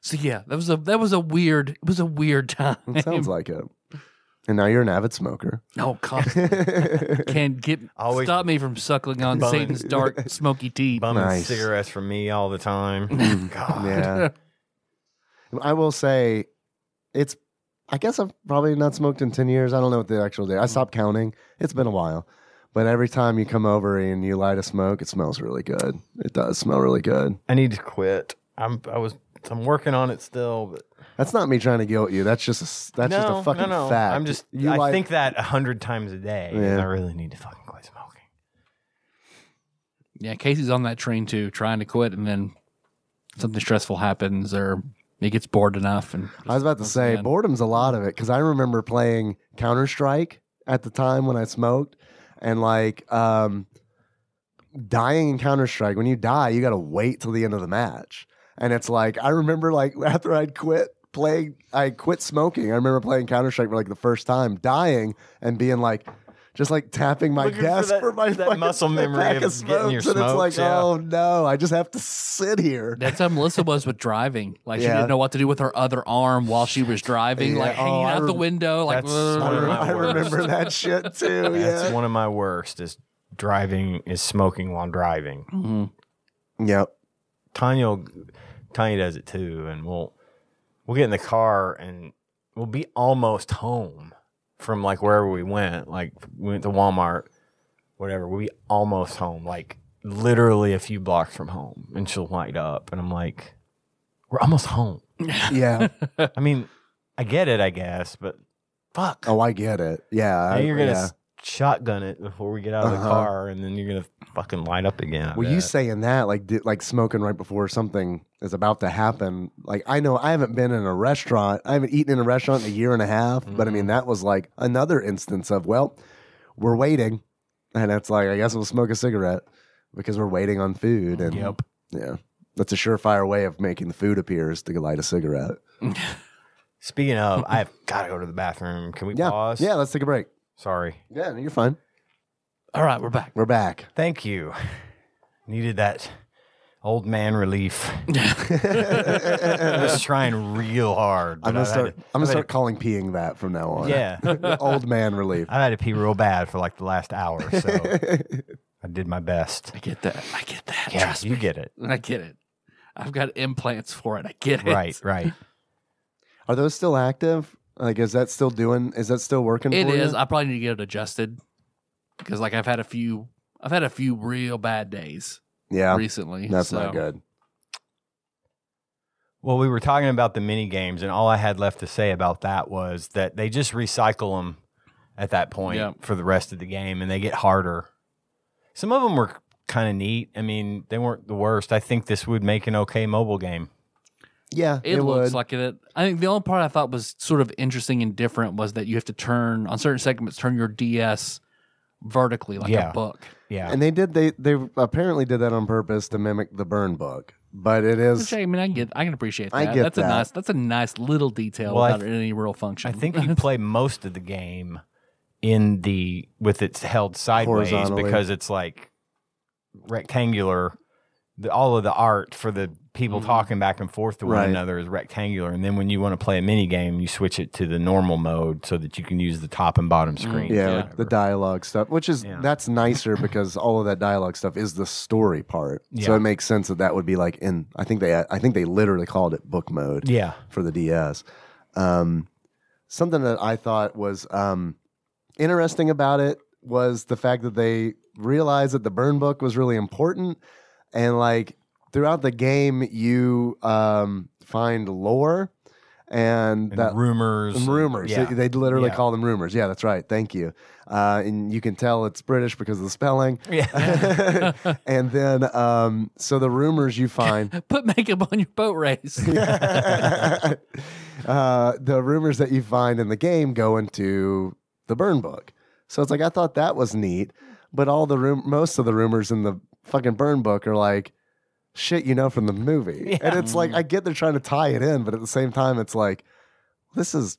So yeah, that was a that was a weird it was a weird time. [laughs] it sounds like it. And now you're an avid smoker. no, God, [laughs] can't get Always stop me from suckling on bumming. Satan's dark [laughs] smoky tea. bumming Nice. cigarettes from me all the time. [laughs] Mm. God. Yeah. I will say, it's. I guess I've probably not smoked in ten years. I don't know what the actual day. I stopped counting. It's been a while, but every time you come over and you light a smoke, it smells really good. It does smell really good. I need to quit. I'm I was I'm working on it still, but That's not me trying to guilt you. That's just a, s- that's just a fucking no, no. fact. I'm just you I light- think that a hundred times a day. and Yeah. I really need to fucking quit smoking. Yeah, Casey's on that train too, trying to quit, and then something stressful happens, or he gets bored enough. And I was about to say again- boredom's a lot of it because I remember playing Counter Strike at the time when I smoked, and like um, dying in Counter Strike. When you die, you got to wait till the end of the match, and it's like I remember like [laughs] after I'd quit playing. I quit smoking. I remember playing Counter Strike for like the first time, dying and being like. Just like tapping my Looking for desk that- for, my that muscle memory pack of getting your smokes, and it's like, yeah. oh no, I just have to sit here. That's how Melissa was with driving. Like she didn't know what to do with her other arm while she was driving, Yeah. like hanging Oh, I out the window. Like That's I, one of re- my I remember that shit too. That's one of my worst is driving is smoking while driving. Mhm. Yep. Tanya Tanya does it too, and we'll we'll get in the car and we'll be almost home from like wherever we went. Like we went to Walmart, whatever. We'll be almost home, like literally a few blocks from home, and she'll light up, and I'm like, we're almost home. [laughs] Yeah. I mean, I get it, I guess, but fuck. Oh, I get it. Yeah. now you're gonna yeah. Shotgun it before we get out of the Uh-huh. car, and then you're gonna fucking light up again. I Well, you saying that like di- like smoking right before something is about to happen. Like I know I haven't been in a restaurant. I haven't eaten in a restaurant in a year and a half. But I Mm-hmm. mean that was like another instance of well, we're waiting, and it's like I guess we'll smoke a cigarette because we're waiting on food. And Yep. yeah, that's a surefire way of making the food appear is to light a cigarette. [laughs] Speaking of, I've got to go to the bathroom. Can we Yeah, pause? yeah. Let's take a break. Sorry. Yeah, no, you're fine. All right, we're back. We're back. Thank you. [laughs] Needed that old man relief. [laughs] I was trying real hard. but I'm gonna I've had start. to- I'm gonna I've had start calling peeing that from now on. Yeah. [laughs] Old man relief. I had to pee real bad for like the last hour, so I did my best. I get that. I get that. Yeah, Trust you me. get it. I get it. I've got implants for it. I get it. Right, right. Are those still active? Like, is that still doing? Is that still working? It for is. You? I probably need to get it adjusted because, like, I've had a few. I've had a few real bad days Yeah, recently. that's so- not good. Well, we were talking about the mini games, and all I had left to say about that was that they just recycle them at that point Yeah. for the rest of the game, and they get harder. Some of them were kind of neat. I mean, they weren't the worst. I think this would make an okay mobile game. Yeah, It, it, looks would. like it. I think the only part I thought was sort of interesting and different was that you have to turn on certain segments, turn your DS vertically like Yeah. a book. Yeah, and they did. They they apparently did that on purpose to mimic the burn book. But it is. Which I mean, I get, I can appreciate that. I get that's that. a nice, that's a nice little detail Well, I without any real function. I think you [laughs] play most of the game in the with its held sideways because it's like rectangular. The, all of the art for the people Mhm. talking back and forth to one Right. another is rectangular, and then when you want to play a mini game, you switch it to the normal mode so that you can use the top and bottom screen. yeah, Yeah. like the dialogue stuff, which is Yeah. that's nicer because all of that dialogue stuff is the story part. So it makes sense that that would be like in. I think they. I think they literally called it book mode. yeah, for the DS. Um, something that I thought was um, interesting about it was the fact that they realized that the burn book was really important, and like throughout the game, you um, find lore and, and that. rumors, and rumors. Yeah. They, they literally Yeah. call them rumors. Yeah, that's right. Thank you. Uh, and you can tell it's British because of the spelling. Yeah. [laughs] and then, um, so the rumors you find [laughs] put makeup on your boat race. [laughs] uh, the rumors that you find in the game go into the burn book. So it's like I thought that was neat, but all the room, most of the rumors in the fucking burn book are like shit you know from the movie, [laughs] and it's like I get they're trying to tie it in, but at the same time, it's like this is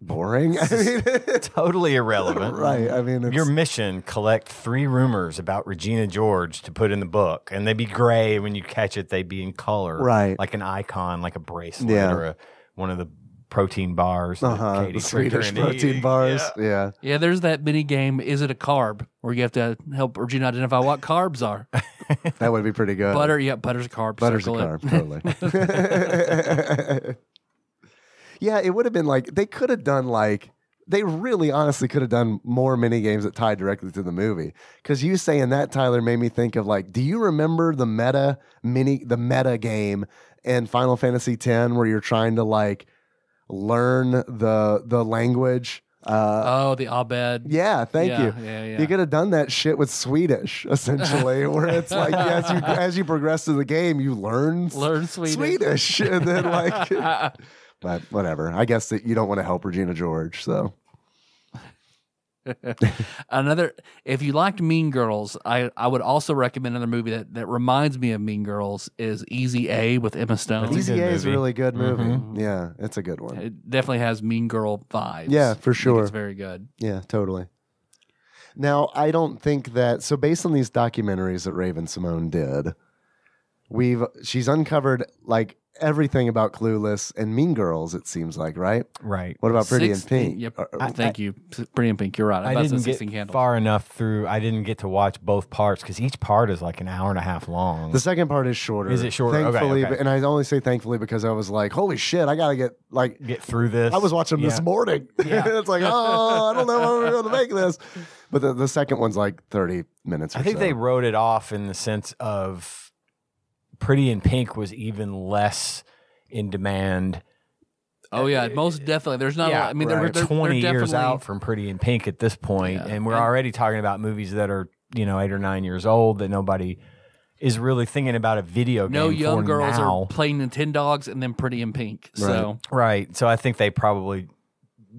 boring. [laughs] I mean, [laughs] totally irrelevant. right? I mean, it's, Your mission: collect three rumors about Regina George to put in the book, and they'd be gray. When you catch it, they'd be in color, Right. Like an icon, like a bracelet, Yeah. or a, one of the protein bars. uh-huh, Katie the Swedish protein eating. bars. Yeah. Yeah. yeah, there's that mini game. Is it a carb? Where you have to help Regina identify what carbs are. [laughs] that would be pretty good. Butter, yeah, butter's a carb. Butter's a circle it. carb, totally. [laughs] yeah, it would have been like they could have done like they really honestly could have done more mini games that tied directly to the movie. Because you saying that, Tyler, made me think of like, do you remember the meta mini the meta game in Final Fantasy X where you're trying to like learn the the language? Uh, Oh, the Al Bhed. yeah, thank yeah, you. Yeah, yeah. You could have done that shit with Swedish, [laughs] essentially, where it's like [laughs] as you as you progress through the game, you learn Learn Swedish. Swedish, and then like, [laughs] but whatever. I guess that you don't want to help Regina George, so [laughs] another, if you liked Mean Girls, I, I would also recommend another movie that, that reminds me of Mean Girls is Easy A with Emma Stone. That's a Easy A is a really good movie. Mhm. Yeah, it's a good one. It definitely has Mean Girl vibes. Yeah, for sure. It's very good. Yeah, totally. Now, I don't think that so based on these documentaries that Raven Simone did, we've she's uncovered like everything about Clueless and Mean Girls, it seems like, right? Right. What about Pretty in 16 Pink? Yep. Or- I- Thank you. Pretty in Pink. You're right. I About the didn't get candles. far enough through. I didn't get to watch both parts because each part is like an hour and a half long. The second part is shorter. Is it shorter? Okay, Thankfully, okay. and I only say thankfully because I was like, "Holy shit, I gotta get like." get through this. I was watching this morning. [laughs] Yeah. it's like, oh, I don't know how we're going to make this. But the, the second one's like thirty minutes. Or I think so. they wrote it off in the sense of Pretty in Pink was even less in demand. Oh yeah, most definitely. There's not. a lot, I mean, right. they're, they're, twenty they're years out from Pretty in Pink at this point, Yeah. and we're already talking about movies that are you know eight or nine years old that nobody is really thinking about a video game. No young girls now. are playing Nintendogs and then Pretty in Pink. So Right. So I think they probably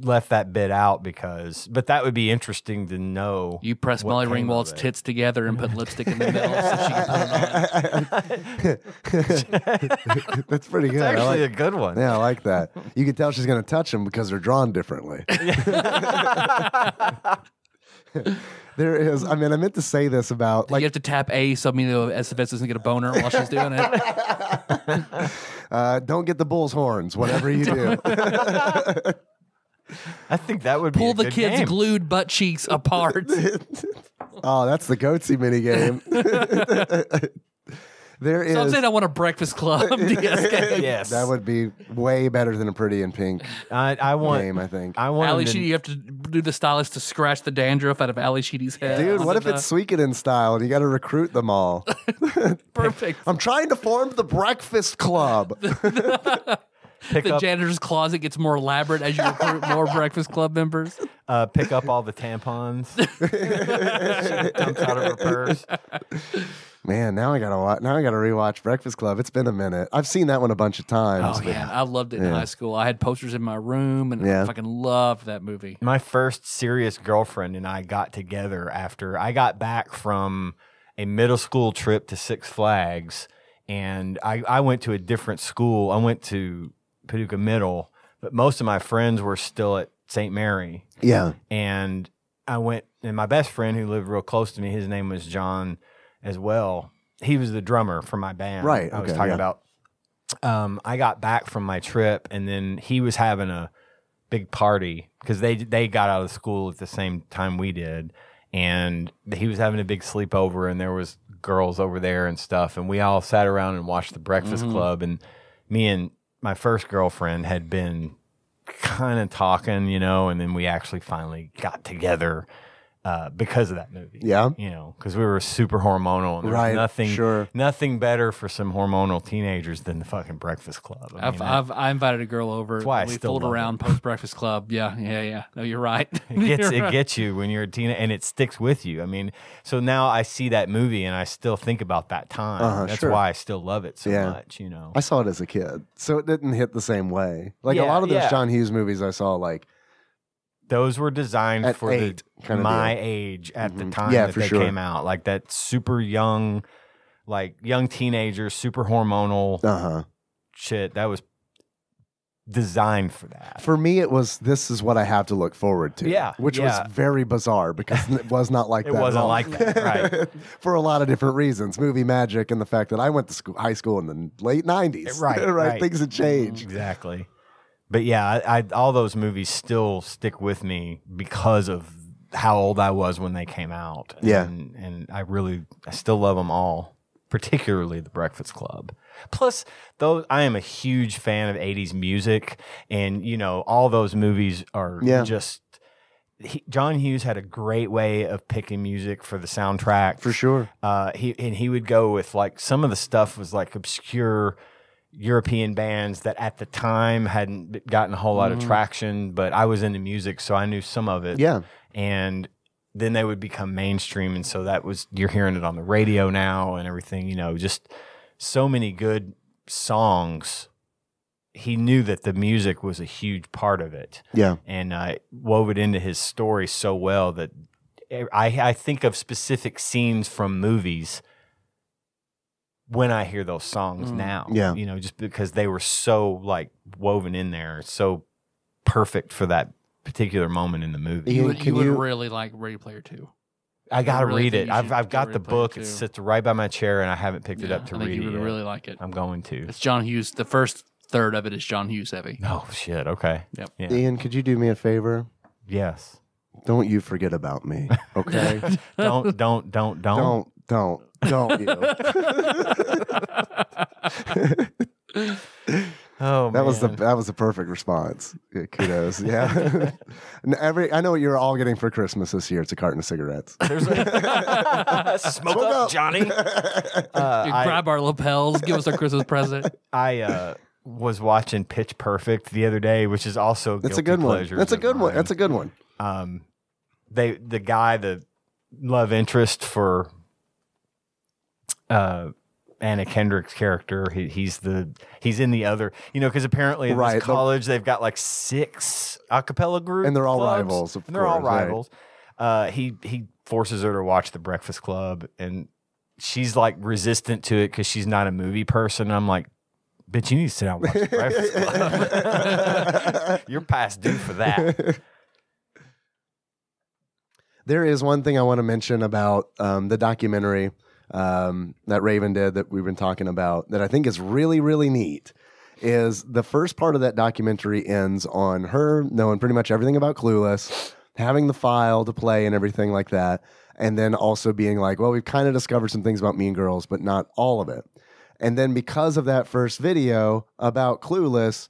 left that bit out because, but that would be interesting to know. you press Molly Ringwald's tits together and put lipstick in the middle so she can put it on. [laughs] That's pretty good. It's I actually like, a good one. yeah, I like that. You can tell she's going to touch them because they're drawn differently. [laughs] there is. I mean, I meant to say this about like you have to tap A so Emilio Estevez doesn't get a boner while she's doing it. [laughs] uh, don't get the bull's horns, whatever you do. I think that would be Pull a the kids' game. glued butt cheeks apart. [laughs] oh, that's the goatse mini game. [laughs] there is. So I'm saying I want a Breakfast Club [laughs] DS. Yes. That would be way better than a pretty in pink I, I want. game, I think. I want. Ally them to- Sheedy, you have to do the stylist to scratch the dandruff out of Ally Sheedy's head. Dude, what if onto it's Suikoden style and you got to recruit them all? perfect? I'm trying to form the Breakfast Club. Pick The up, janitor's closet gets more elaborate as you recruit more [laughs] Breakfast Club members. uh, pick up all the tampons. She [laughs] dumps out of her purse. Man, now I gotta watch. Now I gotta rewatch Breakfast Club. It's been a minute. I've seen that one a bunch of times. Oh but- yeah, I loved it in Yeah. high school. I had posters in my room, and Yeah. I fucking loved that movie. My first serious girlfriend and I got together after I got back from a middle school trip to Six Flags, and I, I went to a different school. I went to Paducah Middle, but most of my friends were still at St. Mary. yeah. and I went and my best friend who lived real close to me, his name was John as well. He was the drummer for my band. Right, I was talking yeah. about. Um, I got back from my trip and then he was having a big party because they they got out of school at the same time we did, and he was having a big sleepover and there was girls over there and stuff, and we all sat around and watched the Breakfast Mm-hmm. Club, and me and my first girlfriend had been kind of talking, you know, and then we actually finally got together uh, because of that movie. Yeah. you know, because we were super hormonal. And there's Right, nothing, sure. nothing better for some hormonal teenagers than the fucking Breakfast Club. I I've, mean, that- I've I invited a girl over. That's why I we still fooled around post breakfast club. Yeah, yeah, yeah. No, you're right. [laughs] it gets [laughs] You're it right. gets you when you're a teen, and it sticks with you. I mean, so now I see that movie and I still think about that time. Uh-huh, That's sure. why I still love it so Yeah. much. You know, I saw it as a kid, so it didn't hit the same way. Like a lot of those yeah. John Hughes movies I saw, like those were designed At for eight, the, my deal. age at the Mhm. time Yeah, that they sure. came out, like that super young, like young teenagers, super hormonal uh huh. shit. That was designed for that. For me, it was this is what I have to look forward to. Yeah, which yeah. was very bizarre because [laughs] it was not like It that. at wasn't like that, right. [laughs] For a lot of different reasons, movie magic and the fact that I went to school, high school in the late '90s. Right, [laughs] right. right. Things had changed. Exactly. But yeah, I, I all those movies still stick with me because of how old I was when they came out. Yeah. and, and I really I still love them all, particularly The Breakfast Club. Plus, though I am a huge fan of '80s music, and you know all those movies are Yeah. just. He, John Hughes had a great way of picking music for the soundtrack. For sure. Uh, he and he would go with like some of the stuff was like obscure European bands that at the time hadn't gotten a whole lot of traction, but I was into music, so I knew some of it. Yeah. and then they would become mainstream, and so that was you're hearing it on the radio now and everything. You know, just so many good songs he knew that the music was a huge part of it Yeah. and uh, wove it into his story so well that I, I think of specific scenes from movies when I hear those songs mm. now. Yeah. You know, just because they were so like woven in there, so perfect for that particular moment in the movie. You Ian, would, can you would you- really like Ready Player Two. I got to really read it. I've, I've got the book. It sits right by my chair, and I haven't picked it up to I think read you would yet. really like it. I'm going to. It's John Hughes. The first third of it is John Hughes heavy. Oh shit. Okay. Yep. Yeah. Ian, could you do me a favor? Yes. Don't you forget about me, okay? [laughs] Don't don't don't don't. don't, don't, don't you? [laughs] [laughs] Oh, That was the that was the perfect response. Yeah, kudos. Yeah. [laughs] Every I know what you're all getting for Christmas this year. It's a carton of cigarettes. There's a smoke, up, up. Johnny. Uh, You I, grab our lapels, give us our Christmas present. I uh, was watching Pitch Perfect the other day, which is also That's a good one. That's a of good one. That's a good one. um, they the guy the love interest for uh Anna Kendrick's character. He, he's the he's in the other, you know, because apparently in Right, this college they've got like six a cappella groups, And they're all rivals, of and they're all course, right. rivals. Uh, he he forces her to watch The Breakfast Club, and she's like resistant to it because she's not a movie person. I'm like, bitch, you need to sit down and watch The Breakfast Club. [laughs] You're past due for that. [laughs] There is one thing I want to mention about um, the documentary um, that Raven did that we've been talking about that I think is really, really neat. Is the first part of that documentary ends on her knowing pretty much everything about Clueless, having the file to play and everything like that, and then also being like, well, we've kind of discovered some things about Mean Girls, but not all of it. And then because of that first video about Clueless,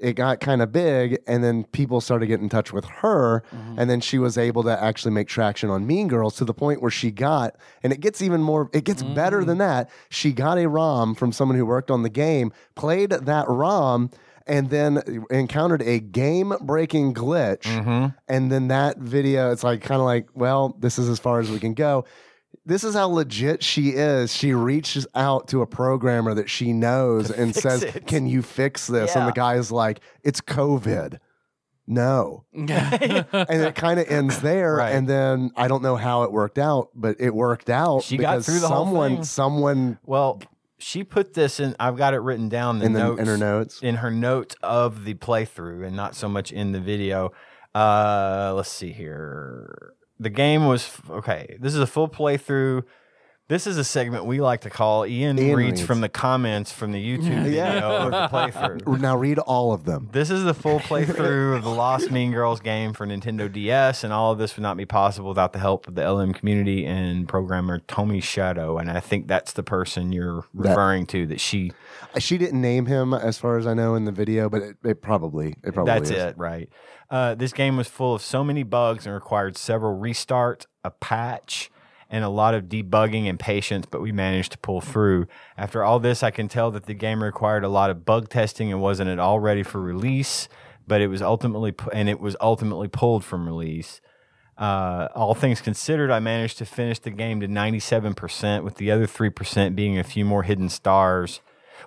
it got kind of big and then people started getting in touch with her mm-hmm. and then she was able to actually make traction on mean girls to the point where she got and it gets even more it gets better than mm-hmm. that. She got a rom from someone who worked on the game played that rom and then encountered a game breaking glitch mm-hmm. and then that video it's like kind of like well this is as far as we can go this is how legit she is. She reaches out to a programmer that she knows and says, it. Can you fix this? And the guy is like, It's COVID. No. [laughs] and it kind of ends there. Right. And then I don't know how it worked out, but it worked out She got because through the whole someone, thing. someone Well, she put this in. I've got it written down the in, the, notes in her notes. in her note of the playthrough, and not so much in the video. Uh, let's see here. The game was okay. This is a full playthrough. This is a segment we like to call Ian, Ian reads reads. from the comments from the YouTube video Yeah. of the playthrough. [laughs] Now read all of them. This is the full [laughs] playthrough of the Lost Mean Girls game for Nintendo DS, and all of this would not be possible without the help of the LM community and programmer Tommy Shadow. And I think that's the person you're referring to. That she, She didn't name him as far as I know in the video, but it, it probably, it probably that's is. it, right? Uh, this game was full of so many bugs and required several restarts, a patch, and a lot of debugging and patience, but we managed to pull through. After all this, I can tell that the game required a lot of bug testing and wasn't at all ready for release, but it was ultimately and it was ultimately pulled from release. Uh, all things considered, I managed to finish the game to 97%, with the other 3% being a few more hidden stars,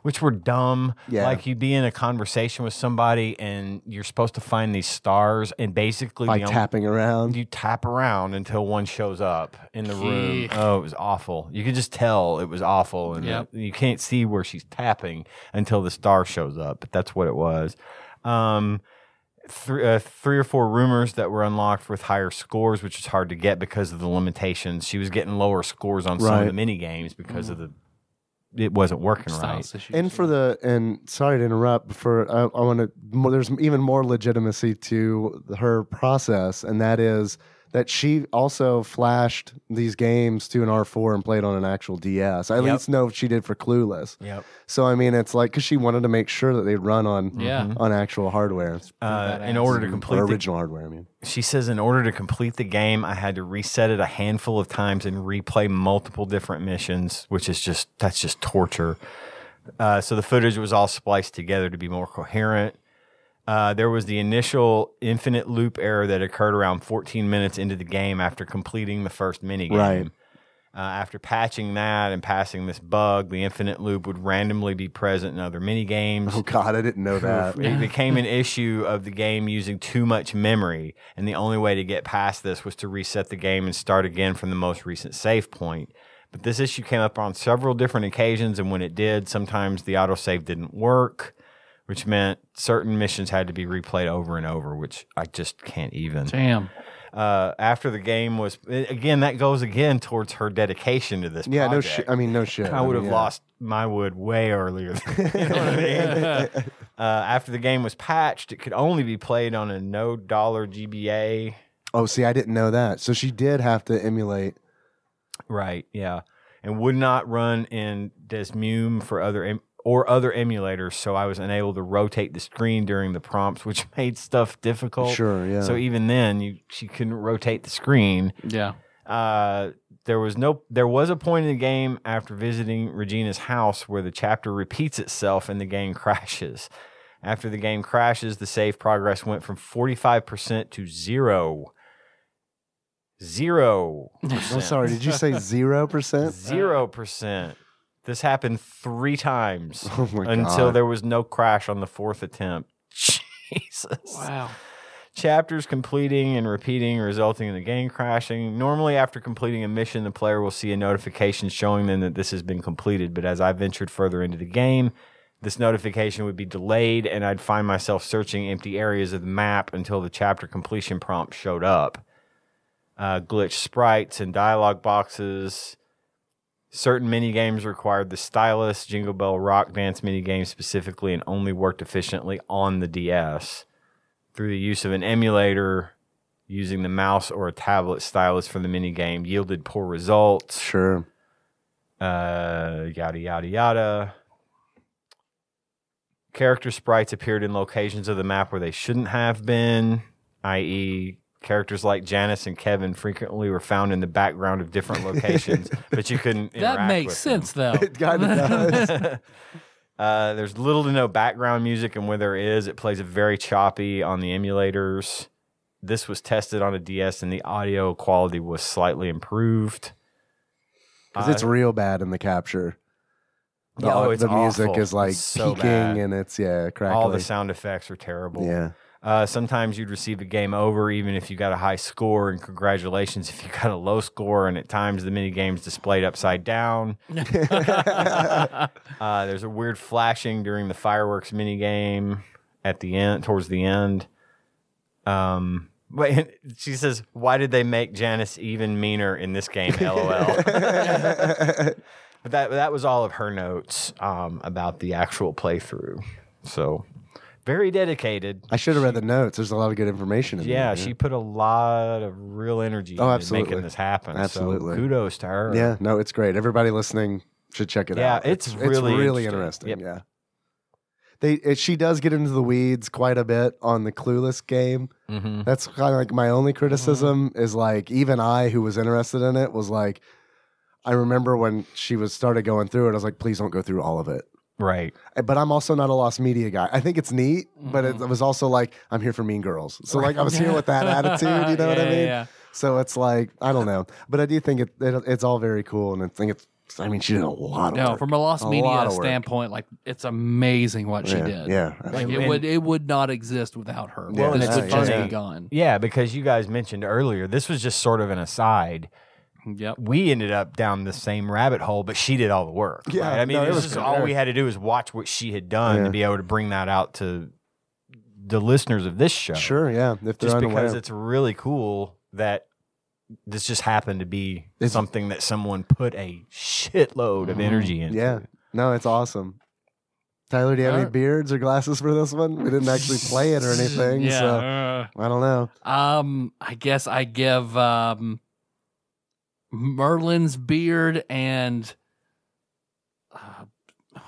which were dumb. Yeah. Like you'd be in a conversation with somebody and you're supposed to find these stars, and basically By the only- tapping around. you tap around until one shows up in the room. Oh, it was awful. You could just tell it was awful, and Yep. it- you can't see where she's tapping until the star shows up. But that's what it was. Um, three, uh, three or four rumors that were unlocked with higher scores, which is hard to get because of the limitations. She was getting lower scores on some of the mini games because of the it wasn't working right. Issues. And for the and sorry to interrupt, but for I, I want to. There's even more legitimacy to her process, and that is that she also flashed these games to an R4 and played on an actual DS. I at Yep. least know she did for Clueless. Yep. So I mean, it's like because she wanted to make sure that they run on Yeah. on actual hardware Uh, in order to complete or the original hardware. I mean, She says in order to complete the game, I had to reset it a handful of times and replay multiple different missions, which is just that's just torture. Uh, so the footage was all spliced together to be more coherent. Uh, there was the initial infinite loop error that occurred around 14 minutes into the game after completing the first mini game. Right. Uh, after patching that and passing this bug, the infinite loop would randomly be present in other mini games. Oh God, I didn't know that. It became an [laughs] issue of the game using too much memory, and the only way to get past this was to reset the game and start again from the most recent save point. But this issue came up on several different occasions, and when it did, sometimes the autosave didn't work, which meant certain missions had to be replayed over and over, which I just can't even. Damn. Uh, after the game was again, that goes again towards her dedication to this. Yeah, no shit. I mean, no [laughs] shit. I would mean, have yeah. lost my wood way earlier. [laughs] you know what I mean? [laughs] uh, after the game was patched, it could only be played on a no dollar GBA. Oh, see, I didn't know that. So she did have to emulate. Right. Yeah, and would not run in Desmume for other em- or other emulators, so I was unable to rotate the screen during the prompts, which [laughs] made stuff difficult. Sure, yeah. So even then, you she couldn't rotate the screen. Yeah. Uh, there was no there was a point in the game after visiting Regina's house where the chapter repeats itself and the game [laughs] crashes. After the game crashes, the save progress went from 45% to 0. 0. [laughs] I'm sorry, did you say 0%? 0%. This happened three times [laughs] Oh until God. there was no crash on the fourth attempt. [laughs] Jesus Wow. chapters completing and repeating, resulting in the game crashing. Normally, after completing a mission, the player will see a notification showing them that this has been completed. But as I ventured further into the game, this notification would be delayed, and I'd find myself searching empty areas of the map until the chapter completion prompt showed up. Uh, glitch sprites and dialogue boxes. Certain mini games required the stylus. Jingle Bell Rock Dance mini game specifically, and only worked efficiently on the DS through the use of an emulator using the mouse or a tablet stylus for the mini game yielded poor results. Sure. Uh, yada yada yada. Character sprites appeared in locations of the map where they shouldn't have been, i.e., characters like Janis and Kevin frequently were found in the background of different [laughs] locations, but you couldn't. That interact makes with them. sense, though. It kind of does. [laughs] Uh, there's little to no background music, and when there is, it plays very choppy on the emulators. This was tested on a DS, and the audio quality was slightly improved. Because it's real bad in the capture. The, Yeah, oh, it's the music awful. is like It's so peaking bad. and it's yeah crackling. All the sound effects are terrible. yeah. Uh, sometimes you'd receive a game over even if you got a high score, and congratulations if you got a low score. And at times the mini game's displayed upside down. [laughs] Uh, there's a weird flashing during the fireworks mini game at the end, towards the end. Um, but [laughs] she says, "Why did they make Janis even meaner in this game?" [laughs] LOL. but that that was all of her notes um, about the actual playthrough. So very dedicated. I should have read the notes. There's a lot of good information in there. Yeah, there. she put a lot of real energy Oh, into absolutely. making this happen. Absolutely. So kudos to her. Yeah, no, it's great. Everybody listening should check it out. Yeah, out. it's really really interesting. interesting. Yeah. They it, she does get into the weeds quite a bit on the Clueless game. hmm That's kind of like my only criticism is like even I who was interested in it was like I remember when she was started going through it I was like please don't go through all of it. Right. Uh, But I'm also not a lost media guy. I think it's neat, but it, it was also like I'm here for Mean Girls. So like I was here with that attitude, you know [laughs] what I mean? yeah. So it's like I don't know, but I do think it, it it's all very cool, and I think it's. I mean, she did a lot of No, work. from a lost A media lot of work. standpoint, like it's amazing what she yeah, did. Yeah, Like And- it would it would not exist without her. Yeah, this would just funny. be gone. Yeah, because you guys mentioned earlier, this was just sort of an aside. Yep. We ended up down the same rabbit hole, but she did all the work. Yeah, right? I mean, no, it it was was just all we had to do was watch what she had done Yeah. to be able to bring that out to the listeners of this show. sure, yeah. If just unaware. because it's really cool that this just happened to be It's- something that someone put a shitload of energy into. yeah, no, it's awesome. Tyler, do you have any beards or glasses for this one? We didn't actually play it or anything, [laughs] Yeah. so uh, I don't know. Um, I guess I give um Merlin's beard and uh,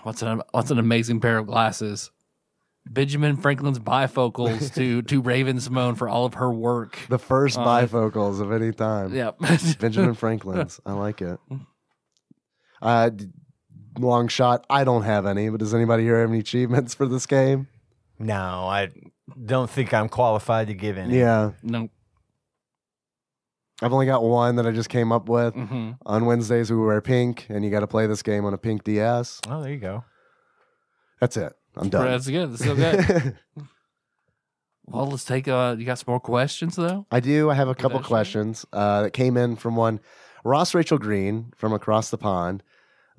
what's an what's an amazing pair of glasses. Benjamin Franklin's bifocals to [laughs] to Raven Simone for all of her work. The first Uh, bifocals of any time. Yep. [laughs] Benjamin Franklin's. I like it. [laughs] Uh, long shot. I don't have any, but does anybody here have any achievements for this game? No, I don't think I'm qualified to give any. Yeah. no. I've only got one that I just came up with. hmm On Wednesdays, we wear pink, and you got to play this game on a pink DS. Oh, there you go. That's it. I'm done. That's good. That's good. [laughs] well, let's take. Uh, you got some more questions though? I do. I have a couple questions uh, that came in from one Ross Rachel Green from across the pond.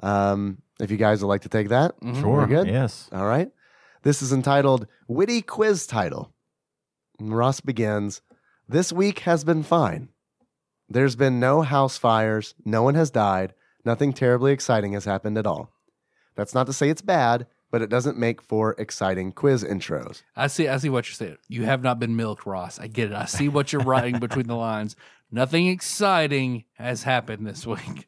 Um, if you guys would like to take that, Mhm. Sure. We're good? Yes. all right. This is entitled Witty Quiz Title. And Ross begins This week has been fine. There's been no house fires, no one has died, nothing terribly exciting has happened at all. That's not to say it's bad, but it doesn't make for exciting quiz intros. I see. I see what you're saying. You have not been milked, Ross. I get it. I see what you're writing between the lines. Nothing exciting has happened this week.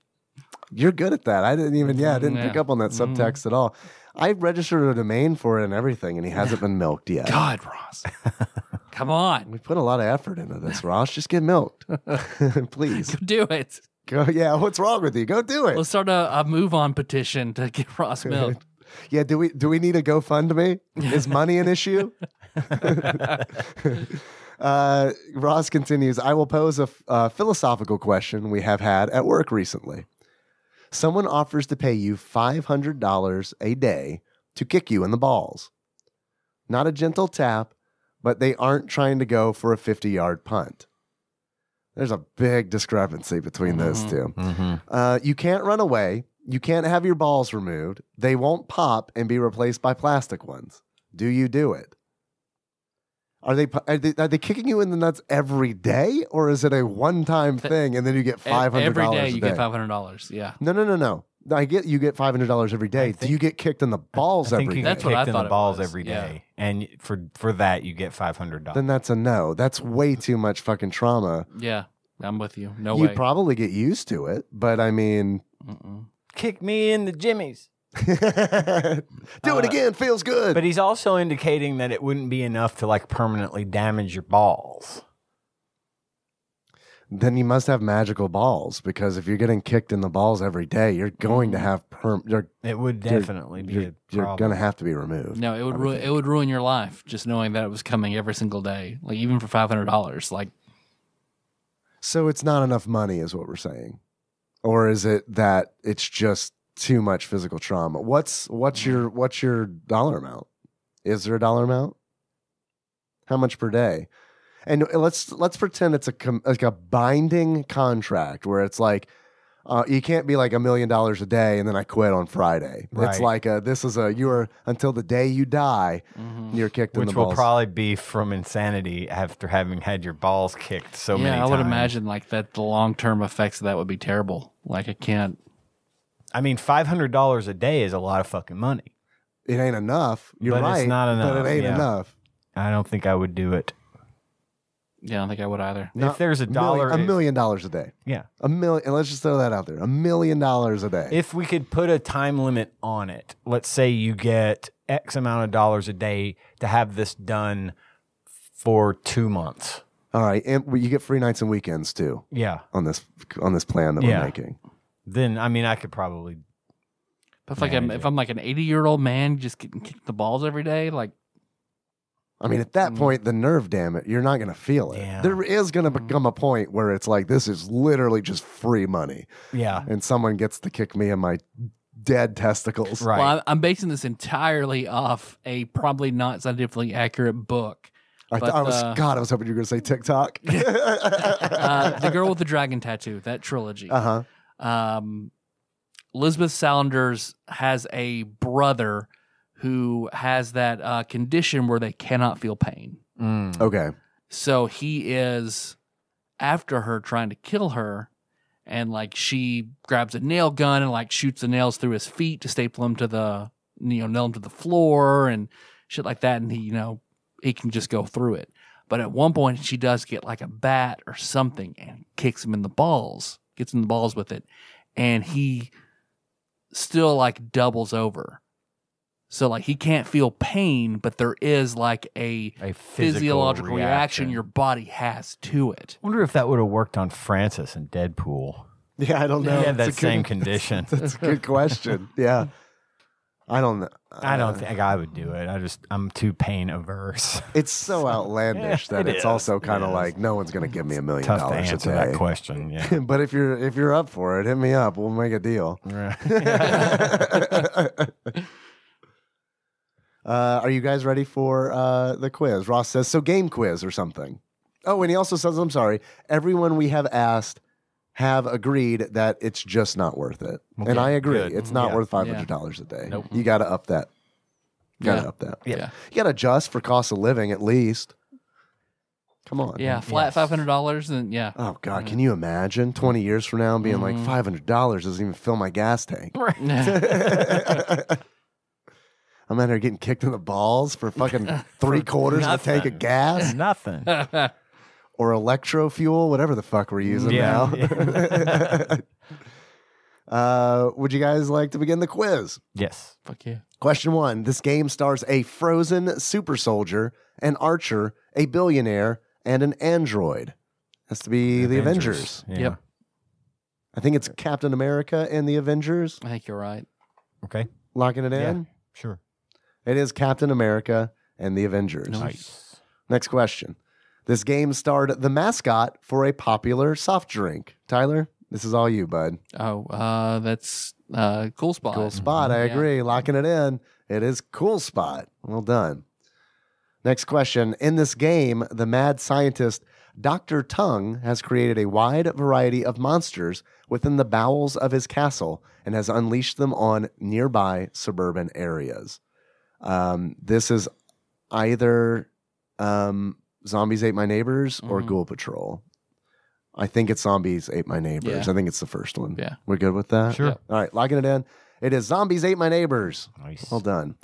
You're good at that. I didn't even, yeah, I didn't pick up on that Mhm. subtext at all. I registered a domain for it and everything, and he hasn't been milked yet. God, Ross, [laughs] come on, We put a lot of effort into this, Ross. Just get milked. [laughs] Please. go do it. Go. Yeah, what's wrong with you? Go do it. Let's start a, a move on petition to get Ross milked. Yeah, do we do we need a GoFundMe? Is money an issue? [laughs] uh, Ross continues. I will pose a f- a philosophical question we have had at work recently. Someone offers to pay you five hundred dollars a day to kick you in the balls. Not a gentle tap, but they aren't trying to go for a fifty-yard punt. There's a big discrepancy between those Mhm. two. Mm-hmm. Uh, you can't run away. You can't have your balls removed. They won't pop and be replaced by plastic ones. Do you do it? Are they are they, are they kicking you in the nuts every day, or is it a one time thing and then you get five hundred Every dollars? day you get five hundred dollars. Yeah, No, no, no, no. I get you get five hundred dollars every day. Do you get kicked in the balls I think every? That's what I kicked in thought the it balls was, every yeah. and for for that you get five hundred dollars. Then that's a no. That's way too much fucking trauma. yeah, I'm with you. No You'd way. probably get used to it, but I mean, Mm-mm. Kick me in the jimmies. [laughs] do it Uh, again. Feels good. But he's also indicating that it wouldn't be enough to like permanently damage your balls. Then you must have magical balls because if you're getting kicked in the balls every day, you're going to Mhm. have perm. You're It would You're- definitely be you're, a you're going to have to be removed. No, it would I would ruin it would ruin your life just knowing that it was coming every single day. Like even for five hundred dollars. Like So it's not enough money, is what we're saying, or is it that it's just too much physical trauma? What's what's your what's your dollar amount? Is there a dollar amount? How much per day? And let's let's pretend it's a com- like a binding contract where it's like uh, you can't be like a million dollars a day and then I quit on Friday. It's like a, this is a you are until the day you die mhm. you're kicked in which the will balls. probably be from insanity after having had your balls kicked so yeah, many I would imagine like that the long term effects of that would be terrible. Like I can't I mean, five hundred dollars a day is a lot of fucking money. it ain't enough. You're But it's right, not but enough, it ain't yeah. enough. I don't think I would do it. Yeah, I don't think I would either. Not- if there's a Million- dollar, a million dollars a day. yeah. A million, and let's just throw that out there. A million dollars a day. If we could put a time limit on it, let's say you get X amount of dollars a day to have this done for two months. All right, and you get free nights and weekends too Yeah. on this on this plan that Yeah. we're making. Then I mean, I could probably. But if like I'm, if. I'm like an 80 year old man just getting kicked the balls every day, like I mean, at that Mm. point, the nerve, damn it, you're not going to feel it. Yeah. There is going to become a point where it's like this is literally just free money, Yeah. and someone gets to kick me in my dead testicles. Right. well, I'm, I'm basing this entirely off a probably not scientifically accurate book. I, th- But, I was uh, God. I was hoping you were going to say TikTok. [laughs] [laughs] Uh, the girl with the dragon tattoo, that trilogy. uh huh. um, Elizabeth Saunders has a brother who has that uh, condition where they cannot feel pain. Mm. Okay. So he is after her trying to kill her. And like she grabs a nail gun and like shoots the nails through his feet to staple him to the, you know, nail him to the floor and shit like that. And he, you know, he can just go through it. But at one point, she does get like a bat or something and kicks him in the balls, gets him in the balls with it. And he still like doubles over. So like he can't feel pain, but there is like a A physical physiological reaction. your body has to it. wonder if that would have worked on Francis and Deadpool. Yeah, I don't know. He had that It's same [laughs] good- condition. That's a good question. Yeah. I don't know. I don't uh, think I would do it. I just I'm too pain averse. It's so [laughs] outlandish that It it's is. also kind It of is. like no one's gonna give me a million Tough to dollars a answer day. that question. Yeah. [laughs] but if you're if you're up for it, hit me up. We'll make a deal. Uh, are you guys ready for uh, the quiz? Ross says so. Game quiz or something. Oh, and he also says, "I'm sorry, everyone we have asked have agreed that it's just not worth it." and I agree. good. It's not Yeah. worth five hundred dollars a day. Nope. You got to up that. Got to Yeah. up that. Yeah. You got to adjust for cost of living at least. Come on. Yeah. Flat five hundred dollars, and yeah. Oh God, can you imagine twenty years from now being like Mhm. five hundred dollars doesn't even fill my gas tank? [laughs] [laughs] I'm out here getting kicked in the balls for fucking [laughs] three quarters of a tank of gas Nothing. [laughs] or electro fuel, whatever the fuck we're using Yeah. now. [laughs] uh, would you guys like to begin the quiz? yes. Fuck yeah. Question one: This game stars a frozen super soldier, an archer, a billionaire, and an android. Has to be the Avengers. Yeah. Yep. I think it's Captain America and the Avengers. I think you're right. Okay. Locking it Yeah. in. Sure. It is Captain America and the Avengers. Nice. Next question. This game starred the mascot for a popular soft drink. Tyler, this is all you, bud. Oh, uh, that's uh, cool spot. Cool spot. I Yeah. agree. Locking it in. It is cool spot. Well done. Next question. In this game, the mad scientist Dr. Tongue has created a wide variety of monsters within the bowels of his castle and has unleashed them on nearby suburban areas. Um, this is either um, Zombies Ate My Neighbors or Mhm. Ghoul Patrol. I think it's Zombies Ate My Neighbors. Yeah. I think it's the first one. Yeah. We're good with that? Sure. Yeah. All right, locking it in. It is Zombies Ate My Neighbors. Nice. Well done.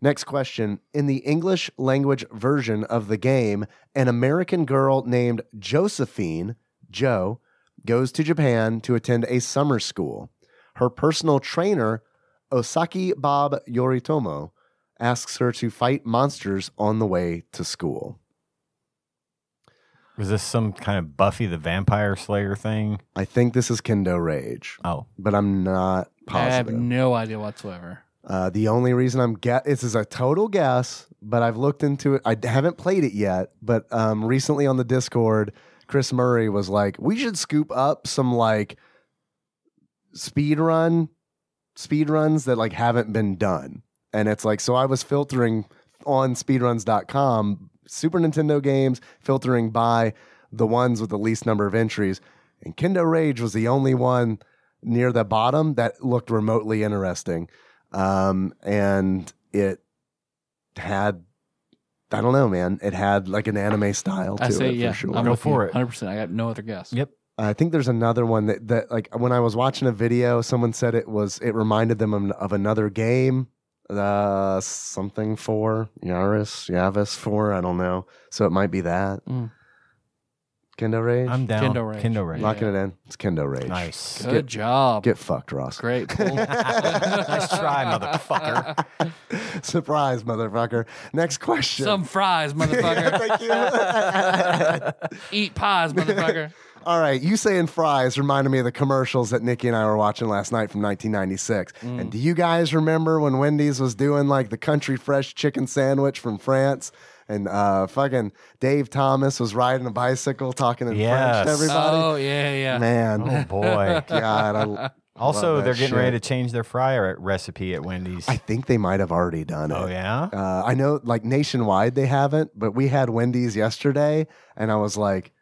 Next question. In the English language version of the game, an American girl named Josephine, Joe, goes to Japan to attend a summer school. Her personal trainer, Osaki Bob Yoritomo, asks her to fight monsters on the way to school. Was this some kind of Buffy the Vampire Slayer thing? I think this is Kendo Rage, Oh. but I'm not positive. I have no idea whatsoever. Uh, the only reason I'm get this is a total guess, but I've looked into it. I haven't played it yet, but um, recently on the Discord, Chris Murray was like, "We should scoop up some like speed run, speed runs that like haven't been done." And it's like, so I was filtering on speedruns.com Super Nintendo games, filtering by the ones with the least number of entries, and Kendo Rage was the only one near the bottom that looked remotely interesting um, and it had I don't know, man. It had like an anime style to I say it yeah. for sure. I'm Go for it. 100%. I got no other guess. Yep. I think there's another one that that like when I was watching a video, someone said it was it reminded them of, of another game, uh, something for Yaris, Yavis for I don't know. So it might be that Mm. Kendo Rage. I'm down. Kendo Rage. Kendo Rage. locking it in. It's Kendo Rage. Nice. Good job. Get fucked, Ross. Great. [laughs] Nice try, motherfucker. [laughs] Surprise, motherfucker. Next question. Some fries, motherfucker. [laughs] Thank you. Eat pies, motherfucker. All right, you saying fries reminded me of the commercials that Nikki and I were watching last night from 1996. Mm. And do you guys remember when Wendy's was doing like the country fresh chicken sandwich from France? And uh, fucking Dave Thomas was riding a bicycle talking in French to everybody. Oh, yeah, yeah. Man, Oh boy. [laughs] God, I, [laughs] Also, Love they're getting shit. ready to change their fryer recipe at Wendy's. I think they might have already done it. oh yeah. Uh, I know, like nationwide, they haven't, but we had Wendy's yesterday, and I was like,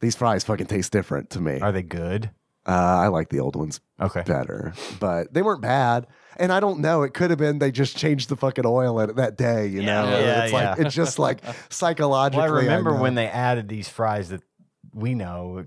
"These fries fucking taste different to me." Are they good? Uh, I like the old ones Okay. better, but they weren't bad. And I don't know. It could have been they just changed the fucking oil at that day. You Yeah, know, yeah, it's like yeah. it's just like [laughs] psychologically. Well, I remember know. when they added these fries that we know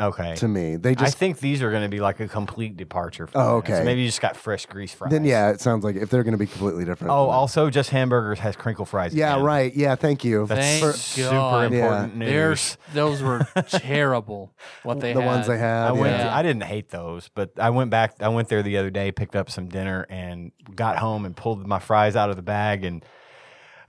it still Yeah. have little bits of s- bits of skin on them, potato skin, and they look the same okay. to me. They just. I think these are going to be like a complete departure. From Oh, okay. So maybe you just got fresh grease fries. then yeah, it sounds like if they're going to be completely different. Oh, then- also just hamburgers has crinkle fries. yeah, again. right. Yeah, thank you. That's Thank super God. important news. There's those were [laughs] terrible. What they the had. ones they had. I went. yeah. Yeah. I didn't hate those, but I went back. I went there the other day, picked up some dinner, and got home and pulled my fries out of the bag, and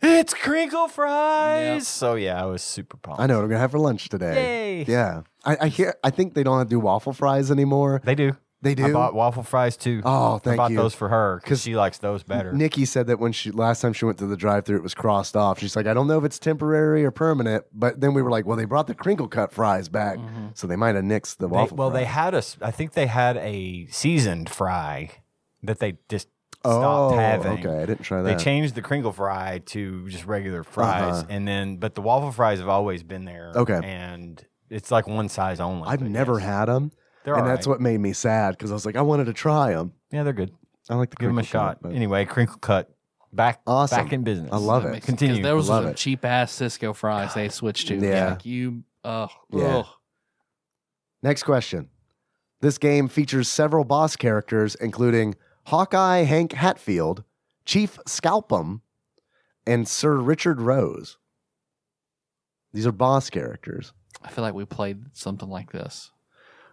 it's crinkle fries. Yep. So yeah, I was super pumped. I know what I'm gonna have for lunch today. Yay. Yeah. I, I hear. I think they don't do waffle fries anymore. They do. They do. I bought waffle fries too. oh, thank I bought you. those for her 'Cause because she likes those better. Nikki said that when she last time she went to the drive-through, it was crossed off. She's like, I don't know if it's temporary or permanent. But then we were like, well, they brought the crinkle cut fries back, so they might have nixed the They- waffle. well, they had a. I think they had a seasoned fry that they just stopped oh, having. okay, I didn't try that. They changed the crinkle fry to just regular fries, Uh-huh. and then but the waffle fries have always been there. Okay. and it's like one size only. I've but never yes. had them, They're and that's right. what made me sad because I was like, I wanted to try them. Yeah, they're good. I like the Give them a crinkle cut, shot. but- Anyway, crinkle cut back Awesome. back in business. I love That it. makes- Continue. There was Love some it. cheap ass Sysco fries they switched to. Yeah. Like you. Uh, Yeah. ugh. Next question. This game features several boss characters, including Hawkeye Hank Hatfield, Chief Scalpum, and Sir Richard Rose. These are boss characters. I feel like we played something like this.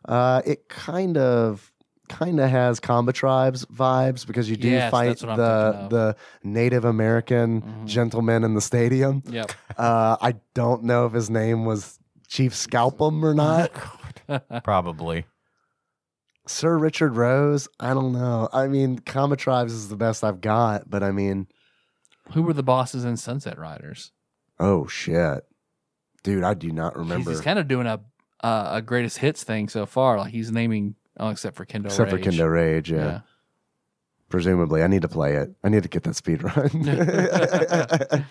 Uh, it kind of kind of has Combatribes vibes because you do Yes, fight that's what I'm the the Native American Mhm. gentleman in the stadium. Yep. [laughs] Uh, I don't know if his name was Chief Scalpum or not. [laughs] Probably. Sir Richard Rose, I don't know. I mean, Combatribes is the best I've got, but I mean, Who were the bosses in Sunset Riders? oh shit, dude, I do not remember. he's kind of doing a uh, a greatest hits thing so far. Like he's naming, oh, except for Kendo Except for Rage. Kendo Rage, yeah. Presumably, I need to play it. I need to get that speed run. [laughs]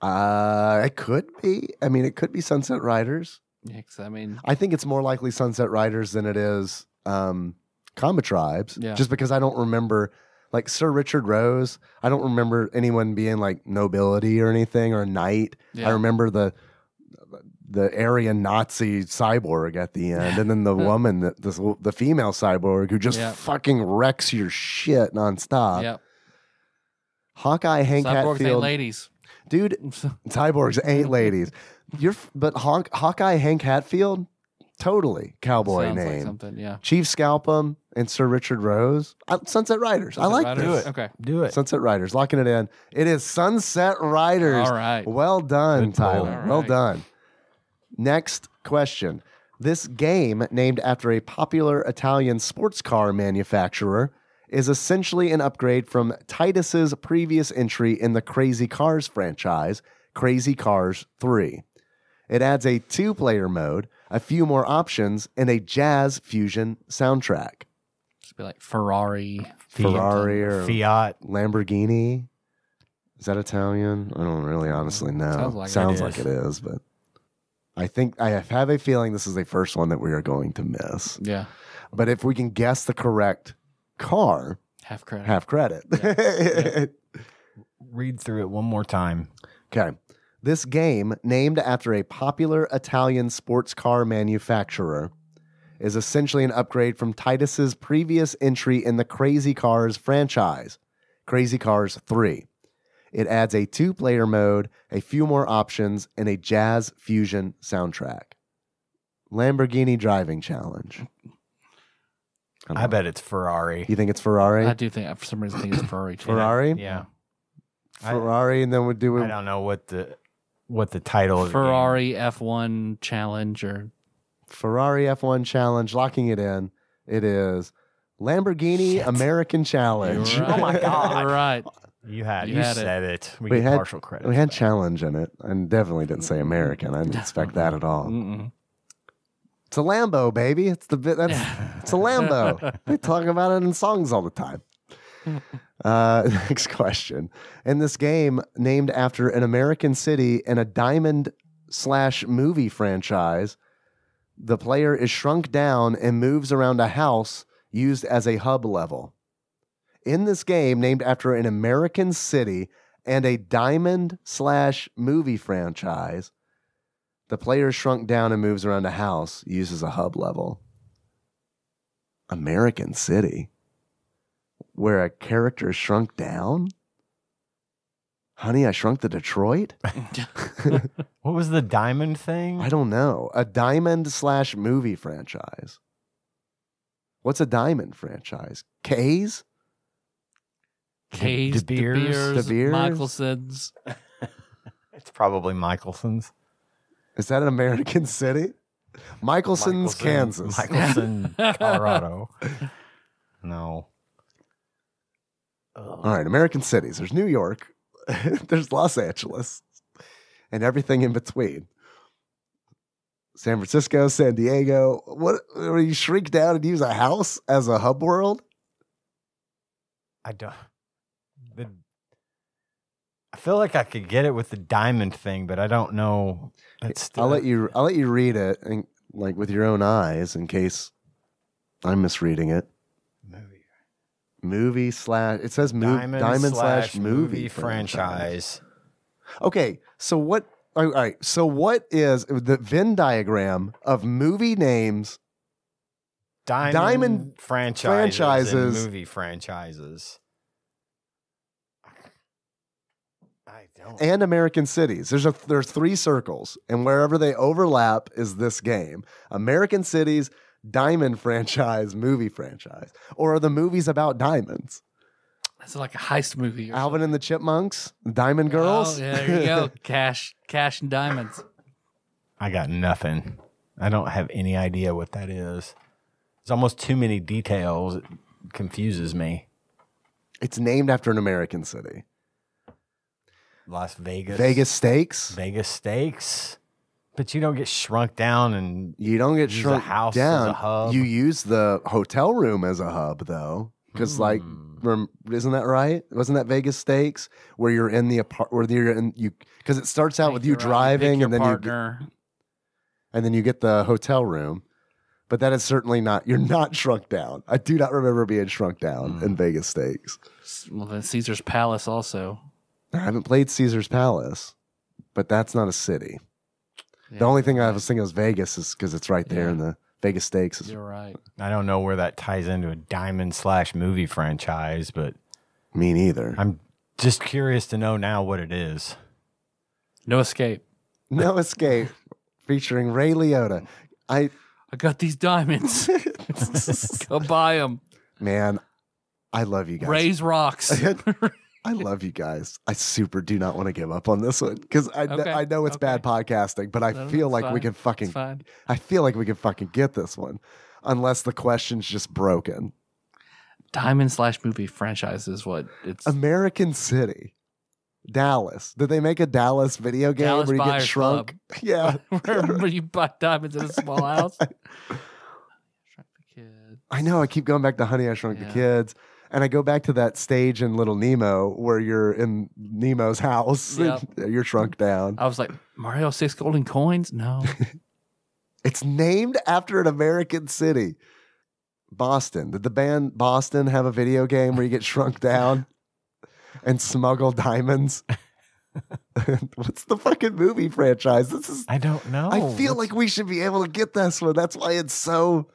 [laughs] uh, it could be. I mean, it could be Sunset Riders. Yeah, I mean, I think it's more likely Sunset Riders than it is um, Combatribes. Yeah. Just because I don't remember, like Sir Richard Rose, I don't remember anyone being like nobility or anything or knight. yeah. I remember the the Aryan Nazi cyborg at the end, and then the [laughs] woman, that this, the female cyborg who just Yeah. fucking wrecks your shit nonstop. Yep. Hawkeye Hank Cyborgs ain't Hatfield, ladies. dude. [laughs] Cyborgs ain't ladies. You're but Hawk, Hawkeye Hank Hatfield, totally cowboy Sounds like name. something. Yeah. Chief Scalpum and Sir Richard Rose. Uh, Sunset Riders. I Sunset like Riders? this. Okay. Do it. Sunset Riders. Locking it in. It is Sunset Riders. All right. Well done, Good. Tyler. All Well done. Next question. This game, named after a popular Italian sports car manufacturer, is essentially an upgrade from Titus's previous entry in the Crazy Cars franchise, Crazy Cars 3. It adds a two player mode, a few more options, and a jazz fusion soundtrack. Just be like Ferrari. Ferrari or Fiat. Lamborghini. Is that Italian? I don't really honestly know. Sounds like it Sounds is. like it is, but I think I have a feeling this is the first one that we are going to miss. Yeah. But if we can guess the correct car, Half credit. half credit. [laughs] Read through it one more time. okay. This game, named after a popular Italian sports car manufacturer, is essentially an upgrade from Titus's previous entry in the Crazy Cars franchise, Crazy Cars 3. It adds a two player mode, a few more options, and a jazz fusion soundtrack. Lamborghini Driving Challenge. don't I know. bet it's Ferrari. You think it's Ferrari? I do think, for some reason, I think it's Ferrari. Too. Ferrari? Yeah. I- Ferrari, and then we do It. I don't know what the what the title of Ferrari F1 Challenge or Ferrari F1 Challenge, locking it in. It is Lamborghini Shit. American Challenge. You're [laughs] Oh my. God. You're right. You had You you, had said it. We, We had- partial credit. We had that. challenge in it, and definitely didn't say American. I didn't expect that at all. Mm-mm. It's a Lambo, baby. It's the bit. That's [laughs] it's a Lambo. [laughs] they talk about it in songs all the time. Uh, [laughs] next question. In this game, named after an American city and a diamond slash movie franchise, the player is shrunk down and moves around a house used as a hub level. In this game, named after an American city and a diamond slash movie franchise, the player is shrunk down and moves around a house used as a hub level. American city where a character shrunk down? Honey, I shrunk the Detroit? [laughs] What was the diamond thing? I don't know. A diamond slash movie franchise. What's a diamond franchise? K's? K's, De De Beers. Beers, De Beers? Michelson's. [laughs] It's probably Michelson's. Is that an American city? Michelson's, Kansas. Michelson, [laughs] Colorado. No. All right, American cities. There's New York, [laughs] there's Los Angeles, and everything in between. San Francisco, San Diego. What? You shrink down and use a house as a hub world? I don't. The, I feel like I could get it with the diamond thing, but I don't know. It's I'll let you. I'll let you read it, and like with your own eyes, in case I'm misreading it. Movie. Slash. It says move, Diamond, diamond, slash, movie, movie franchise. Okay, so what? All right, so what is the Venn diagram of movie names? Diamond, Diamond franchises, franchises. and movie franchises. I don't. and American cities. There's a there's three circles, and wherever they overlap is this game. American cities, diamond franchise, movie franchise, or are the movies about diamonds? It's like a heist movie. Or Alvin and the Chipmunks, Diamond. Oh, Girls. Oh, yeah, there you go. [laughs] cash, cash and diamonds. I got nothing. I don't have any idea what that is. It's almost too many details. It confuses me. It's named after an American city. Las Vegas. Vegas Stakes. Vegas Stakes. But you don't get shrunk down and You don't get shrunk house as down. a hub. You use the hotel room as a hub, though, because like, Hmm. rem- isn't that right? Wasn't that Vegas Stakes where you're in the apart where you're in you? Because it starts out with you own- driving, and then you partner. and then you get the hotel room. But that is certainly not. You're not shrunk down. I do not remember being shrunk down Hmm. in Vegas Stakes. Well, then Caesar's Palace also. I haven't played Caesar's Palace, but that's not a city. Yeah, The only thing I was thinking was Vegas is because it's right there Yeah. in the Vegas Stakes. Is You're right. I don't know where that ties into a diamond slash movie franchise, but me neither. I'm just curious to know now what it is. No escape. [laughs] No Escape, featuring Ray Liotta. I I got these diamonds. [laughs] [laughs] Go buy them. man, I love you guys. Raise rocks. I love you guys. I super do not want to give up on this one because I, kn- Okay, I know it's bad podcasting, but I No, feel like we can fucking I feel like we can fucking get this one, unless the question's just broken. Diamond slash movie franchise is what it's. American City, Dallas. Did they make a Dallas video game Dallas where you get shrunk? [laughs] Yeah, Remember you buy diamonds in a small [laughs] house? Shrunk the Kid. I know. I keep going back to Honey I Shrunk the Kids, and I go back to that stage in Little Nemo where you're in Nemo's house. [laughs] Yep. you're shrunk down. I was like, Mario Six Golden Coins? No. [laughs] It's named after an American city. Boston. Did the band Boston have a video game where you get shrunk down [laughs] and smuggle diamonds? What's the fucking movie franchise? This is I don't know. I feel like we should be able to get this one. That's why it's so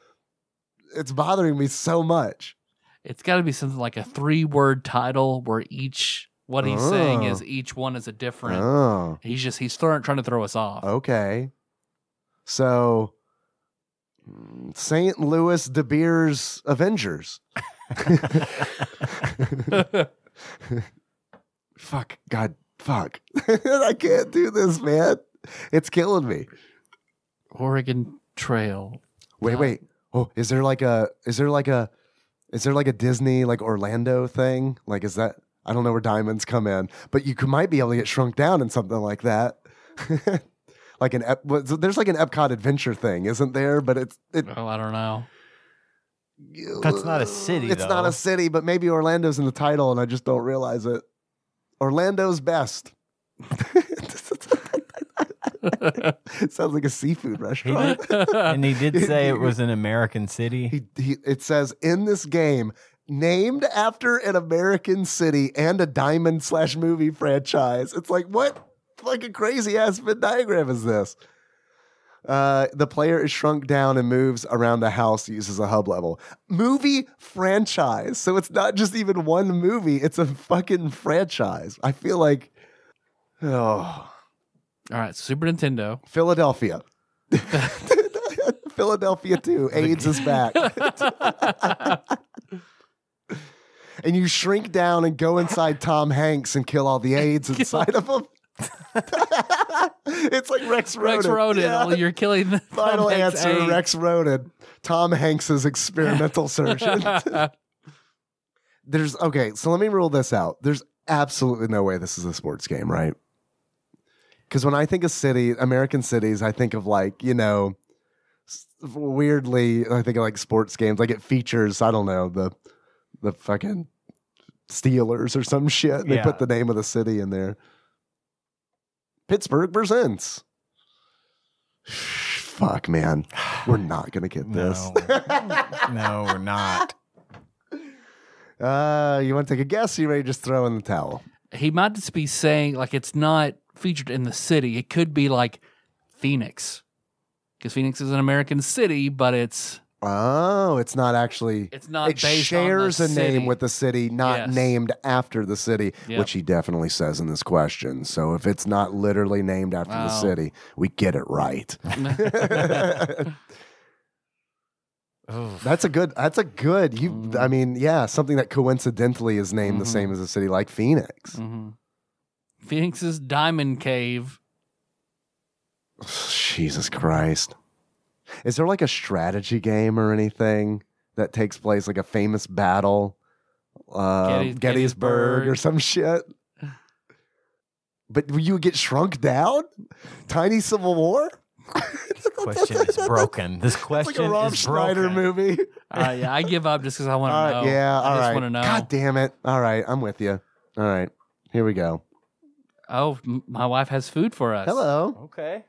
it's bothering me so much. It's got to be something like a three word title where each, what he's saying Oh. is each one is a different. Oh, He's just, he's throwing, trying to throw us off. okay. So mm, St. Louis De Beers Avengers. [laughs] fuck god fuck [laughs] i can't do this man it's killing me Oregon Trail. wait Uh, wait oh is there like a is there like a is there like a disney like orlando thing? Like is that i don't know where diamonds come in but you could, might be able to get shrunk down in something like that. [laughs] Like an Ep- there's like an epcot adventure thing isn't there? But it's it, Oh, I don't know. That's not a city, it's not a city but maybe orlando's in the title and i just don't realize it. Orlando's best [laughs] [laughs] Sounds like a seafood restaurant. and he did [laughs] say it was an American city. He, he, it says in this game, named after an American city and a diamond slash movie franchise. It's like, what fucking crazy ass Venn diagram is this? Uh, the player is shrunk down and moves around the house, uses a hub level. Movie franchise. So it's not just even one movie, it's a fucking franchise. I feel like, oh, All right, Super Nintendo. Philadelphia. [laughs] Philadelphia too. AIDS is back. [laughs] and you shrink down and go inside Tom Hanks and kill all the [laughs] AIDS inside of him. it's like Rex Ronan. Rex Ronan. Yeah. Well, you're killing the Final Tom Hanks answer: A. Rex Ronan. Tom Hanks's experimental surgeon. There's okay. So let me rule this out. There's absolutely no way this is a sports game, right? Because when I think of city, American cities, I think of like you know, weirdly, I think of like sports games. Like it features, I don't know, the the fucking Steelers or some shit. They Yeah. put the name of the city in there. Pittsburgh presents. [sighs] Fuck, man, we're not gonna get [sighs] this. No. [laughs] no, we're not. uh, you want to take a guess? Or you ready to just throw in the towel? he might just be saying like it's not featured in the city. It could be like Phoenix, because Phoenix is an American city, but it's Oh, it's not actually. it's not. it based shares on a the name with the city, not Yes. named after the city, Yep. which he definitely says in this question. So if it's not literally named after the city, we get it right. [laughs] Oof. That's a good. That's a good. You. Mm. I mean, yeah, something that coincidentally is named the Mhm. same as a city, like Phoenix. Mhm. Phoenix's Diamond Cave. [sighs] Jesus Christ. Is there like a strategy game or anything that takes place like a famous battle? Uh, Getty- Gettysburg, Gettysburg. or some shit? But you get shrunk down? Tiny Civil War? This question is broken. This [laughs] It's question like a Rob is Schneider broken. movie. Uh, yeah, I give up just because I want to All know. right, yeah, I just right. want to know. God damn it. All right, I'm with you. All right, here we go. Oh, m- my wife has food for us. Hello. Okay.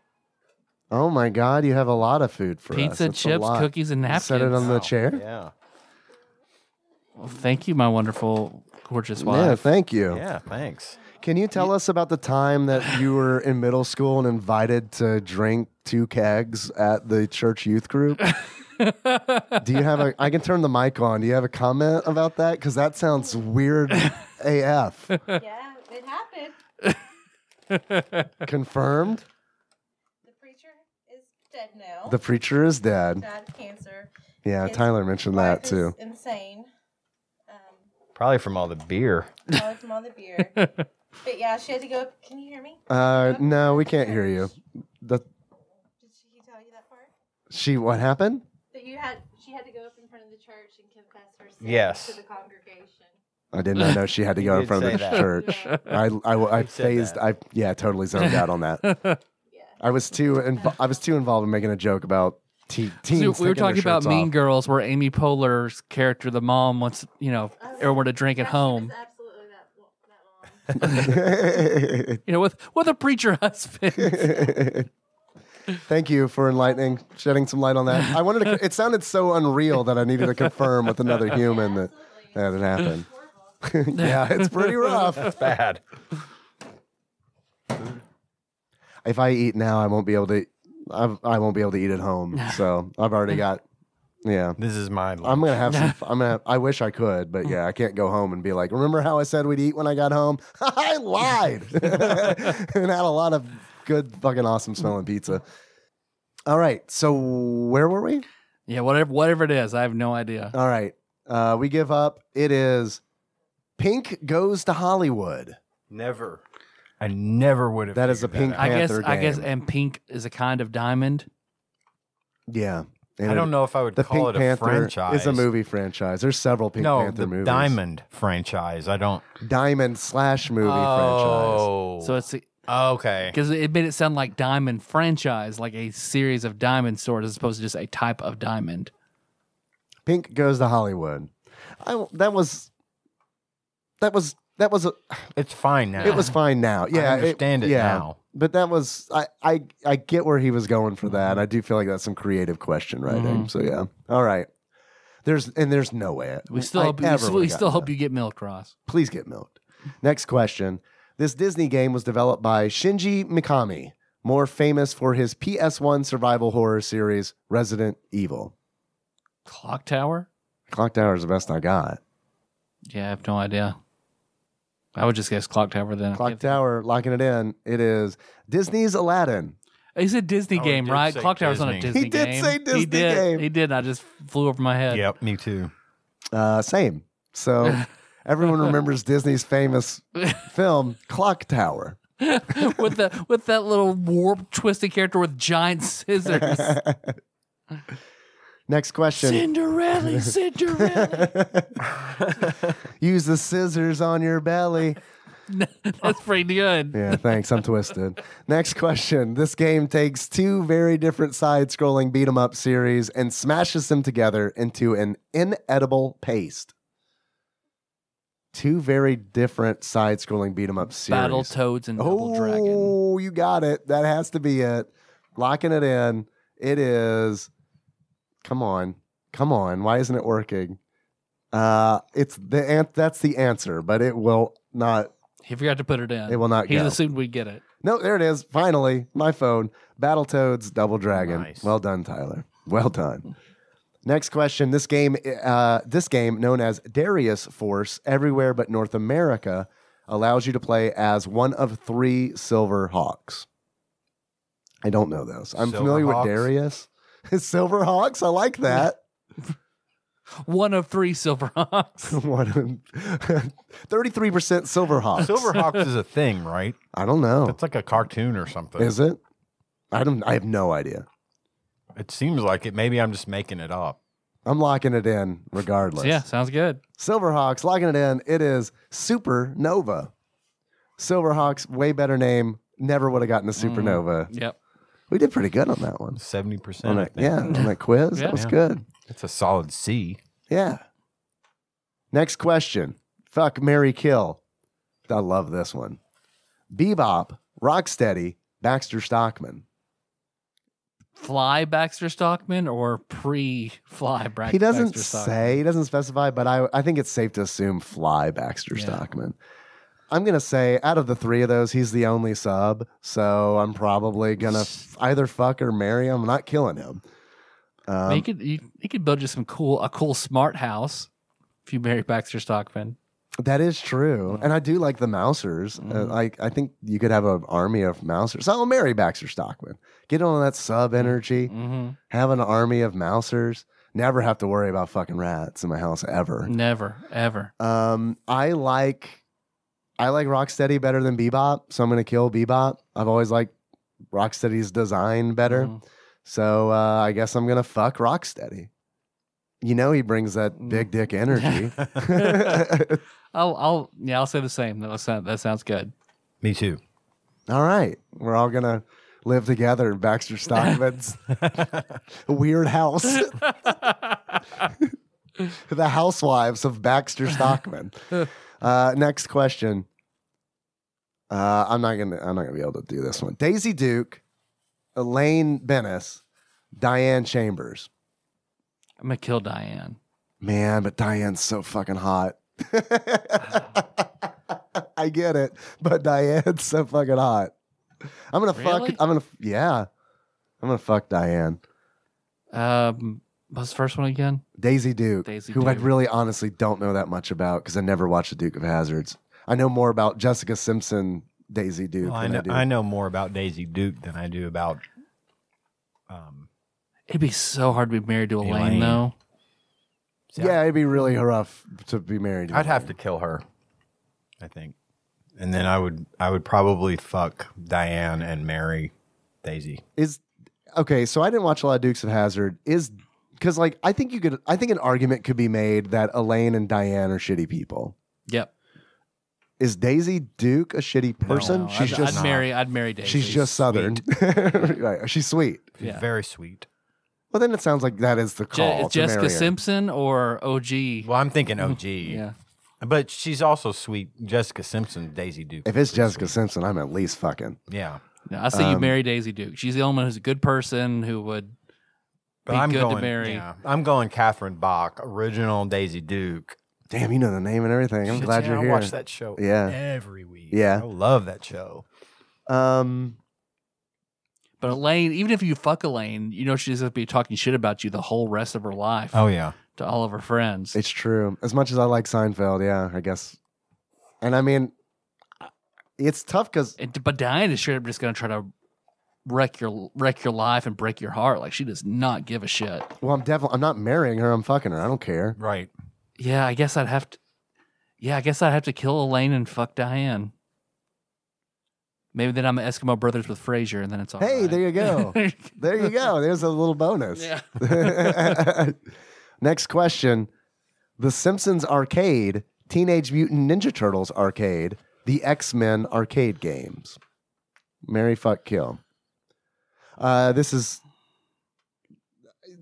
Oh my God, you have a lot of food for us. Pizza, It's a chips, lot. cookies, and napkins. Set it on the Wow. chair. Yeah. Well, thank you, my wonderful, gorgeous wife. Yeah, thank you. Yeah. Thanks. Can you tell us about the time that you were in middle school and invited to drink two kegs at the church youth group? [laughs] Do you have a? I can turn the mic on. Do you have a comment about that? Because that sounds weird [laughs] AF. Yeah, it happened. Confirmed. The preacher is dead now. The preacher is dead. Died of cancer. Yeah, His Tyler mentioned that Wife too. is insane. Um, Probably from all the beer. probably from all the beer. [laughs] but yeah, she had to go. Can you hear me? Uh, no, we can't hear you. The, Did she tell you that part? she, what happened? That you had. She had to go up in front of the church and confess her sins Yes. to the congregation. I did not know she had to [laughs] go in front of the that. church. Yeah. [laughs] I, I, I phased. that. I yeah, totally zoned out on that. [laughs] Yeah. I was too. Inv- I was too involved in making a joke about te- So we were talking about shirts Mean. Girls, where Amy Poehler's character, the mom, wants you know Oh, everyone to drink at home. is absolutely that, that long. You know, with with a preacher husband. Thank you for enlightening, shedding some light on that. I wanted to. It sounded so unreal that I needed to confirm with another human that that had happened. [laughs] yeah, it's pretty rough. That's bad. If I eat now, I won't be able to. I've, I won't be able to eat at home. So I've already got. Yeah. This is my. I'm gonna have some. I'm gonna. I wish I could, but yeah, I can't go home and be like, "Remember how I said we'd eat when I got home? [laughs] I lied [laughs] and had a lot of good, fucking awesome smelling pizza." All right, so where were we? yeah, whatever whatever it is, I have no idea. All right, uh, we give up. It is Pink goes to Hollywood. Never. I never would have. That is a figured pink that I guess Panther I guess game. and pink is a kind of diamond. Yeah, and I don't it- know if I would The call Pink it a Panther franchise. is a movie franchise. There's several Pink no, Panther the movies. Diamond franchise. I don't. Diamond slash movie franchise. oh. So it's okay. because it made it sound like diamond franchise, like a series of diamond stores, as opposed to just a type of diamond. Pink goes to Hollywood. I that was that was that was a, It's fine now. it was fine now. Yeah, I understand it yeah. now. But that was I, I I get where he was going for that. I do feel like that's some creative question writing. Mm-hmm. So yeah. All right. There's and there's no way We still I hope we, ever still, we still hope that. you get milk, Ross. Please get milked. Next question. This Disney game was developed by Shinji Mikami, more famous for his PS1 survival horror series Resident Evil. Clock Tower? Clock Tower is the best I got. Yeah, I have no idea. I would just guess Clock Tower then. Clock Tower, locking it in. It is Disney's Aladdin. He's a Disney Oh, he game, did right? say Clock Tower's not a Disney. Disney He did game. say Disney he did. game. He did. I just flew over my head. Yep, me too. Uh, same. So [laughs] everyone remembers Disney's famous film Clock Tower. [laughs] with the with that little warped, twisted character with giant [laughs] scissors. Next question. Cinderella, [laughs] Cinderella. Use the scissors on your belly. [laughs] That's pretty good. Yeah, thanks. I'm twisted. Next question. This game takes two very different side scrolling beat 'em up series and smashes them together into an inedible paste. Two very different side scrolling beat 'em up series. Battletoads and Double oh, Dragon. Oh, you got it. That has to be it. Locking it in. It is. Come on. Come on. Why isn't it working? Uh, it's the an- that's the answer, but it will not He forgot to put it in. It will not He go. assumed we'd get it. No, there it is. Finally, my phone. Battletoads Double Dragon. Nice. Well done, Tyler. Well done. Next question. This game, uh, this game known as Darius Force, everywhere but North America, allows you to play as one of three Silver Hawks. I don't know those. I'm familiar with Darius. [laughs] Silver Hawks. I like that. One of three Silverhawks. [laughs] One, thirty-three percent Silver Hawks. Silverhawks [laughs] is a thing, right? I don't know. It's like a cartoon or something. Is it? I don't. I have no idea. It seems like it. Maybe I'm just making it up. I'm locking it in regardless. yeah, sounds good. Silverhawks, locking it in. It is Supernova. Silverhawks, way better name. Never would have gotten a supernova. Mm, yep. We did pretty good on that one. Seventy On percent. yeah, on that quiz. Yeah. That was Yeah. good. it's a solid C. Yeah. Next question. Fuck Mary Kill. I love this one. Bebop, Rocksteady, Baxter Stockman. Fly Baxter Stockman or pre Fly Bra- he doesn't Stockman? say, he doesn't specify, but I, I think it's safe to assume Fly Baxter Yeah. Stockman. I'm going to say out of the three of those, he's the only sub. So I'm probably going to either fuck or marry him. I'm not killing him. Um, he could you, he could build you some cool a cool smart house if you marry Baxter Stockman. that is true. And I do like the Mousers. Uh, Mhm. like, I think you could have an army of Mousers. So I'll marry Baxter Stockman. Get on that sub energy, Mm-hmm. have an army of Mousers. Never have to worry about fucking rats in my house ever. Never, ever. Um, I like I like Rocksteady better than Bebop, so I'm gonna kill Bebop. I've always liked Rocksteady's design better, Mhm. so uh, I guess I'm gonna fuck Rocksteady. You know he brings that big dick energy. [laughs] [laughs] I'll, I'll, yeah, I'll say the same. That sounds, that sounds good. Me too. all right, we're all gonna live together in Baxter Stockman's [laughs] weird house. the housewives of Baxter Stockman. Uh, next question. Uh, I'm not gonna. I'm not gonna be able to do this one. Daisy Duke, Elaine Benes, Diane Chambers. I'm gonna kill Diane. Man, but Diane's so fucking hot. [laughs] I get it, but Diane's so fucking hot. I'm gonna Really? fuck. I'm gonna. Yeah, I'm gonna fuck Diane. Um, what's the first one again? Daisy Duke, Daisy who I really honestly don't know that much about because I never watched The Duke of Hazards. I know more about Jessica Simpson, Daisy Duke. Well, I than know. I, do. I know more about Daisy Duke than I do about. Um, It'd be so hard to be married to Elaine, Elaine. though. Yeah, it'd be really rough to be married. to I'd have to kill her. I think, and then I would. I would probably fuck Diane and marry Daisy. Is okay. So I didn't watch a lot of Dukes of Hazzard. Is because like I think you could. I think an argument could be made that Elaine and Diane are shitty people. Yep. Is Daisy Duke a shitty person? No, she's I'd, just I'd marry. I'd marry Daisy. she's just southern. [laughs] right. She's sweet. Yeah. very sweet. Well, then it sounds like that is the Je- call. to Jessica marry her. Simpson or OG. Well, I'm thinking OG. [laughs] yeah. But she's also sweet. Jessica Simpson, Daisy Duke. If it's Jessica Simpson, I'm at least fucking. yeah. No, I say you Um, marry Daisy Duke. She's the only one who's a good person who would. But Be I'm good to going, marry. Yeah, I'm going Catherine Bach, original Daisy Duke. Damn, you know the name and everything. I'm Shit, glad yeah, you're I here. watch that show Yeah. every week. Yeah. I love that show. Um, But Elaine, even if you fuck Elaine, you know she's going to be talking shit about you the whole rest of her life Oh yeah. to all of her friends. it's true. As much as I like Seinfeld, yeah, I guess. And I mean, it's tough because And, but Diane is straight up just going to try to wreck your wreck your life and break your heart. Like she does not give a shit. well, I'm definitely I'm not marrying her. I'm fucking her. I don't care. Right. Yeah, I guess I'd have to. Yeah, I guess I'd have to kill Elaine and fuck Diane. Maybe then I'm an Eskimo Brothers with Frasier, and then it's all Hey, right. there you go. [laughs] there you go. There's a little bonus. Yeah. [laughs] Next question. The Simpsons arcade, Teenage Mutant Ninja Turtles arcade, the X Men arcade games. Mary fuck kill. Uh, this is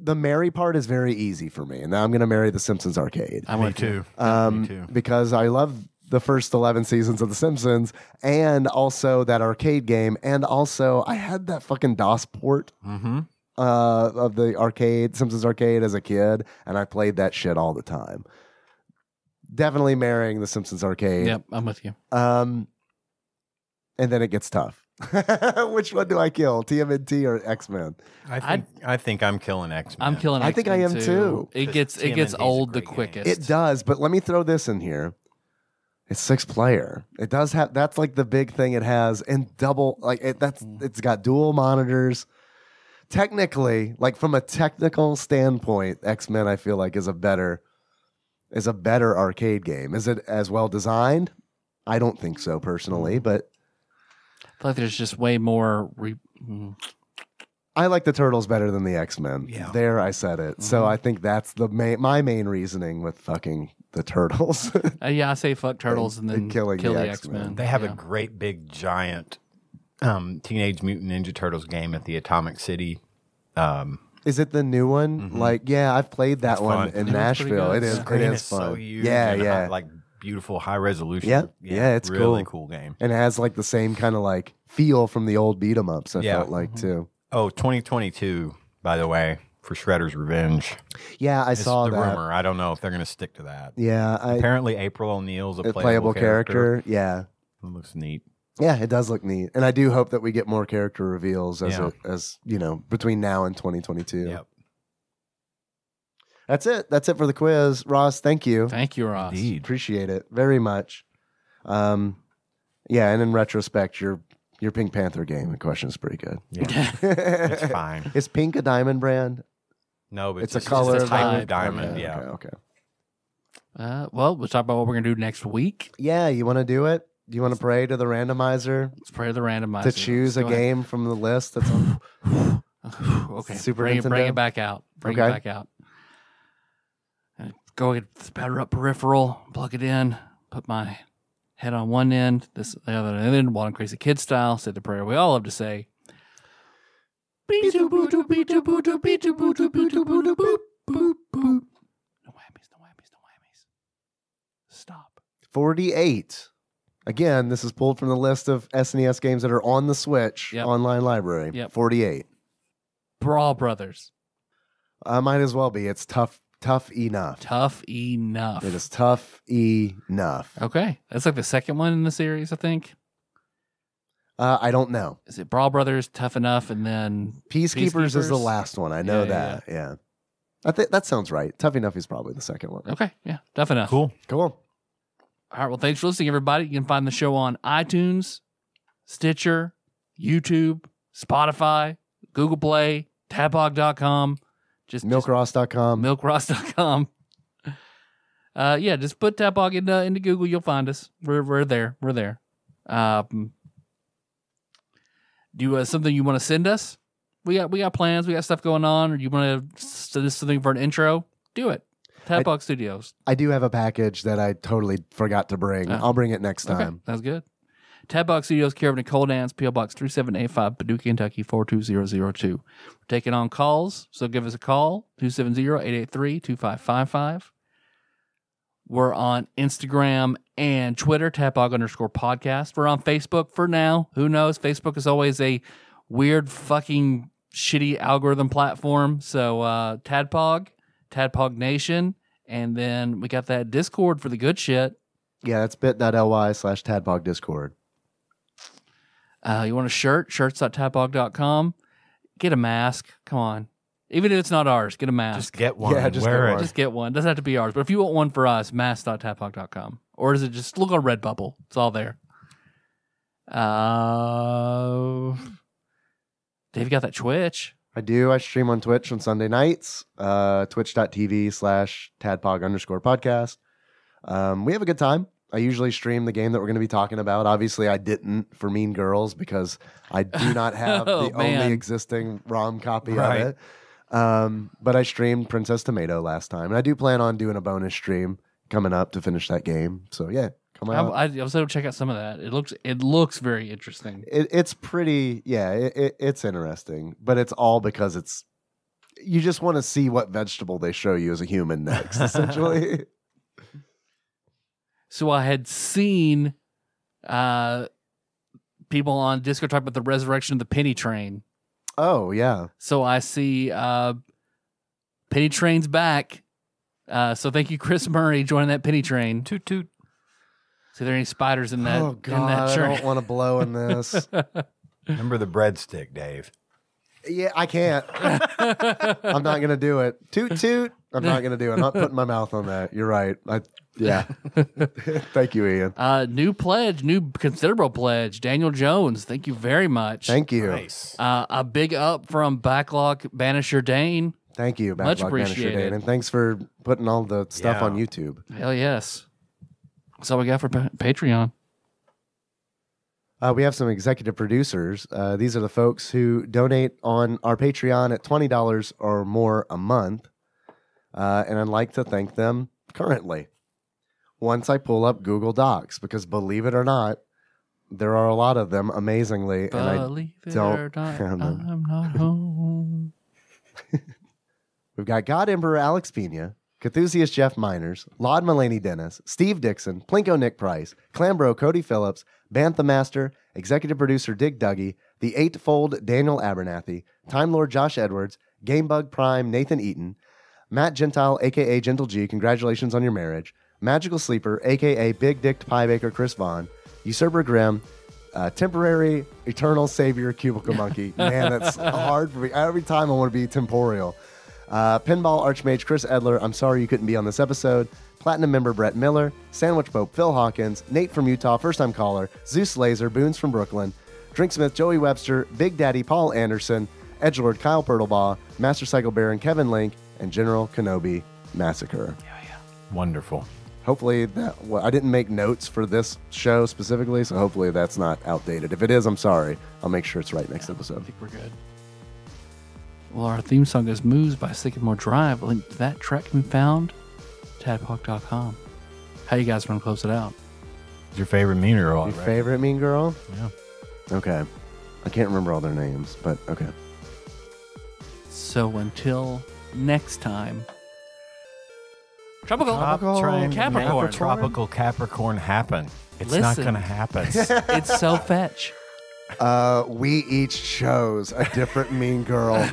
the Mary part is very easy for me, and now I'm going to marry the Simpsons arcade I'm Me with you. too. um, Me too. because I love the first 11 seasons of The Simpsons and also that arcade game. And also, I had that fucking DOS port Mm-hmm. uh, of the arcade, Simpsons arcade as a kid, and I played that shit all the time. Definitely marrying the Simpsons arcade. Yep, I'm with you. Um, and then it gets tough. [laughs] Which one do I kill, TMNT or X Men? I think I think I'm killing X Men. I'm killing. I think I X-Men am too. It gets it gets old the great game. quickest. It does, but let me throw this in here. It's six player. It does have that's like the big thing it has, and double like it, that's mm. it's got dual monitors. Technically, like from a technical standpoint, X Men I feel like is a better is a better arcade game. Is it as well designed? I don't think so personally, mm. but I feel like there's just way more. Re- mm. I like the turtles better than the X Men. Yeah. There, I said it. So I think that's the main my main reasoning with fucking the turtles. [laughs] Uh, yeah, I say fuck turtles and, and then killing kill the the X-Men. They have yeah. a great big giant um, Teenage Mutant Ninja Turtles game at the Atomic City. Um, Is it the new one? Like, yeah, I've played that It's one fun. in It Nashville. good. It is. The It screen is is so fun. huge. yeah, yeah. high- like beautiful high resolution. Yeah, yeah, it's really cool. cool game. and it has like the same kind of like feel from the old beat 'em ups. I Yeah. felt like mm-hmm. too. Oh, 2022, by the way, for Shredder's Revenge. Yeah, I It's saw the that. rumor. I don't know if they're going to stick to that. Yeah, I, Apparently, April O'Neil's a a playable, playable, character. character. Yeah, It looks neat. yeah, it does look neat, and I do hope that we get more character reveals as Yeah. it, as you know between now and 2022. Yep. That's it. That's it for the quiz, Ross. Thank you. Thank you, Ross. Indeed. Appreciate it very much. Um, yeah, and in retrospect, your your Pink Panther game in question is pretty good. Yeah. [laughs] it's it's [laughs] fine. Is pink a diamond brand? No, but It's, it's, a color It's a type diamond. of diamond. Okay, yeah. Okay. okay. Uh, well, let's talk about what we're gonna do next week. Yeah, you want to do it? Do you want to pray to the randomizer Let's pray to the randomizer to choose a Go ahead. game from the list that's on? [sighs] okay, Super bring, it, bring it back out. Bring Okay. it back out. Go get this battery up peripheral, plug it in, put my head on one end, this the other end, while in crazy kid style. Say the prayer we all love to say. No whammies, no whammies, no whammies. Stop. 48. Again, this is pulled from the list of SNES games that are on the Switch Yep. online library. Yep. 48. Brawl Brothers. Uh, might as well be. It's tough, tough enough. Tough enough. It is tough enough. Okay. That's like the second one in the series, I think. Uh, I don't know. Is it Brawl Brothers, Tough Enough, and then Peacekeepers, is the last one. I know Yeah, yeah, that. Yeah. I think that sounds right. Tough enough is probably the second one. Okay, yeah, Tough Enough. Cool. Cool. All right, well, thanks for listening, everybody. You can find the show on iTunes, Stitcher, YouTube, Spotify, Google Play, tadpog.com, just Milkross.com. milkross.com. Uh, yeah, just put Tadpog into, into Google. You'll find us. We're, we're there. We're there. Um, do you uh, something you want to send us? We got we got plans. We got stuff going on. Or you want to send us something for an intro? Do it. Tadpog Studios. I do have a package that I totally forgot to bring. Oh. I'll bring it next Okay, time. that's good. Tadpog Studios, care of Nicole Dance, PO Box 3785, Paducah, Kentucky 42002. We're taking on calls, so give us a call 270 883 2555. We're on Instagram and Twitter, Tadpog underscore podcast. We're on Facebook for now. Who knows? Facebook is always a weird, fucking shitty algorithm platform. So, uh, Tadpog, Tadpog Nation, and then we got that Discord for the good shit. Yeah, that's bit.ly slash tadpog discord. Uh, you want a shirt? Shirts.tadpog.com. Get a mask. Come on. Even if it's not ours, get a mask. Just get one. Yeah, just wear get it. one. Just get one. Doesn't have to be ours. But if you want one for us, mask.tadpog.com. Or is it just look on Redbubble? It's all there. Uh, Dave, you got that Twitch. I do. I stream on Twitch on Sunday nights, uh, twitch.tv slash tadpog underscore podcast. Um, we have a good time. I usually stream the game that we're going to be talking about. Obviously, I didn't for Mean Girls because I do [laughs] not have Oh, the man. only existing ROM copy Right. of it. Um, but I streamed Princess Tomato last time, and I do plan on doing a bonus stream coming up to finish that game. So yeah, come I, out. I, I was able to check out some of that. It looks it looks very interesting. it, it's pretty yeah it, it, it's interesting but it's all because it's you just want to see what vegetable they show you as a human next [laughs] essentially So I had seen uh people on Discord talk about the resurrection of the penny train. oh yeah So I see uh penny train's back. Uh so thank you, Chris Murray, joining that penny train. Toot toot. See there any spiders in that oh in god that i don't want to blow in this [laughs] Remember the breadstick, Dave. yeah i can't i'm not gonna do it toot toot i'm not gonna do it i'm not putting my mouth on that you're right i yeah [laughs] thank you ian Uh new pledge, new considerable pledge. Daniel Jones, thank you very much. thank you Nice. uh, a big up from Backlog Banisher Dane. thank you Much Backlog Banisher appreciated. Dane, and thanks for putting all the stuff Yeah. on youtube Hell yes. That's all we got for pa- Patreon. Uh, we have some executive producers. Uh, these are the folks who donate on our Patreon at $20 or more a month. Uh, and I'd like to thank them currently. Once I pull up Google Docs, because believe it or not, there are a lot of them amazingly. and I it don't or not. [laughs] I'm not home. [laughs] We've got God Emperor Alex Pena, Cthusiast Jeff Miners, Laud Mulaney Dennis, Steve Dixon, Plinko Nick Price, Clambro Cody Phillips, Bantha Master, Executive Producer Dig Duggy, The Eightfold Daniel Abernathy, Time Lord Josh Edwards, Gamebug Prime Nathan Eaton, Matt Gentile, aka Gentle G, congratulations on your marriage, Magical Sleeper, aka Big Dicked Pie Baker Chris Vaughn, Usurper Grim, uh, temporary eternal savior cubicle monkey. [laughs] Man, that's hard for me. Every time I want to be temporal. Uh, Pinball Archmage Chris Edler, I'm sorry you couldn't be on this episode. Platinum member Brett Miller, Sandwich Pope Phil Hawkins, Nate from Utah, first time caller, Zeus Laser, Boons from Brooklyn, Drinksmith Joey Webster, Big Daddy Paul Anderson, Edgelord Kyle Pertlebaugh, Master Cycle Baron Kevin Link, and General Kenobi Massacre. Yeah, yeah. Wonderful. Hopefully that well, I didn't make notes for this show specifically, so hopefully that's not outdated. If it is, I'm sorry. I'll make sure it's right next I episode. I think we're good. Well, our theme song is Moves by Sycamore Drive. A link to that track can be found at tadpog.com. How you guys want to close it out? What's your favorite mean girl? Your right? favorite Mean Girl? Yeah. Okay. I can't remember all their names, but okay. So until next time, tropical. Stop Tropical trying to make Capricorn. tropical Capricorn happen. It's not Listen. going to happen. [laughs] [laughs] it's so fetch. Uh, we each chose a different Mean Girl.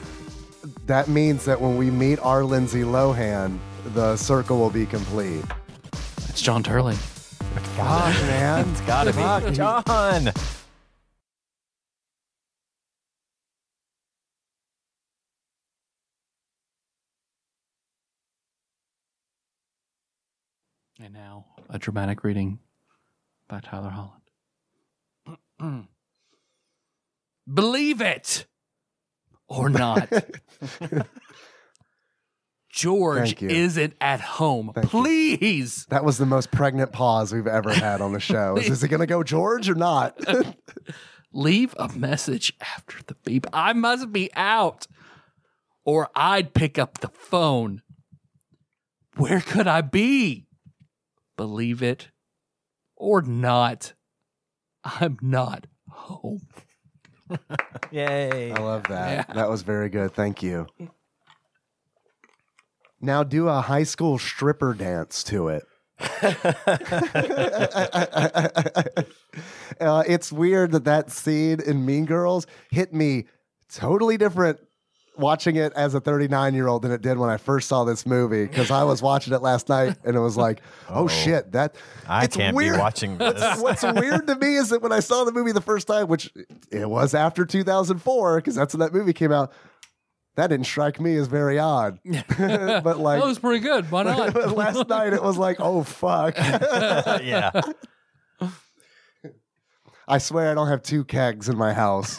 That means that when we meet our Lindsay Lohan, the circle will be complete. It's John Turley. Gosh, man. it's got to be John. And now a dramatic reading by Tyler Holland. [clears throat] Believe it or not. [laughs] George isn't at home. Thank you. Please. That was the most pregnant pause we've ever had on the show. Is, is it going to go George or not? [laughs] Leave a message after the beep. I must be out, or I'd pick up the phone. Where could I be? Believe it or not, I'm not home. [laughs] Yay. I love that. Yeah. That was very good. Thank you. Now do a high school stripper dance to it. [laughs] [laughs] uh, it's weird that that scene in Mean Girls hit me totally different watching it as a 39 year old than it did when I first saw this movie because I was watching it last night and it was like, oh, Uh-oh. shit, that I it's can't weird. be watching [laughs] this. What's weird to me is that when I saw the movie the first time, which it was after 2004, because that's when that movie came out, that didn't strike me as very odd. [laughs] but like that was pretty good. Why [laughs] not? last night, it was like, oh fuck! yeah. I swear I don't have two kegs in my house.